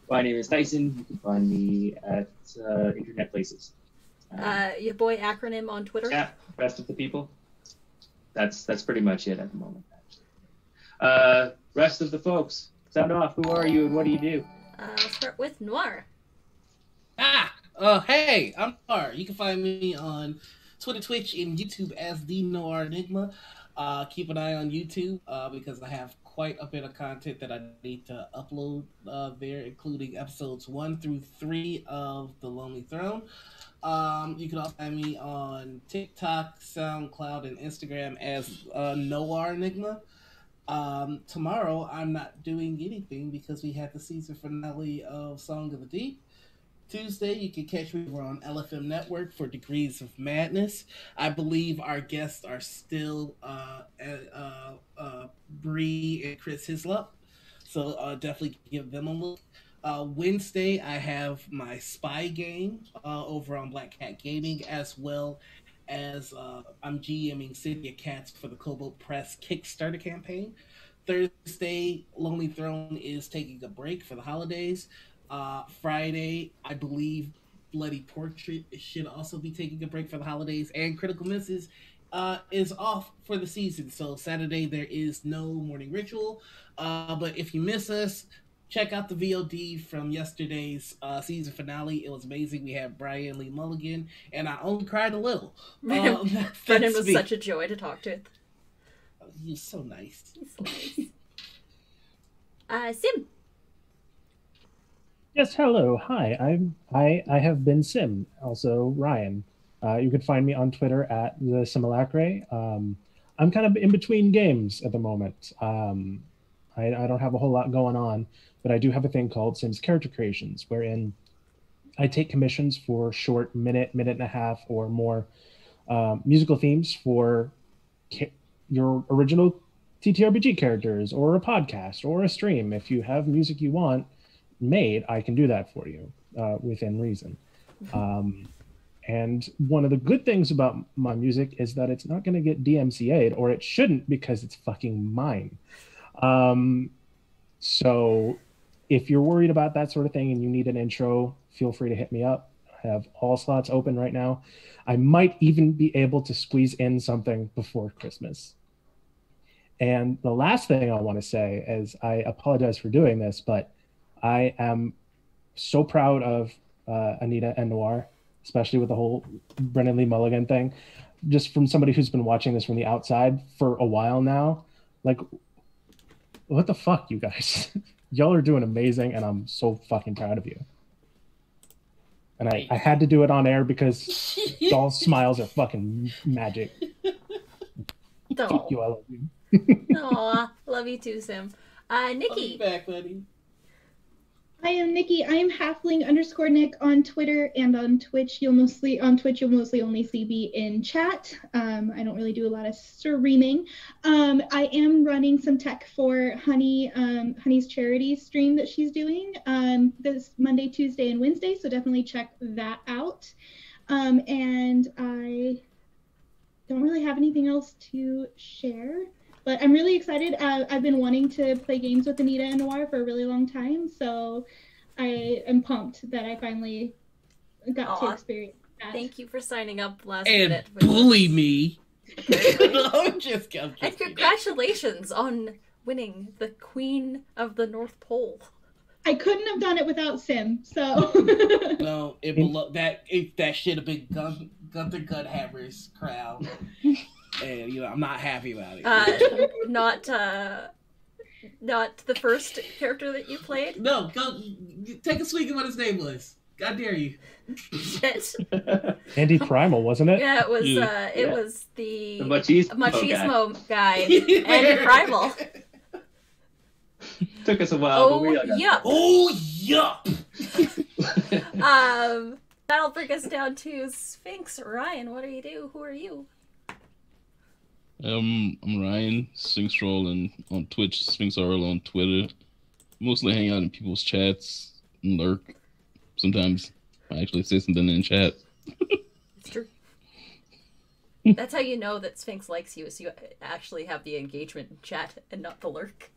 My name is Tyson. You can find me at uh, internet places. Um, Uh, your boy acronym on Twitter. yeah, rest of the people. That's that's pretty much it at the moment. Actually. Uh, rest of the folks, sound off. Who are you and what do you do? Uh, I'll start with Noir. Ah, uh, hey, I'm Noir. You can find me on Twitter, Twitch, and YouTube as the Noir Enigma. Uh, keep an eye on YouTube uh, because I have quite a bit of content that I need to upload uh, there, including episodes one through three of The Lonely Throne. Um, you can also find me on TikTok, SoundCloud, and Instagram as uh, Noir Enigma. Um, tomorrow, I'm not doing anything because we had the season finale of Song of the Deep. Tuesday, you can catch me over on LFM Network for Degrees of Madness. I believe our guests are still uh, uh, uh, Bree and Chris Hislop, so uh, definitely give them a look. Uh, Wednesday, I have my spy game uh, over on Black Cat Gaming, as well as uh, I'm GMing City of Cats for the Cobalt Press Kickstarter campaign. Thursday, Lonely Throne is taking a break for the holidays. Uh, Friday, I believe Bloody Portrait should also be taking a break for the holidays, and Critical Misses uh, is off for the season. So Saturday there is no morning ritual. Uh, but if you miss us, check out the VOD from yesterday's uh, season finale. It was amazing. We had Brennan Lee Mulligan, and I only cried a little. Uh, Brennan was such a joy to talk to. He was so nice. He's so nice. Uh, Sim. Yes, hello, hi. I'm I I have been Sim, also Ryan. Uh, you can find me on Twitter at the Simulacre. Um, I'm kind of in between games at the moment. Um, I, I don't have a whole lot going on, but I do have a thing called Sims Character Creations, wherein I take commissions for short minute, minute and a half, or more um, musical themes for ca- your original TTRPG characters, or a podcast, or a stream. If you have music you want made, I can do that for you uh, within reason. Um, and one of the good things about my music is that it's not going to get DMCA'd, or it shouldn't because it's fucking mine. Um, so if you're worried about that sort of thing and you need an intro, feel free to hit me up. I have all slots open right now. I might even be able to squeeze in something before Christmas. And the last thing I want to say is I apologize for doing this, but I am so proud of uh, Anita and Noir, especially with the whole Brennan Lee Mulligan thing. Just from somebody who's been watching this from the outside for a while now, like, what the fuck, you guys? Y'all are doing amazing, and I'm so fucking proud of you. And I, I had to do it on air because y'all smiles are fucking magic. Fuck you, I love you. Aw, love you too, Sim. Uh, I'll be Nikki. back, buddy. I am Nikki. I am halfling underscore Nick on Twitter and on Twitch. You'll mostly on Twitch. You'll mostly only see me in chat. Um, I don't really do a lot of streaming. Um, I am running some tech for Honey, um, Honey's charity stream that she's doing um, this Monday, Tuesday, and Wednesday. So definitely check that out. Um, and I don't really have anything else to share. But I'm really excited. Uh, I've been wanting to play games with Anita and Noir for a really long time, so I am pumped that I finally got Aw. to experience that. Thank you for signing up last And minute. with bully us. me. no, I'm just, I'm And just kidding. congratulations on winning the Queen of the North Pole. I couldn't have done it without Sim, so No, it belo- that it, that should have been Gun- Gunther Gunhammer's crown, and you know I'm not happy about it. Uh, not uh, not the first character that you played. no, go take a swing at what his name was. God dare you! Shit. Andy Primal, wasn't it? Yeah, it was. Yeah. Uh, it Yeah. was the The machismo, guy. machismo guy, Andy Primal. Took us a while, but oh, we all got yeah. Oh, yup. Um, that'll bring us down to Sphinx. Ryan, what do you do? Who are you? Um, I'm Ryan, Sphinx Roll, and on Twitch, Sphinx RL on Twitter. Mostly hang out in people's chats and lurk. Sometimes I actually say something in chat. It's true. That's how you know that Sphinx likes you, is you actually have the engagement in chat and not the lurk.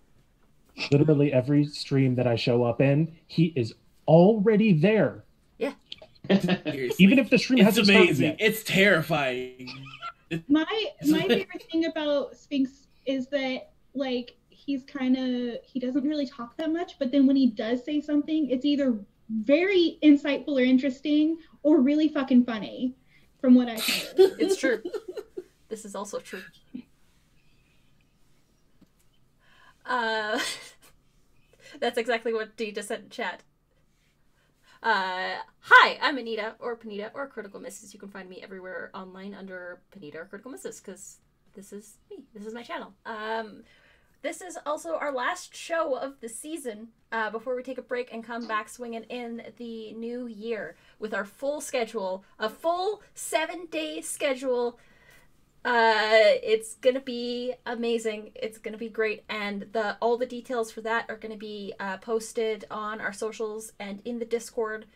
Literally every stream that I show up in, he is already there. Yeah. Even if the stream it's hasn't started amazing. yet. It's terrifying. My my favorite thing about Sphinx is that like he's kind of he doesn't really talk that much, but then when he does say something, it's either very insightful or interesting or really fucking funny. From what I've heard. It's true. this is also true. Uh, that's exactly what D just said in chat. Uh, hi, I'm Anita or Panita or Critical Misses. You can find me everywhere online under Panita or Critical Misses because this is me. This is my channel. Um, this is also our last show of the season uh, before we take a break and come back swinging in the new year with our full schedule, a full seven day schedule. Uh, it's gonna be amazing. It's gonna be great, and the all the details for that are gonna be uh, posted on our socials and in the Discord,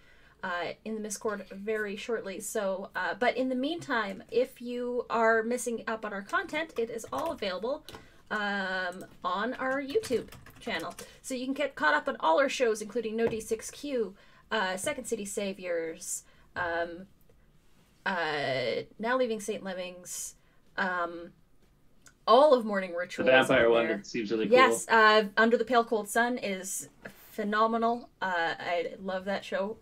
uh, in the Discord very shortly. So, uh, but in the meantime, if you are missing up on our content, it is all available um, on our YouTube channel. So you can get caught up on all our shows, including No D6Q, uh, Second City Saviors, um, uh, Now Leaving St. Lemmings, um, all of Morning The Rituals. vampire on one there. seems really cool. Yes, uh, Under the Pale Cold Sun is phenomenal. Uh, I love that show.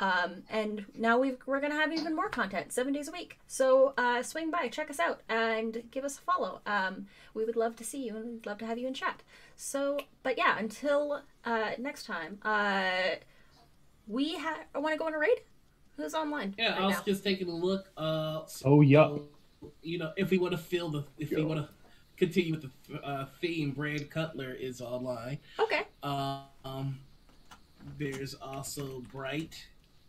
Um, and now we've, we're going to have even more content seven days a week. So uh, swing by, check us out, and give us a follow. Um, we would love to see you and we'd love to have you in chat. So, but yeah, until uh, next time, uh, we ha- want to go on a raid? Who's online? Yeah, right I was now? just taking a look. Uh, Oh, yeah. So, you know, if we want to fill the, if we want to continue with the uh, theme, Brandon Cutler is online. Okay. Um, there's also Bright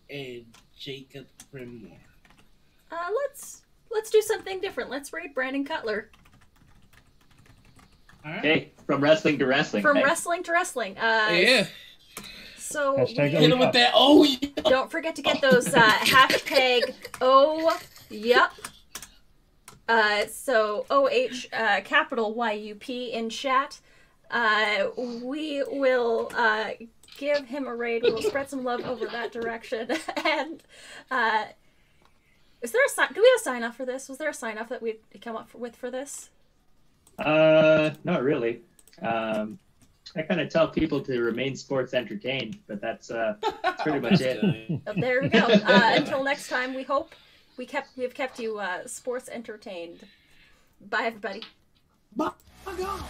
and Jacob Brimmore. Uh, let's let's do something different. Let's raid Brandon Cutler All right. Okay, from wrestling to wrestling. from hey. wrestling to wrestling. Uh, Yeah. So Hashtag we- Hit him with that. Oh, yeah. don't forget to get those uh, hashtag oh yep. Uh, so O H uh, capital Y U P in chat. Uh, we will uh, give him a raid. We'll spread some love over that direction. and uh, is there a sign? Do we have a sign off for this? Was there a sign off that we come up with for this? Uh, not really. Um, I kind of tell people to remain sports entertained, but that's uh, that's pretty much it. Oh, there we go. Uh, until next time, we hope we kept we've kept you uh, sports entertained. Bye, everybody. God.